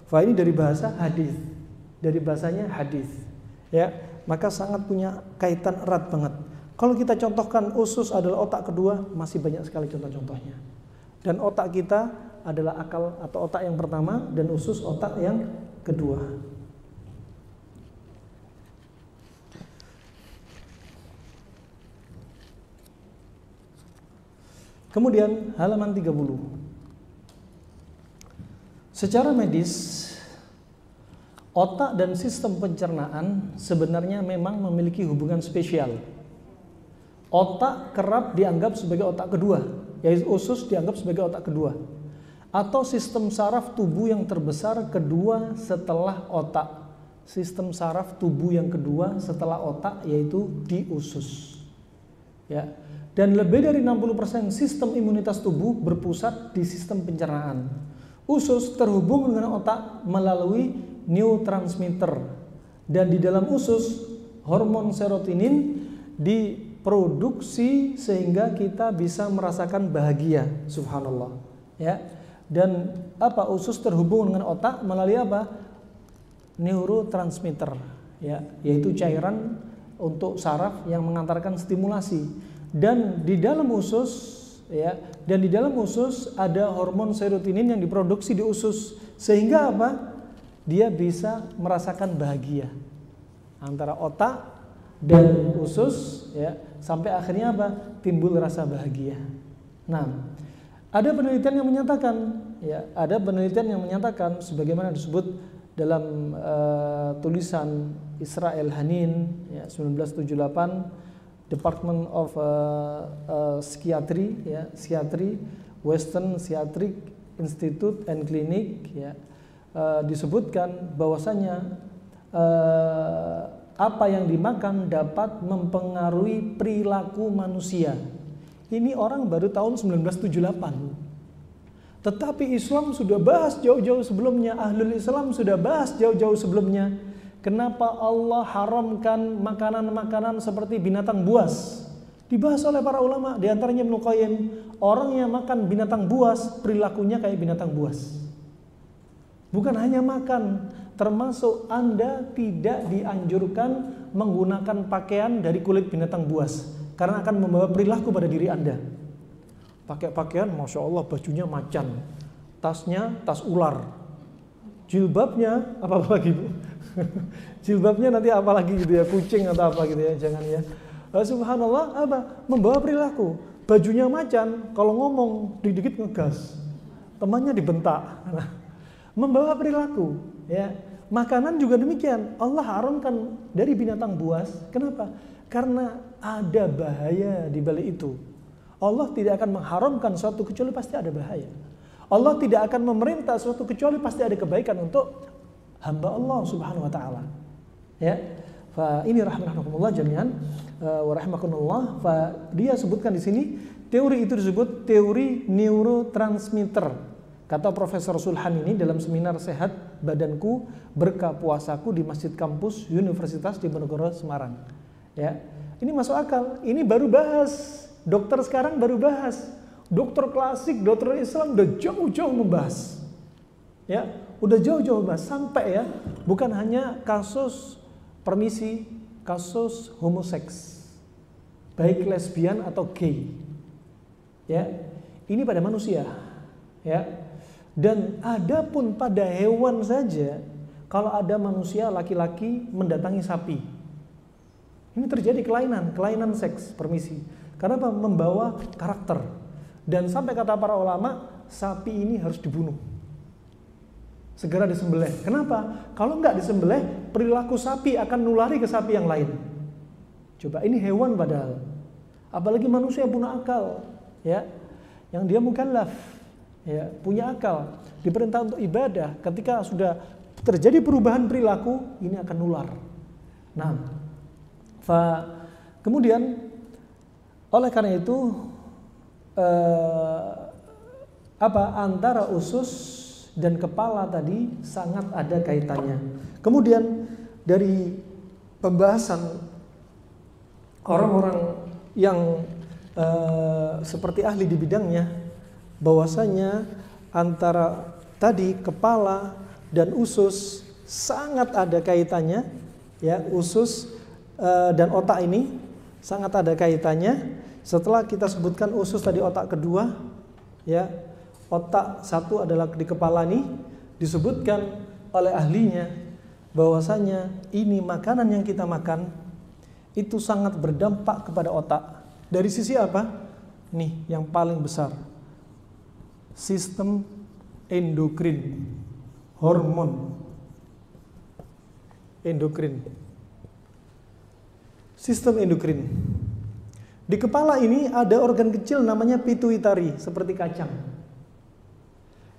Fa ini dari bahasa hadis. Dari bahasanya hadis. Ya, maka sangat punya kaitan erat banget. Kalau kita contohkan usus adalah otak kedua, masih banyak sekali contoh-contohnya. Dan otak kita adalah akal atau otak yang pertama dan usus otak yang kedua. Kemudian halaman 30. Secara medis, otak dan sistem pencernaan sebenarnya memang memiliki hubungan spesial. Otak kerap dianggap sebagai otak kedua, yaitu usus dianggap sebagai otak kedua. Atau sistem saraf tubuh yang terbesar kedua setelah otak. Sistem saraf tubuh yang kedua setelah otak yaitu di usus. Ya. Dan lebih dari 60% sistem imunitas tubuh berpusat di sistem pencernaan. Usus terhubung dengan otak melalui neurotransmitter dan di dalam usus hormon serotonin diproduksi sehingga kita bisa merasakan bahagia. Subhanallah. Ya. Dan apa usus terhubung dengan otak melalui apa? Neurotransmitter ya, yaitu cairan untuk saraf yang mengantarkan stimulasi dan di dalam usus ya dan di dalam usus ada hormon serotonin yang diproduksi di usus sehingga apa dia bisa merasakan bahagia antara otak dan usus ya sampai akhirnya apa? Timbul rasa bahagia. Nah ada penelitian yang menyatakan ya ada penelitian yang menyatakan sebagaimana disebut dalam uh, tulisan Israel Hanin ya 1978 Department of uh, uh, Psychiatry ya Psychiatry Western Psychiatric Institute and Clinic ya uh, disebutkan bahwasanya uh, apa yang dimakan dapat mempengaruhi perilaku manusia. Ini orang baru tahun 1978. Tetapi Islam sudah bahas jauh-jauh sebelumnya, Ahlul Islam sudah bahas jauh-jauh sebelumnya. Kenapa Allah haramkan makanan-makanan seperti binatang buas? Dibahas oleh para ulama, di antaranya Ibnu Qayyim, orang yang makan binatang buas, perilakunya kayak binatang buas. Bukan hanya makan, termasuk Anda tidak dianjurkan menggunakan pakaian dari kulit binatang buas karena akan membawa perilaku pada diri Anda. Pakai pakaian masya Allah bajunya macan tasnya tas ular. Jilbabnya apa lagi bu? Jilbabnya nanti apa lagi gitu ya kucing atau apa gitu ya jangan ya. Nah, subhanallah apa? Membawa perilaku. Bajunya macan kalau ngomong dikit-dikit ngegas. Temannya dibentak. Nah, membawa perilaku ya makanan juga demikian Allah haramkan dari binatang buas kenapa karena ada bahaya di balik itu Allah tidak akan mengharamkan suatu kecuali pasti ada bahaya. Allah tidak akan memerintah suatu kecuali pasti ada kebaikan untuk hamba Allah Subhanahu wa taala. Ya. Fa ini rahmatullah jami'an uh, wa rahimakumullah. Fa dia sebutkan di sini teori itu disebut teori neurotransmitter. Kata Profesor Sulhan ini dalam seminar sehat badanku berkah puasaku di Masjid Kampus Universitas Diponegoro Semarang. Ya. Ini masuk akal. Ini baru bahas Dokter sekarang baru bahas. Dokter klasik, dokter Islam udah jauh-jauh membahas. Ya, udah jauh-jauh bahas sampai ya, bukan hanya kasus permisi, kasus homoseks. Baik lesbian atau gay. Ya. Ini pada manusia. Ya. Dan ada pun pada hewan saja kalau ada manusia laki-laki mendatangi sapi. Ini terjadi kelainan, kelainan seks, permisi. Karena apa? Membawa karakter. Dan sampai kata para ulama, sapi ini harus dibunuh. Segera disembelih. Kenapa? Kalau nggak disembelih, perilaku sapi akan nulari ke sapi yang lain. Coba ini hewan padahal. Apalagi manusia punya akal, ya. Yang dia mukallaf, ya, punya akal. Diperintah untuk ibadah. Ketika sudah terjadi perubahan perilaku, ini akan nular. Nah, fa, kemudian oleh karena itu eh, apa antara usus dan kepala tadi sangat ada kaitannya. Kemudian dari pembahasan orang-orang yang eh, seperti ahli di bidangnya bahwasanya antara tadi kepala dan usus sangat ada kaitannya ya usus eh, dan otak ini sangat ada kaitannya. Setelah kita sebutkan usus tadi otak kedua ya otak satu adalah di kepala nih disebutkan oleh ahlinya bahwasanya ini makanan yang kita makan itu sangat berdampak kepada otak. Dari sisi apa? Nih yang paling besar sistem endokrin hormon. Endokrin. Sistem endokrin. Di kepala ini ada organ kecil namanya pituitari seperti kacang.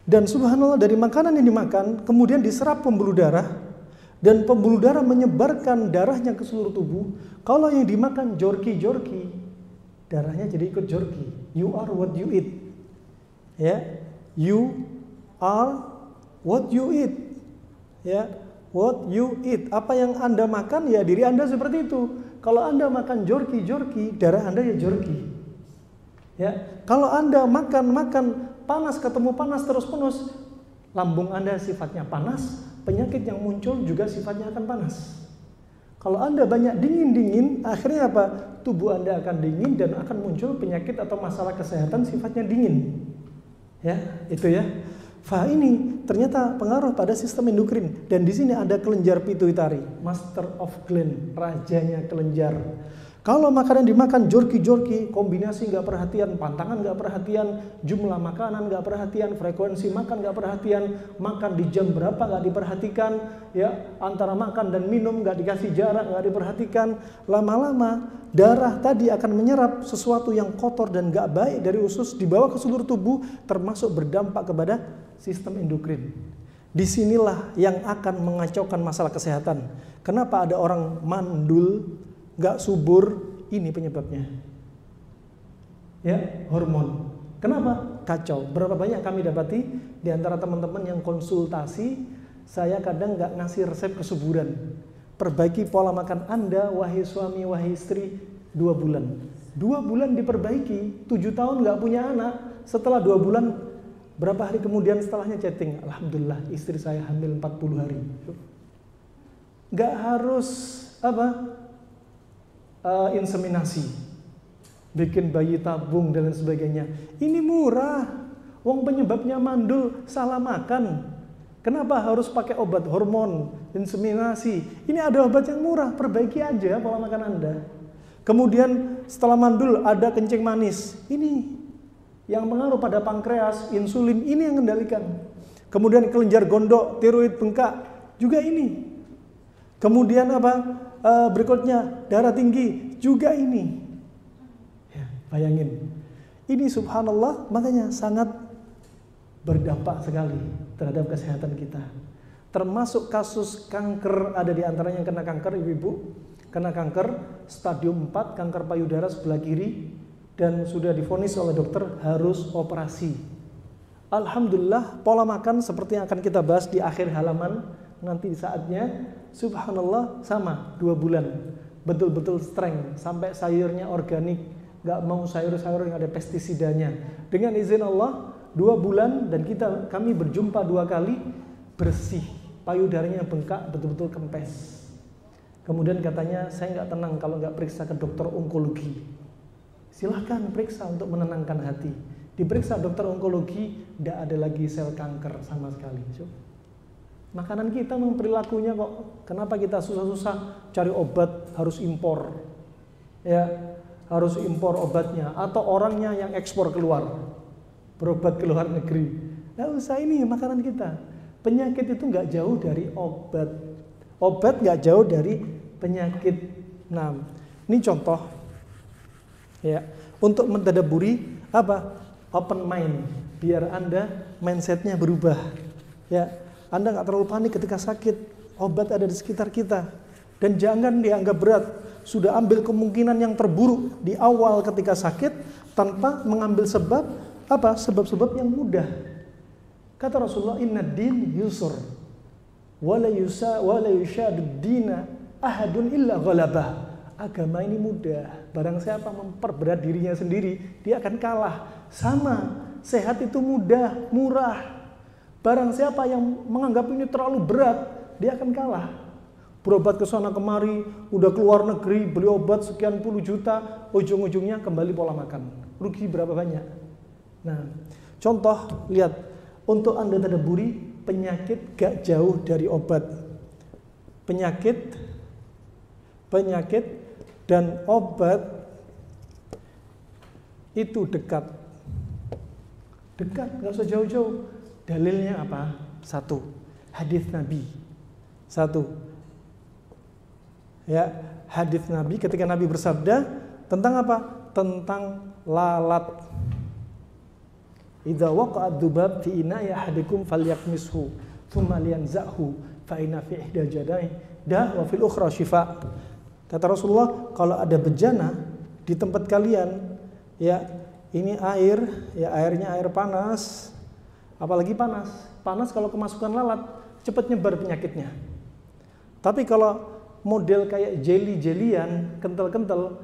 Dan subhanallah dari makanan yang dimakan kemudian diserap pembuluh darah dan pembuluh darah menyebarkan darahnya ke seluruh tubuh. Kalau yang dimakan jorki-jorki darahnya jadi ikut jorki. You are what you eat ya you are what you eat. Ya, what you eat. Apa yang Anda makan ya diri Anda seperti itu. Kalau Anda makan jorki-jorki, darah Anda ya jorki. Ya, kalau Anda makan-makan panas ketemu panas terus penuh, lambung Anda sifatnya panas, penyakit yang muncul juga sifatnya akan panas. Kalau Anda banyak dingin-dingin, akhirnya apa? Tubuh Anda akan dingin dan akan muncul penyakit atau masalah kesehatan sifatnya dingin. Ya, itu ya. Fa ini ternyata pengaruh pada sistem endokrin dan di sini ada kelenjar pituitari, master of gland, rajanya kelenjar. Kalau makanan dimakan jorki-jorki, kombinasi nggak perhatian, pantangan nggak perhatian, jumlah makanan nggak perhatian, frekuensi makan nggak perhatian, makan di jam berapa nggak diperhatikan, ya antara makan dan minum nggak dikasih jarak nggak diperhatikan, lama-lama darah tadi akan menyerap sesuatu yang kotor dan nggak baik dari usus dibawa ke seluruh tubuh, termasuk berdampak kepada sistem endokrin. Di sinilah yang akan mengacaukan masalah kesehatan. Kenapa ada orang mandul, nggak subur? Ini penyebabnya. Ya, hormon. Kenapa? Kacau. Berapa banyak kami dapati di antara teman-teman yang konsultasi, saya kadang nggak ngasih resep kesuburan. Perbaiki pola makan Anda, wahai suami, wahai istri, dua bulan. Dua bulan diperbaiki, tujuh tahun nggak punya anak, setelah dua bulan Berapa hari kemudian setelahnya chatting, Alhamdulillah istri saya hamil 40 hari. Gak harus apa uh, inseminasi, bikin bayi tabung dan lain sebagainya. Ini murah. Wong penyebabnya mandul, salah makan. Kenapa harus pakai obat hormon, inseminasi? Ini ada obat yang murah, perbaiki aja pola makan Anda. Kemudian setelah mandul ada kencing manis. Ini yang pengaruh pada pankreas, insulin ini yang mengendalikan. Kemudian kelenjar gondok, tiroid bengkak juga ini. Kemudian apa? E, berikutnya darah tinggi juga ini. Ya, bayangin. Ini subhanallah makanya sangat berdampak sekali terhadap kesehatan kita. Termasuk kasus kanker ada di antaranya yang kena kanker ibu-ibu, kena kanker stadium 4 kanker payudara sebelah kiri dan sudah difonis oleh dokter harus operasi. Alhamdulillah pola makan seperti yang akan kita bahas di akhir halaman nanti di saatnya subhanallah sama dua bulan. Betul-betul strength sampai sayurnya organik nggak mau sayur-sayur yang ada pestisidanya. Dengan izin Allah dua bulan dan kita kami berjumpa dua kali bersih. Payudaranya bengkak betul-betul kempes. Kemudian katanya saya nggak tenang kalau nggak periksa ke dokter onkologi. Silahkan periksa untuk menenangkan hati. Diperiksa dokter onkologi, tidak ada lagi sel kanker sama sekali. Makanan kita memang perilakunya kok. Kenapa kita susah-susah cari obat harus impor? Ya, harus impor obatnya atau orangnya yang ekspor keluar berobat ke luar negeri. Nggak usah ini makanan kita. Penyakit itu nggak jauh dari obat. Obat nggak jauh dari penyakit. Nah, ini contoh ya untuk mentadaburi apa open mind biar anda mindsetnya berubah ya anda nggak terlalu panik ketika sakit obat ada di sekitar kita dan jangan dianggap berat sudah ambil kemungkinan yang terburuk di awal ketika sakit tanpa mengambil sebab apa sebab-sebab yang mudah kata Rasulullah inna din yusur wala yusa wala dina ahadun illa ghalabah agama ini mudah. Barang siapa memperberat dirinya sendiri, dia akan kalah. Sama, sehat itu mudah, murah. Barang siapa yang menganggap ini terlalu berat, dia akan kalah. Berobat ke sana kemari, udah keluar negeri, beli obat sekian puluh juta, ujung-ujungnya kembali pola makan. Rugi berapa banyak? Nah, contoh, lihat. Untuk Anda tadaburi, penyakit gak jauh dari obat. Penyakit, penyakit dan obat itu dekat. Dekat, nggak usah jauh-jauh. Dalilnya apa? Satu, hadis Nabi. Satu, ya hadis Nabi ketika Nabi bersabda tentang apa? Tentang lalat. Idza waqa'a dzubab fi ina'i ahadikum falyakmishu thumma liyanzahu fa inna fi ihda jadai da wa fil ukhra shifa. Kata Rasulullah, kalau ada bejana di tempat kalian, ya ini air, ya airnya air panas, apalagi panas. Panas kalau kemasukan lalat, cepat nyebar penyakitnya. Tapi kalau model kayak jelly-jelian, kental-kental,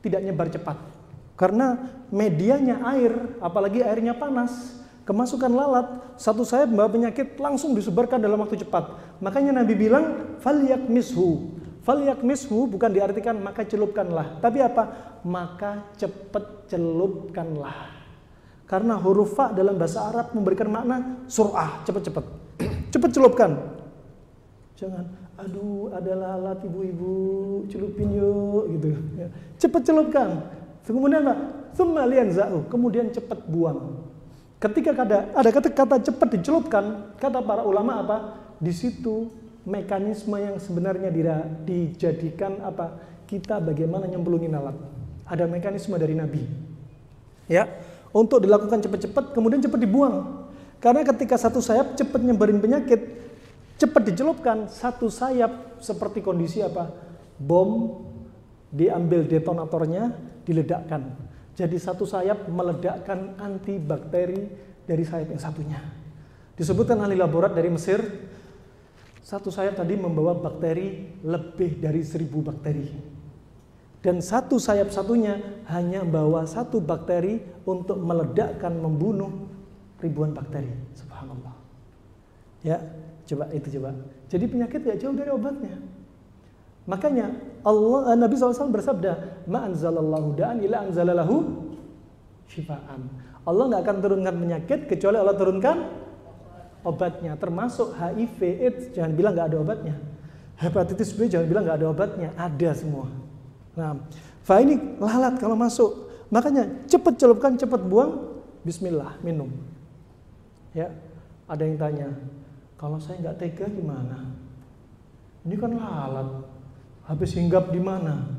tidak nyebar cepat. Karena medianya air, apalagi airnya panas, kemasukan lalat, satu sayap membawa penyakit langsung disebarkan dalam waktu cepat. Makanya Nabi bilang, falyak mishu, Falyakmishu bukan diartikan maka celupkanlah, tapi apa? Maka cepat celupkanlah. Karena huruf fa dalam bahasa Arab memberikan makna surah, cepat-cepat. cepat celupkan. Jangan, aduh ada lalat ibu-ibu, celupin yuk gitu. Ya. Cepat celupkan. Kemudian apa? Sumalian za'u, kemudian cepat buang. Ketika ada ada kata kata cepat dicelupkan, kata para ulama apa? Di situ mekanisme yang sebenarnya dijadikan apa kita bagaimana nyemplungin alat ada mekanisme dari Nabi ya untuk dilakukan cepat-cepat kemudian cepat dibuang. Karena ketika satu sayap cepat nyebarin penyakit cepat dicelupkan satu sayap seperti kondisi apa? Bom diambil detonatornya diledakkan. Jadi satu sayap meledakkan antibakteri dari sayap yang satunya. Disebutkan ahli laborat dari Mesir satu sayap tadi membawa bakteri lebih dari seribu bakteri. Dan satu sayap satunya hanya membawa satu bakteri untuk meledakkan, membunuh ribuan bakteri. Subhanallah. Ya, coba itu coba. Jadi penyakit gak jauh dari obatnya. Makanya Allah Nabi SAW bersabda, "Ma anzalallahu da'an ila anzalalahu syifaan." Allah nggak akan turunkan penyakit kecuali Allah turunkan obatnya termasuk HIV AIDS jangan bilang nggak ada obatnya hepatitis B jangan bilang nggak ada obatnya ada semua nah fa ini lalat kalau masuk. Makanya cepat celupkan cepat buang Bismillah minum. Ya ada yang tanya kalau saya nggak tega gimana? Ini kan lalat. Habis hinggap di mana?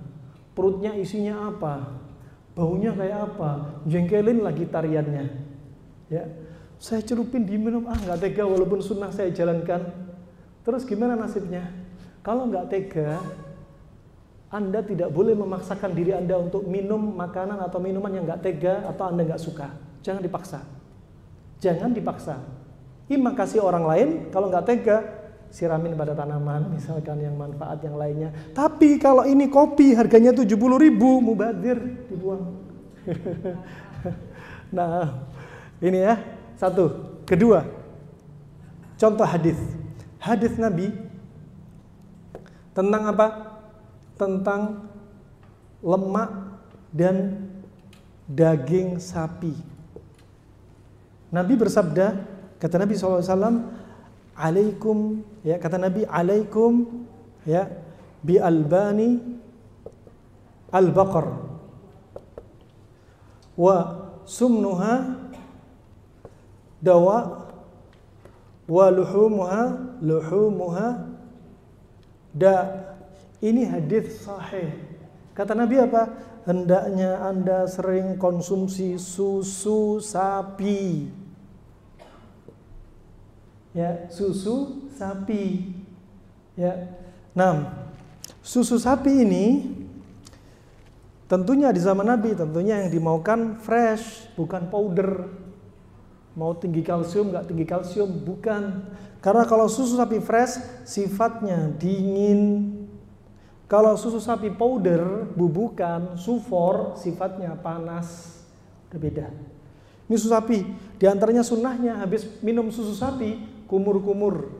Perutnya isinya apa? Baunya kayak apa? Jengkelin lagi tariannya. Ya saya celupin diminum, ah nggak tega walaupun sunnah saya jalankan. Terus gimana nasibnya? Kalau nggak tega, Anda tidak boleh memaksakan diri Anda untuk minum makanan atau minuman yang nggak tega atau Anda nggak suka. Jangan dipaksa. Jangan dipaksa. Ima kasih orang lain, kalau nggak tega, siramin pada tanaman, misalkan yang manfaat yang lainnya. Tapi kalau ini kopi harganya 70 ribu, mubadir, dibuang. nah, ini ya, satu. Kedua, contoh hadis. Hadis Nabi tentang apa? Tentang lemak dan daging sapi. Nabi bersabda, kata Nabi SAW, alaikum, ya kata Nabi, alaikum, ya bi albani al-baqar wa sumnuha dawa wa luhumuha luhumuha da ini hadis sahih. Kata Nabi apa? Hendaknya anda sering konsumsi susu sapi. Ya susu sapi. Ya. Nah susu sapi ini tentunya di zaman Nabi tentunya yang dimaukan fresh bukan powder. Mau tinggi kalsium nggak tinggi kalsium bukan. Karena kalau susu sapi fresh sifatnya dingin kalau susu sapi powder bubukan sufor sifatnya panas udah beda ini susu sapi di antaranya sunnahnya habis minum susu sapi kumur-kumur.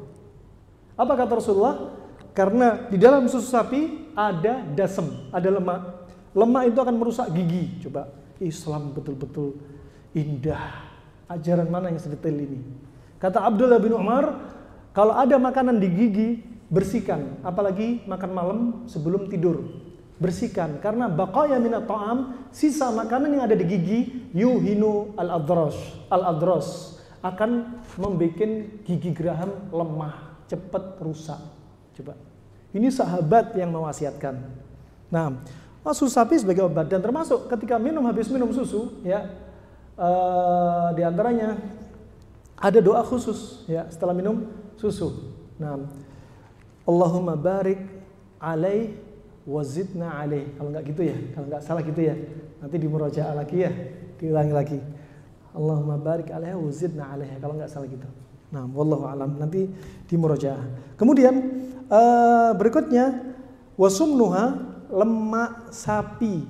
Apa kata Rasulullah? Karena di dalam susu sapi ada dasem, ada lemak. Lemak itu akan merusak gigi. Coba Islam betul-betul indah. Ajaran mana yang sedetail ini? Kata Abdullah bin Umar, kalau ada makanan di gigi, bersihkan. Apalagi makan malam sebelum tidur. Bersihkan. Karena baqaya minat ta'am, sisa makanan yang ada di gigi, yuhinu al-adros. Al-adros akan membuat gigi geraham lemah, cepat rusak. Coba. Ini sahabat yang mewasiatkan. Nah, susu sapi sebagai obat dan termasuk ketika minum habis minum susu, ya, uh, di antaranya ada doa khusus, ya, setelah minum susu. Nah, Allahumma barik alaih wazidna alaih. Kalau nggak gitu ya, kalau nggak salah gitu ya. Nanti di lagi ya, diulangi lagi. Allahumma barik alaiha wa zidna alaiha kalau nggak salah gitu. Nah, wallahu alam nanti di. Kemudian uh, berikutnya wasumnuha lemak sapi.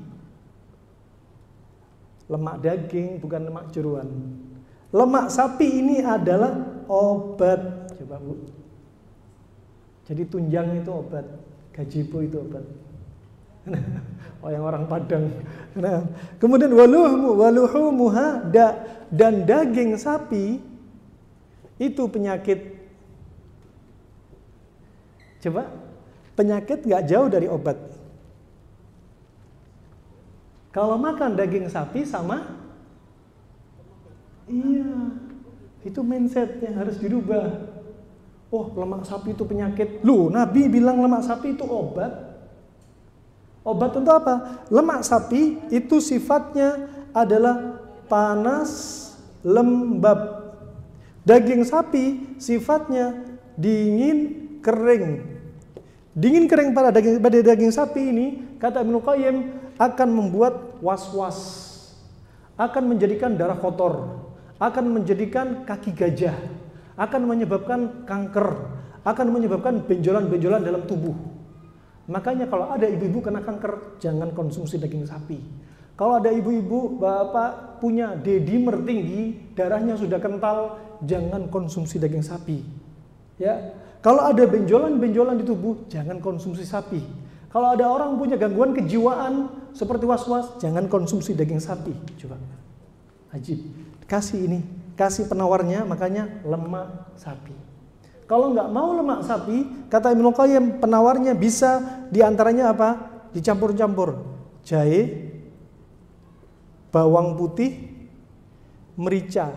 Lemak daging bukan lemak jeruan. Lemak sapi ini adalah obat. Coba Bu. Jadi tunjang itu obat, gajibo itu obat. oh yang orang Padang. Nah, kemudian waluhu waluhu muhada dan daging sapi itu penyakit. Coba penyakit nggak jauh dari obat. Kalau makan daging sapi sama Iya, itu mindset yang harus dirubah. Oh, lemak sapi itu penyakit. Loh, Nabi bilang lemak sapi itu obat. Obat untuk apa? Lemak sapi itu sifatnya adalah panas, lembab. Daging sapi sifatnya dingin, kering. Dingin kering pada daging pada daging sapi ini kata Ibnu Qayyim akan membuat was-was. Akan menjadikan darah kotor, akan menjadikan kaki gajah, akan menyebabkan kanker, akan menyebabkan benjolan-benjolan dalam tubuh. Makanya kalau ada ibu-ibu kena kanker, jangan konsumsi daging sapi. Kalau ada ibu-ibu, bapak punya dedimer tinggi, darahnya sudah kental, jangan konsumsi daging sapi. Ya, kalau ada benjolan-benjolan di tubuh, jangan konsumsi sapi. Kalau ada orang punya gangguan kejiwaan seperti was-was, jangan konsumsi daging sapi. Coba, ajib. Kasih ini, kasih penawarnya, makanya lemak sapi. Kalau nggak mau lemak sapi, kata Ibnu Qayyim, penawarnya bisa di antaranya apa? Dicampur-campur. Jahe, bawang putih, merica.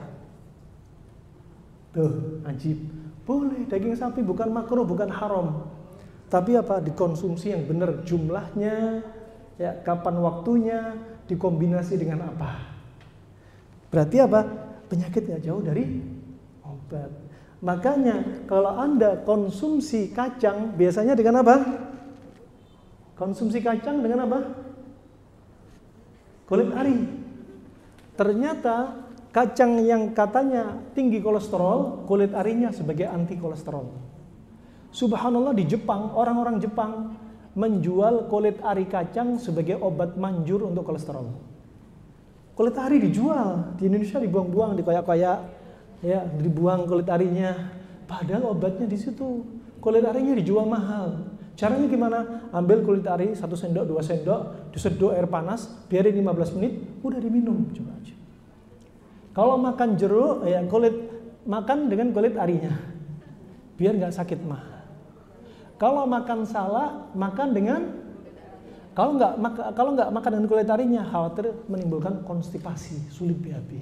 Tuh, ajib. Boleh, daging sapi bukan makro, bukan haram. Tapi apa? Dikonsumsi yang benar jumlahnya, ya kapan waktunya, dikombinasi dengan apa. Berarti apa? Penyakit nggak jauh dari obat. Makanya kalau Anda konsumsi kacang biasanya dengan apa? Konsumsi kacang dengan apa? Kulit ari. Ternyata kacang yang katanya tinggi kolesterol, kulit arinya sebagai anti kolesterol. Subhanallah di Jepang, orang-orang Jepang menjual kulit ari kacang sebagai obat manjur untuk kolesterol. Kulit ari dijual, di Indonesia dibuang-buang, dikoyak-koyak, ya dibuang kulit arinya. Padahal obatnya di situ. Kulit arinya dijual mahal. Caranya gimana? Ambil kulit ari satu sendok dua sendok disedot air panas biarin 15 menit udah diminum coba aja. Kalau makan jeruk ya kulit makan dengan kulit arinya biar nggak sakit mah. Kalau makan salak makan dengan Kalau nggak maka- kalau nggak makan dengan kulit arinya, khawatir menimbulkan konstipasi, sulit BAB.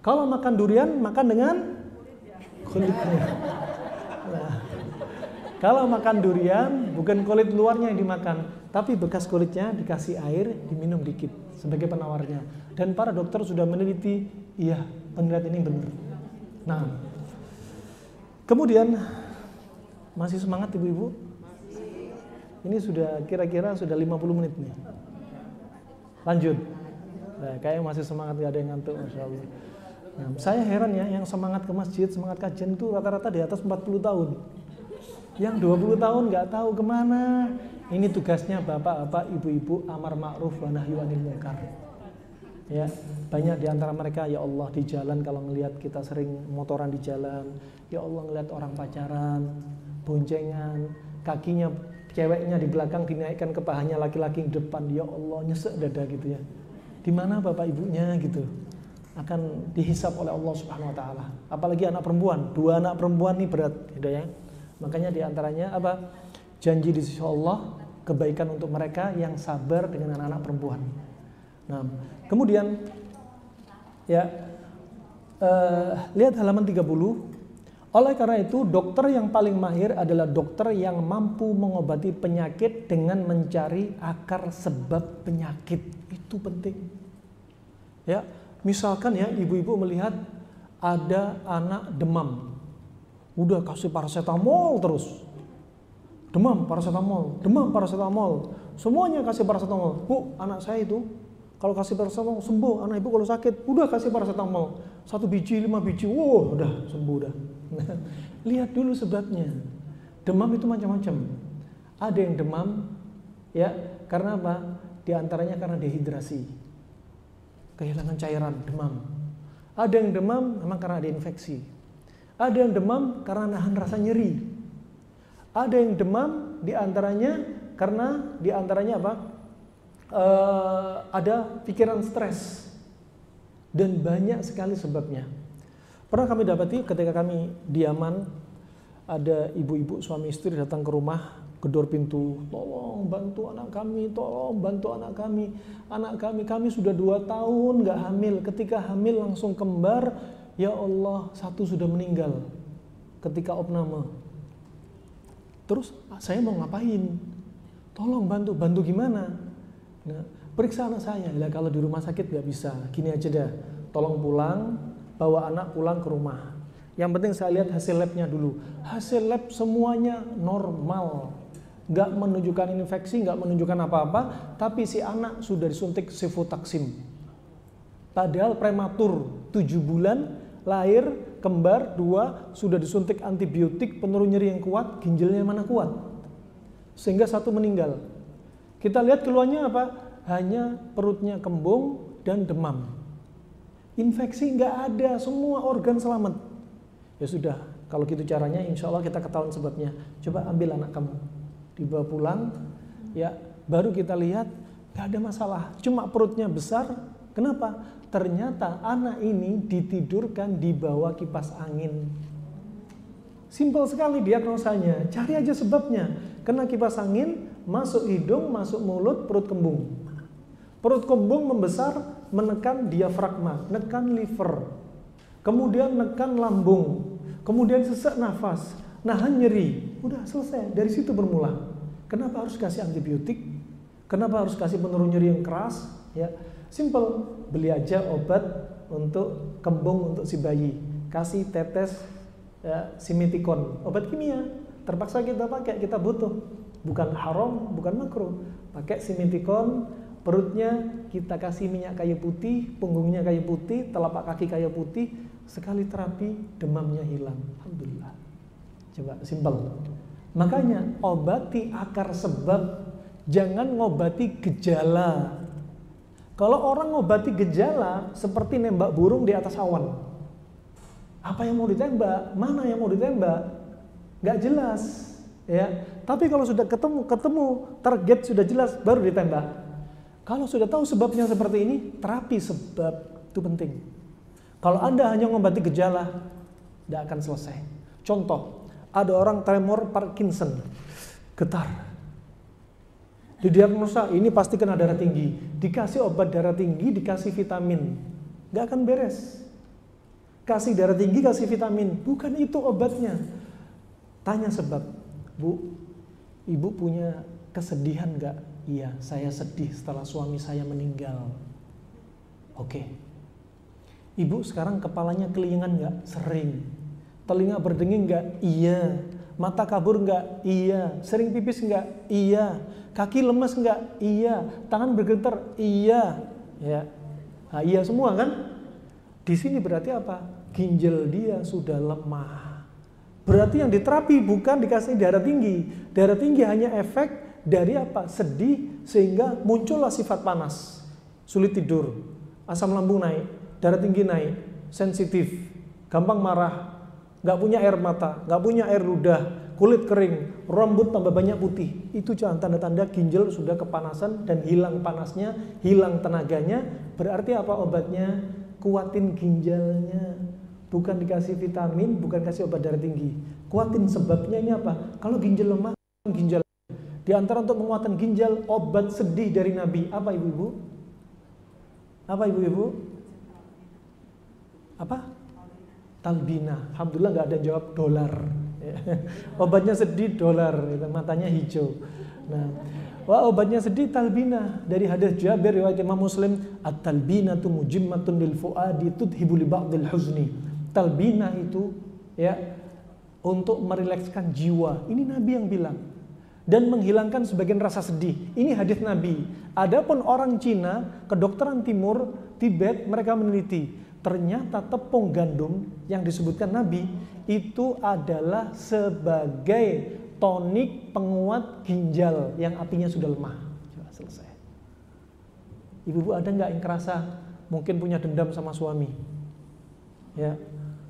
Kalau makan durian, makan dengan kulitnya. Nah, kalau makan durian, bukan kulit luarnya yang dimakan, tapi bekas kulitnya dikasih air, diminum dikit sebagai penawarnya. Dan para dokter sudah meneliti, iya penelitian ini benar. Nah, kemudian masih semangat ibu-ibu? Ini sudah kira-kira sudah 50 menit nih. Lanjut. Nah, kayak masih semangat gak ada yang ngantuk, masya Allah. Nah, saya heran ya, yang semangat ke masjid, semangat kajian itu rata-rata di atas 40 tahun. Yang 20 tahun nggak tahu ke mana. Ini tugasnya bapak-bapak, ibu-ibu, amar ma'ruf wa nahyu anil munkar. Ya, banyak di antara mereka ya Allah di jalan kalau ngelihat kita sering motoran di jalan, ya Allah ngelihat orang pacaran, boncengan, kakinya ceweknya di belakang dinaikkan ke pahanya laki-laki di depan, ya Allah nyesek dada gitu ya. Di mana bapak ibunya gitu akan dihisap oleh Allah Subhanahu wa taala. Apalagi anak perempuan, dua anak perempuan nih berat gitu ya. Makanya di antaranya apa? Janji di sisi Allah kebaikan untuk mereka yang sabar dengan anak-anak perempuan. Nah, kemudian ya eh, lihat halaman 30. Oleh karena itu, dokter yang paling mahir adalah dokter yang mampu mengobati penyakit dengan mencari akar sebab penyakit. Itu penting. Ya, misalkan ya ibu-ibu melihat ada anak demam. Udah kasih paracetamol terus. Demam, paracetamol, demam, paracetamol. Semuanya kasih paracetamol. Bu, anak saya itu kalau kasih paracetamol sembuh. Anak ibu kalau sakit, udah kasih paracetamol. Satu biji, lima biji, wow, udah sembuh udah. Lihat dulu sebabnya. Demam itu macam-macam. Ada yang demam, ya, karena apa? Di antaranya karena dehidrasi, kehilangan cairan, demam. Ada yang demam memang karena ada infeksi. Ada yang demam karena nahan rasa nyeri. Ada yang demam di antaranya karena di antaranya apa? Eh, ada pikiran stres dan banyak sekali sebabnya. Pernah kami dapati ketika kami diaman ada ibu-ibu suami istri datang ke rumah gedor pintu, tolong bantu anak kami, tolong bantu anak kami, anak kami, kami sudah dua tahun nggak hamil, ketika hamil langsung kembar, ya Allah satu sudah meninggal ketika opname. Terus saya mau ngapain? Tolong bantu, bantu gimana? Nah, periksa anak saya. Lah kalau di rumah sakit nggak bisa, gini aja dah. Tolong pulang, bawa anak pulang ke rumah. Yang penting saya lihat hasil labnya dulu. Hasil lab semuanya normal, nggak menunjukkan infeksi, nggak menunjukkan apa-apa. Tapi si anak sudah disuntik sifotaksim. Padahal prematur 7 bulan lahir kembar dua sudah disuntik antibiotik penurun nyeri yang kuat ginjalnya mana kuat sehingga satu meninggal kita lihat keluarnya apa hanya perutnya kembung dan demam infeksi nggak ada semua organ selamat ya sudah kalau gitu caranya insya Allah kita ketahuan sebabnya coba ambil anak kamu dibawa pulang ya baru kita lihat nggak ada masalah cuma perutnya besar kenapa ternyata anak ini ditidurkan di bawah kipas angin. Simpel sekali diagnosanya, cari aja sebabnya. Kena kipas angin, masuk hidung, masuk mulut, perut kembung. Perut kembung membesar, menekan diafragma, menekan liver. Kemudian menekan lambung. Kemudian sesak nafas, nahan nyeri. Udah selesai, dari situ bermula. Kenapa harus kasih antibiotik? Kenapa harus kasih penurun nyeri yang keras? Ya, simple beli aja obat untuk kembung untuk si bayi kasih tetes ya, simitikon obat kimia terpaksa kita pakai kita butuh bukan haram bukan makruh pakai simitikon perutnya kita kasih minyak kayu putih punggungnya kayu putih telapak kaki kayu putih sekali terapi demamnya hilang alhamdulillah coba simpel makanya obati akar sebab jangan ngobati gejala kalau orang ngobati gejala seperti nembak burung di atas awan. Apa yang mau ditembak? Mana yang mau ditembak? Gak jelas. Ya, tapi kalau sudah ketemu ketemu target sudah jelas baru ditembak. Kalau sudah tahu sebabnya seperti ini, terapi sebab itu penting. Kalau Anda hanya ngobati gejala, tidak akan selesai. Contoh, ada orang tremor Parkinson, getar. Didiagnosa ini pasti kena darah tinggi. Dikasih obat darah tinggi, dikasih vitamin. Nggak akan beres. Kasih darah tinggi, kasih vitamin. Bukan itu obatnya. Tanya sebab. Bu, ibu punya kesedihan nggak? Iya, saya sedih setelah suami saya meninggal. Oke. Ibu sekarang kepalanya kelingan nggak? Sering. Telinga berdenging nggak? Iya. Mata kabur nggak? Iya. Sering pipis nggak? Iya. Kaki lemas nggak? Iya. Tangan bergetar? Iya. Ya. Nah, iya semua kan? Di sini berarti apa? Ginjal dia sudah lemah. Berarti yang diterapi bukan dikasih darah tinggi. Darah tinggi hanya efek dari apa? Sedih sehingga muncullah sifat panas. Sulit tidur, asam lambung naik, darah tinggi naik, sensitif, gampang marah, nggak punya air mata, nggak punya air ludah, kulit kering, rambut tambah banyak putih. Itu jangan tanda-tanda ginjal sudah kepanasan dan hilang panasnya, hilang tenaganya. Berarti apa obatnya? Kuatin ginjalnya. Bukan dikasih vitamin, bukan kasih obat darah tinggi. Kuatin sebabnya ini apa? Kalau ginjal lemah, ginjal. Di antara untuk menguatkan ginjal, obat sedih dari Nabi. Apa ibu-ibu? Apa ibu-ibu? Apa? Talbina. Alhamdulillah nggak ada yang jawab dolar. Obatnya sedih dolar, gitu. matanya hijau. Nah, wah obatnya sedih talbina dari hadis Jabir riwayat Imam Muslim at-talbina tu mujimmatun lil fuadi tudhibu li ba'dil huzni. Talbina itu ya untuk merilekskan jiwa. Ini Nabi yang bilang dan menghilangkan sebagian rasa sedih. Ini hadis Nabi. Adapun orang Cina, kedokteran timur, Tibet, mereka meneliti ternyata tepung gandum yang disebutkan Nabi itu adalah sebagai tonik penguat ginjal yang apinya sudah lemah. Sudah selesai. Ibu-ibu ada nggak yang kerasa mungkin punya dendam sama suami? Ya,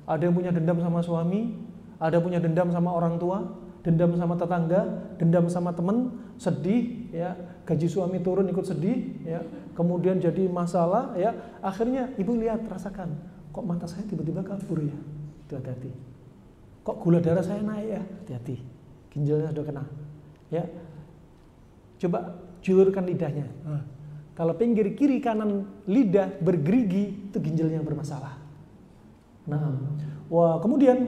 ada yang punya dendam sama suami, ada punya dendam sama orang tua, dendam sama tetangga, dendam sama teman, sedih, ya, gaji suami turun ikut sedih, ya, kemudian jadi masalah, ya, akhirnya ibu lihat rasakan, kok mata saya tiba-tiba kabur ya, hati-hati. Kok gula darah saya naik ya, hati-hati, ginjalnya sudah kena, ya. Coba julurkan lidahnya. Nah, kalau pinggir kiri kanan lidah bergerigi itu ginjalnya bermasalah. Nah, wah kemudian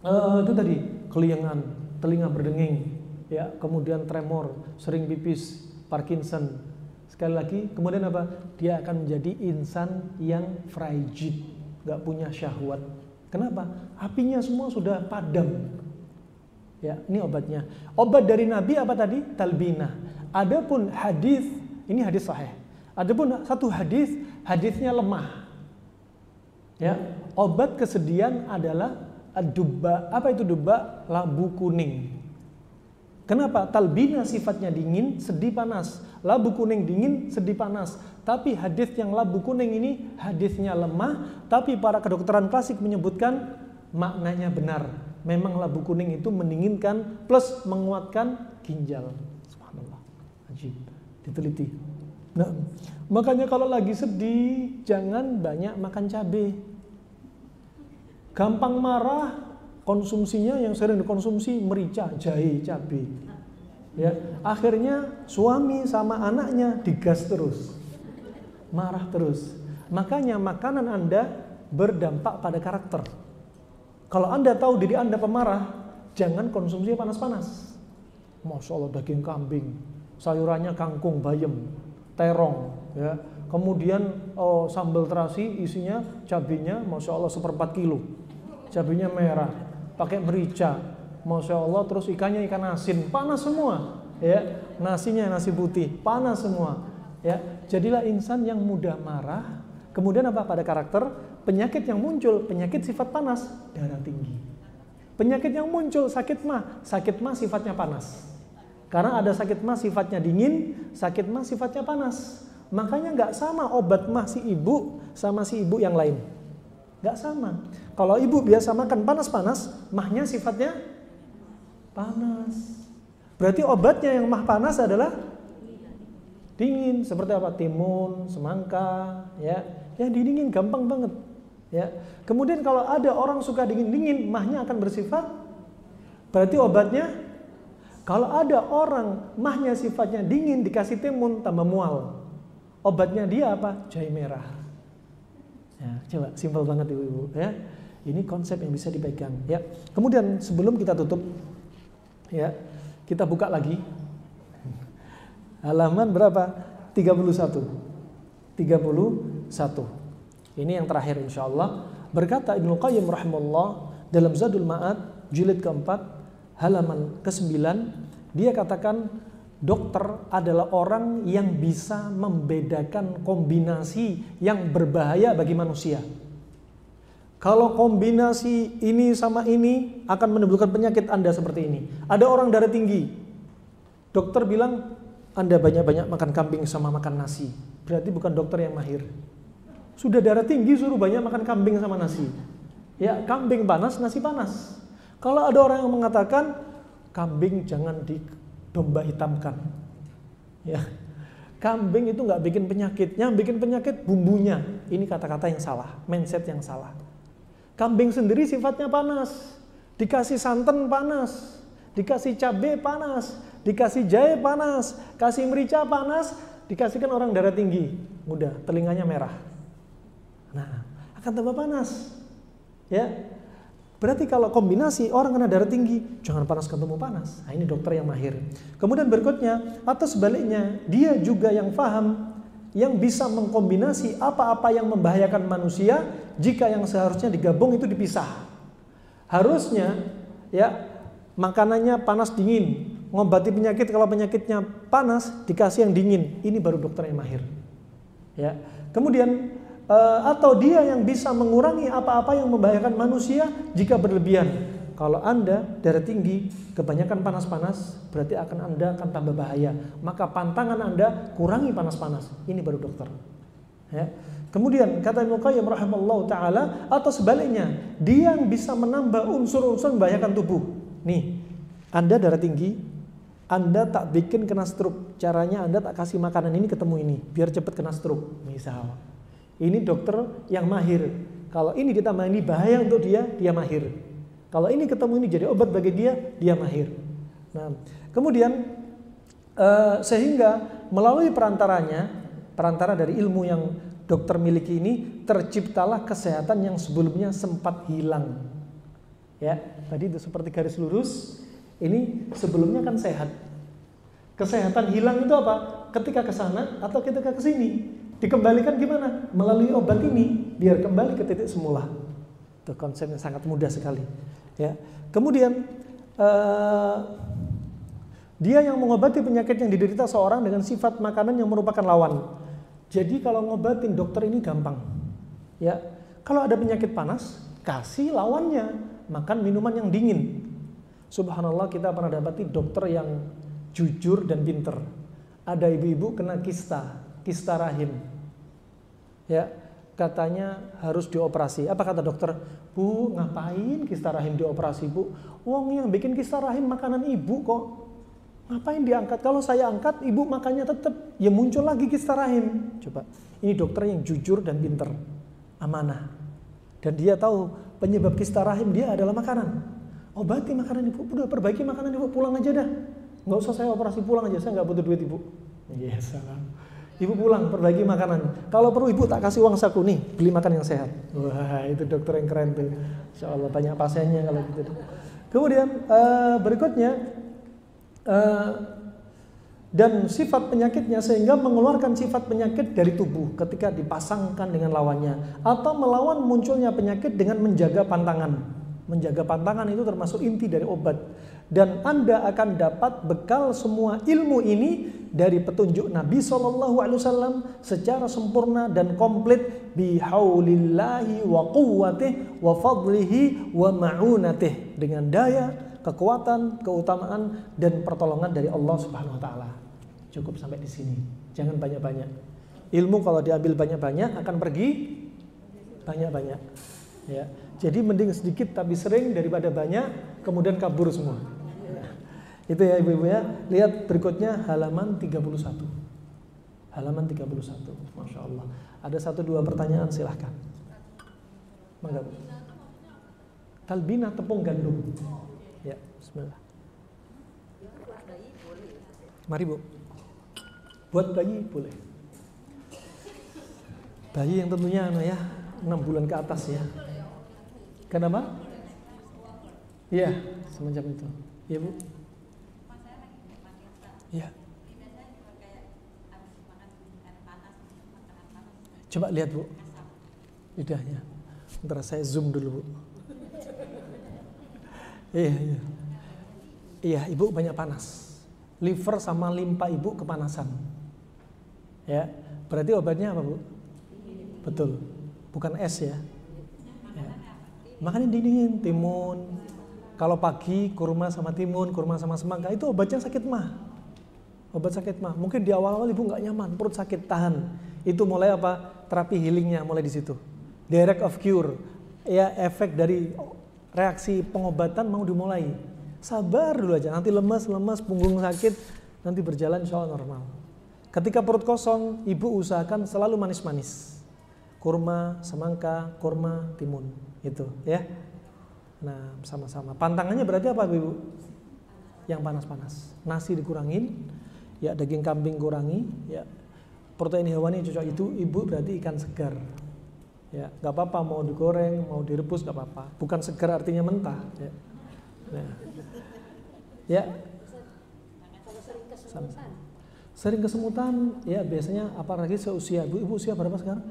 uh, itu tadi keliangan, telinga berdenging, ya, kemudian tremor, sering pipis, Parkinson. Sekali lagi, kemudian apa? Dia akan menjadi insan yang frigid, nggak punya syahwat. Kenapa? Apinya semua sudah padam. Ya, ini obatnya. Obat dari Nabi apa tadi? Talbina. Adapun hadis, ini hadis sahih. Adapun satu hadis, hadisnya lemah. Ya, obat kesedihan adalah dubba. Apa itu dubba? Labu kuning. Kenapa? Talbina sifatnya dingin, sedih panas. Labu kuning dingin, sedih panas. Tapi hadis yang labu kuning ini hadisnya lemah, tapi para kedokteran klasik menyebutkan maknanya benar. Memang labu kuning itu mendinginkan plus menguatkan ginjal. Subhanallah. Ajib. Diteliti. Nah, makanya kalau lagi sedih jangan banyak makan cabai. Gampang marah, konsumsinya yang sering dikonsumsi merica, jahe, cabai. Ya, akhirnya suami sama anaknya digas terus. Marah terus. Makanya makanan Anda berdampak pada karakter. Kalau Anda tahu diri Anda pemarah, jangan konsumsi panas-panas. Masya Allah daging kambing, sayurannya kangkung, bayam, terong, ya. Kemudian oh, sambal terasi isinya cabenya, masya Allah seperempat kilo, cabenya merah, pakai merica, masya Allah terus ikannya ikan asin, panas semua, ya. Nasinya nasi putih, panas semua, ya. Jadilah insan yang mudah marah. Kemudian apa pada karakter? Penyakit yang muncul, penyakit sifat panas, darah tinggi. Penyakit yang muncul sakit mah, sakit mah sifatnya panas. Karena ada sakit mah sifatnya dingin, sakit mah sifatnya panas. Makanya nggak sama obat mah si ibu sama si ibu yang lain. Nggak sama. Kalau ibu biasa makan panas-panas, mahnya sifatnya panas. Berarti obatnya yang mah panas adalah dingin. Seperti apa? Timun, semangka, ya. Ya dingin gampang banget. Ya. Kemudian kalau ada orang suka dingin-dingin, mahnya akan bersifat berarti obatnya Kalau ada orang mahnya sifatnya dingin dikasih timun tambah mual. Obatnya dia apa? Jahe merah. Ya, coba simpel banget ibu-ibu ya. Ini konsep yang bisa dipegang ya. Kemudian sebelum kita tutup ya, kita buka lagi halaman berapa? 31. 31. Ini yang terakhir insya Allah. Berkata Ibnu Qayyim rahimahullah dalam Zadul Ma'ad jilid keempat halaman ke-9 dia katakan dokter adalah orang yang bisa membedakan kombinasi yang berbahaya bagi manusia. Kalau kombinasi ini sama ini akan menimbulkan penyakit Anda seperti ini. Ada orang darah tinggi. Dokter bilang Anda banyak-banyak makan kambing sama makan nasi. Berarti bukan dokter yang mahir. Sudah darah tinggi suruh banyak makan kambing sama nasi. Ya, kambing panas, nasi panas. Kalau ada orang yang mengatakan kambing jangan di domba hitamkan. Ya. Kambing itu nggak bikin penyakit, yang bikin penyakit bumbunya. Ini kata-kata yang salah, mindset yang salah. Kambing sendiri sifatnya panas. Dikasih santan panas, dikasih cabai panas, dikasih jahe panas, kasih merica panas, dikasihkan orang darah tinggi, mudah, telinganya merah. Nah, akan tambah panas. Ya. Berarti kalau kombinasi orang kena darah tinggi, jangan panas ketemu panas. Nah, ini dokter yang mahir. Kemudian berikutnya, atau sebaliknya, dia juga yang paham yang bisa mengkombinasi apa-apa yang membahayakan manusia jika yang seharusnya digabung itu dipisah. Harusnya ya makanannya panas dingin, ngobati penyakit kalau penyakitnya panas dikasih yang dingin. Ini baru dokter yang mahir. Ya. Kemudian atau dia yang bisa mengurangi apa-apa yang membahayakan manusia jika berlebihan. Kalau Anda darah tinggi, kebanyakan panas-panas, berarti akan Anda akan tambah bahaya. Maka pantangan Anda kurangi panas-panas. Ini baru dokter. Ya. Kemudian kata Ibnu Qayyim rahimallahu taala atau sebaliknya, dia yang bisa menambah unsur-unsur membahayakan tubuh. Nih, Anda darah tinggi, Anda tak bikin kena stroke. Caranya Anda tak kasih makanan ini ketemu ini, biar cepat kena stroke. Misal. Ini dokter yang mahir. Kalau ini ditambah ini bahaya untuk dia, dia mahir. Kalau ini ketemu ini jadi obat bagi dia, dia mahir. Nah, kemudian uh, sehingga melalui perantaranya, perantara dari ilmu yang dokter miliki ini, terciptalah kesehatan yang sebelumnya sempat hilang. Ya, tadi itu seperti garis lurus. Ini sebelumnya kan sehat. Kesehatan hilang itu apa? Ketika ke sana atau ketika ke sini. Dikembalikan gimana? Melalui obat ini biar kembali ke titik semula. Itu konsep yang sangat mudah sekali. Ya. Kemudian uh, dia yang mengobati penyakit yang diderita seorang dengan sifat makanan yang merupakan lawan. Jadi kalau ngobatin dokter ini gampang. Ya. Kalau ada penyakit panas, kasih lawannya, makan minuman yang dingin. Subhanallah kita pernah dapati dokter yang jujur dan pinter. Ada ibu-ibu kena kista, kista rahim. Ya, katanya harus dioperasi. Apa kata dokter? Bu, ngapain kista rahim dioperasi, Bu? Wong yang bikin kista rahim makanan ibu kok. Ngapain diangkat? Kalau saya angkat, ibu makannya tetap. Ya muncul lagi kista rahim. Coba. Ini dokter yang jujur dan pinter. Amanah. Dan dia tahu penyebab kista rahim dia adalah makanan. Obati makanan ibu. Udah perbaiki makanan ibu. Pulang aja dah. Nggak usah saya operasi pulang aja. Saya nggak butuh duit ibu. Yes, salam. Ibu pulang perbaiki makanan. Kalau perlu ibu tak kasih uang saku nih, beli makan yang sehat. Wah itu dokter yang keren tuh. Insya Allah banyak pasiennya kalau gitu. Kemudian uh, berikutnya uh, dan sifat penyakitnya sehingga mengeluarkan sifat penyakit dari tubuh ketika dipasangkan dengan lawannya atau melawan munculnya penyakit dengan menjaga pantangan. Menjaga pantangan itu termasuk inti dari obat dan Anda akan dapat bekal semua ilmu ini dari petunjuk Nabi Shallallahu Alaihi Wasallam secara sempurna dan komplit bihaulillahi wa quwwatih wa fadlihi wa ma'unatih dengan daya, kekuatan, keutamaan dan pertolongan dari Allah Subhanahu wa taala. Cukup sampai di sini. Jangan banyak-banyak. Ilmu kalau diambil banyak-banyak akan pergi banyak-banyak. Ya. Jadi mending sedikit tapi sering daripada banyak kemudian kabur semua. Itu ya ibu-ibu ya. Lihat berikutnya halaman 31. Halaman 31. Masya Allah. Ada satu dua pertanyaan silahkan. Mangga. Talbina tepung gandum. Ya, bismillah. Mari Bu. Buat bayi boleh. Bayi yang tentunya anu ya, 6 bulan ke atas ya. Kenapa? Iya, semacam itu. Iya Bu. Iya. Coba lihat Bu. Lidahnya. Ntar saya zoom dulu Bu. Iya, iya. Iya, Ibu banyak panas. Liver sama limpa Ibu kepanasan. Ya, berarti obatnya apa Bu? Betul. Bukan es ya. ya. Makanya dingin timun. Kalau pagi kurma sama timun, kurma sama semangka itu obatnya sakit mah. Obat sakit mah. Mungkin di awal-awal ibu nggak nyaman, perut sakit tahan. Itu mulai apa? Terapi healingnya mulai di situ. Direct of cure. Ya efek dari reaksi pengobatan mau dimulai. Sabar dulu aja. Nanti lemas, lemas, punggung sakit, nanti berjalan insya Allah normal. Ketika perut kosong, ibu usahakan selalu manis-manis kurma, semangka, kurma, timun. Itu ya. Nah, sama-sama. Pantangannya berarti apa, Ibu? Yang panas-panas. Nasi dikurangin, ya daging kambing kurangi, ya protein hewani cocok itu ibu berarti ikan segar. Ya, nggak apa-apa mau digoreng, mau direbus nggak apa-apa. Bukan segar artinya mentah. Ya. Nah. ya. Sering kesemutan, ya biasanya apalagi seusia ibu, ibu usia berapa sekarang?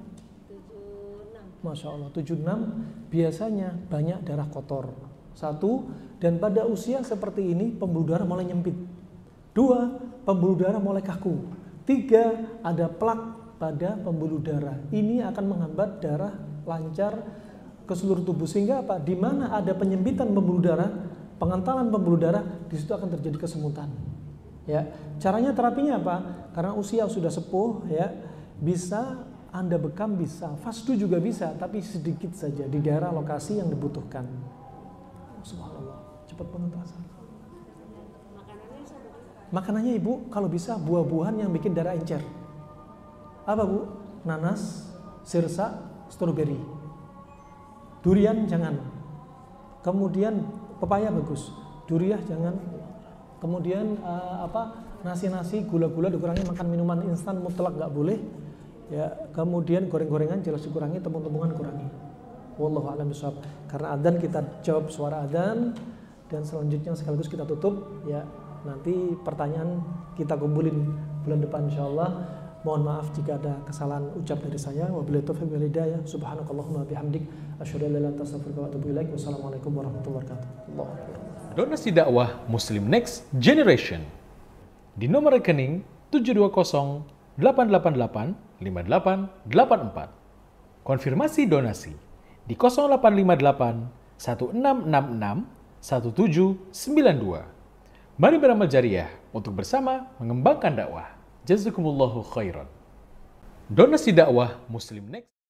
Masya Allah 76 biasanya banyak darah kotor satu dan pada usia seperti ini pembuluh darah mulai nyempit dua pembuluh darah mulai kaku tiga ada plak pada pembuluh darah. Ini akan menghambat darah lancar ke seluruh tubuh sehingga apa? Di mana ada penyempitan pembuluh darah pengentalan pembuluh darah di situ akan terjadi kesemutan. Ya caranya terapinya apa? Karena usia sudah sepuh ya bisa anda bekam bisa, fasdu juga bisa, tapi sedikit saja di daerah lokasi yang dibutuhkan. Subhanallah, cepat penuntasan. Makanannya ibu, kalau bisa buah-buahan yang bikin darah encer. Apa bu? Nanas, sirsa, stroberi. Durian jangan. Kemudian pepaya bagus. Duriah jangan. Kemudian uh, apa? Nasi-nasi, gula-gula dikurangi makan minuman instan mutlak nggak boleh ya kemudian goreng-gorengan jelas dikurangi tepung-tepungan kurangi wallahu a'lam bishawab karena adzan kita jawab suara adzan dan selanjutnya sekaligus kita tutup ya nanti pertanyaan kita kumpulin bulan depan insyaallah. Mohon maaf jika ada kesalahan ucap dari saya. Wabillahi taufiq wal hidayah. Subhanakallahumma bihamdik. Asyhadu an la ilaha illa anta wassalamualaikum warahmatullahi wabarakatuh. Donasi dakwah Muslim Next Generation. Di nomor rekening 720 888 5884. Konfirmasi donasi di 0858 1666 1792. Mari beramal jariah untuk bersama mengembangkan dakwah. Jazakumullahu khairan. Donasi dakwah Muslim Next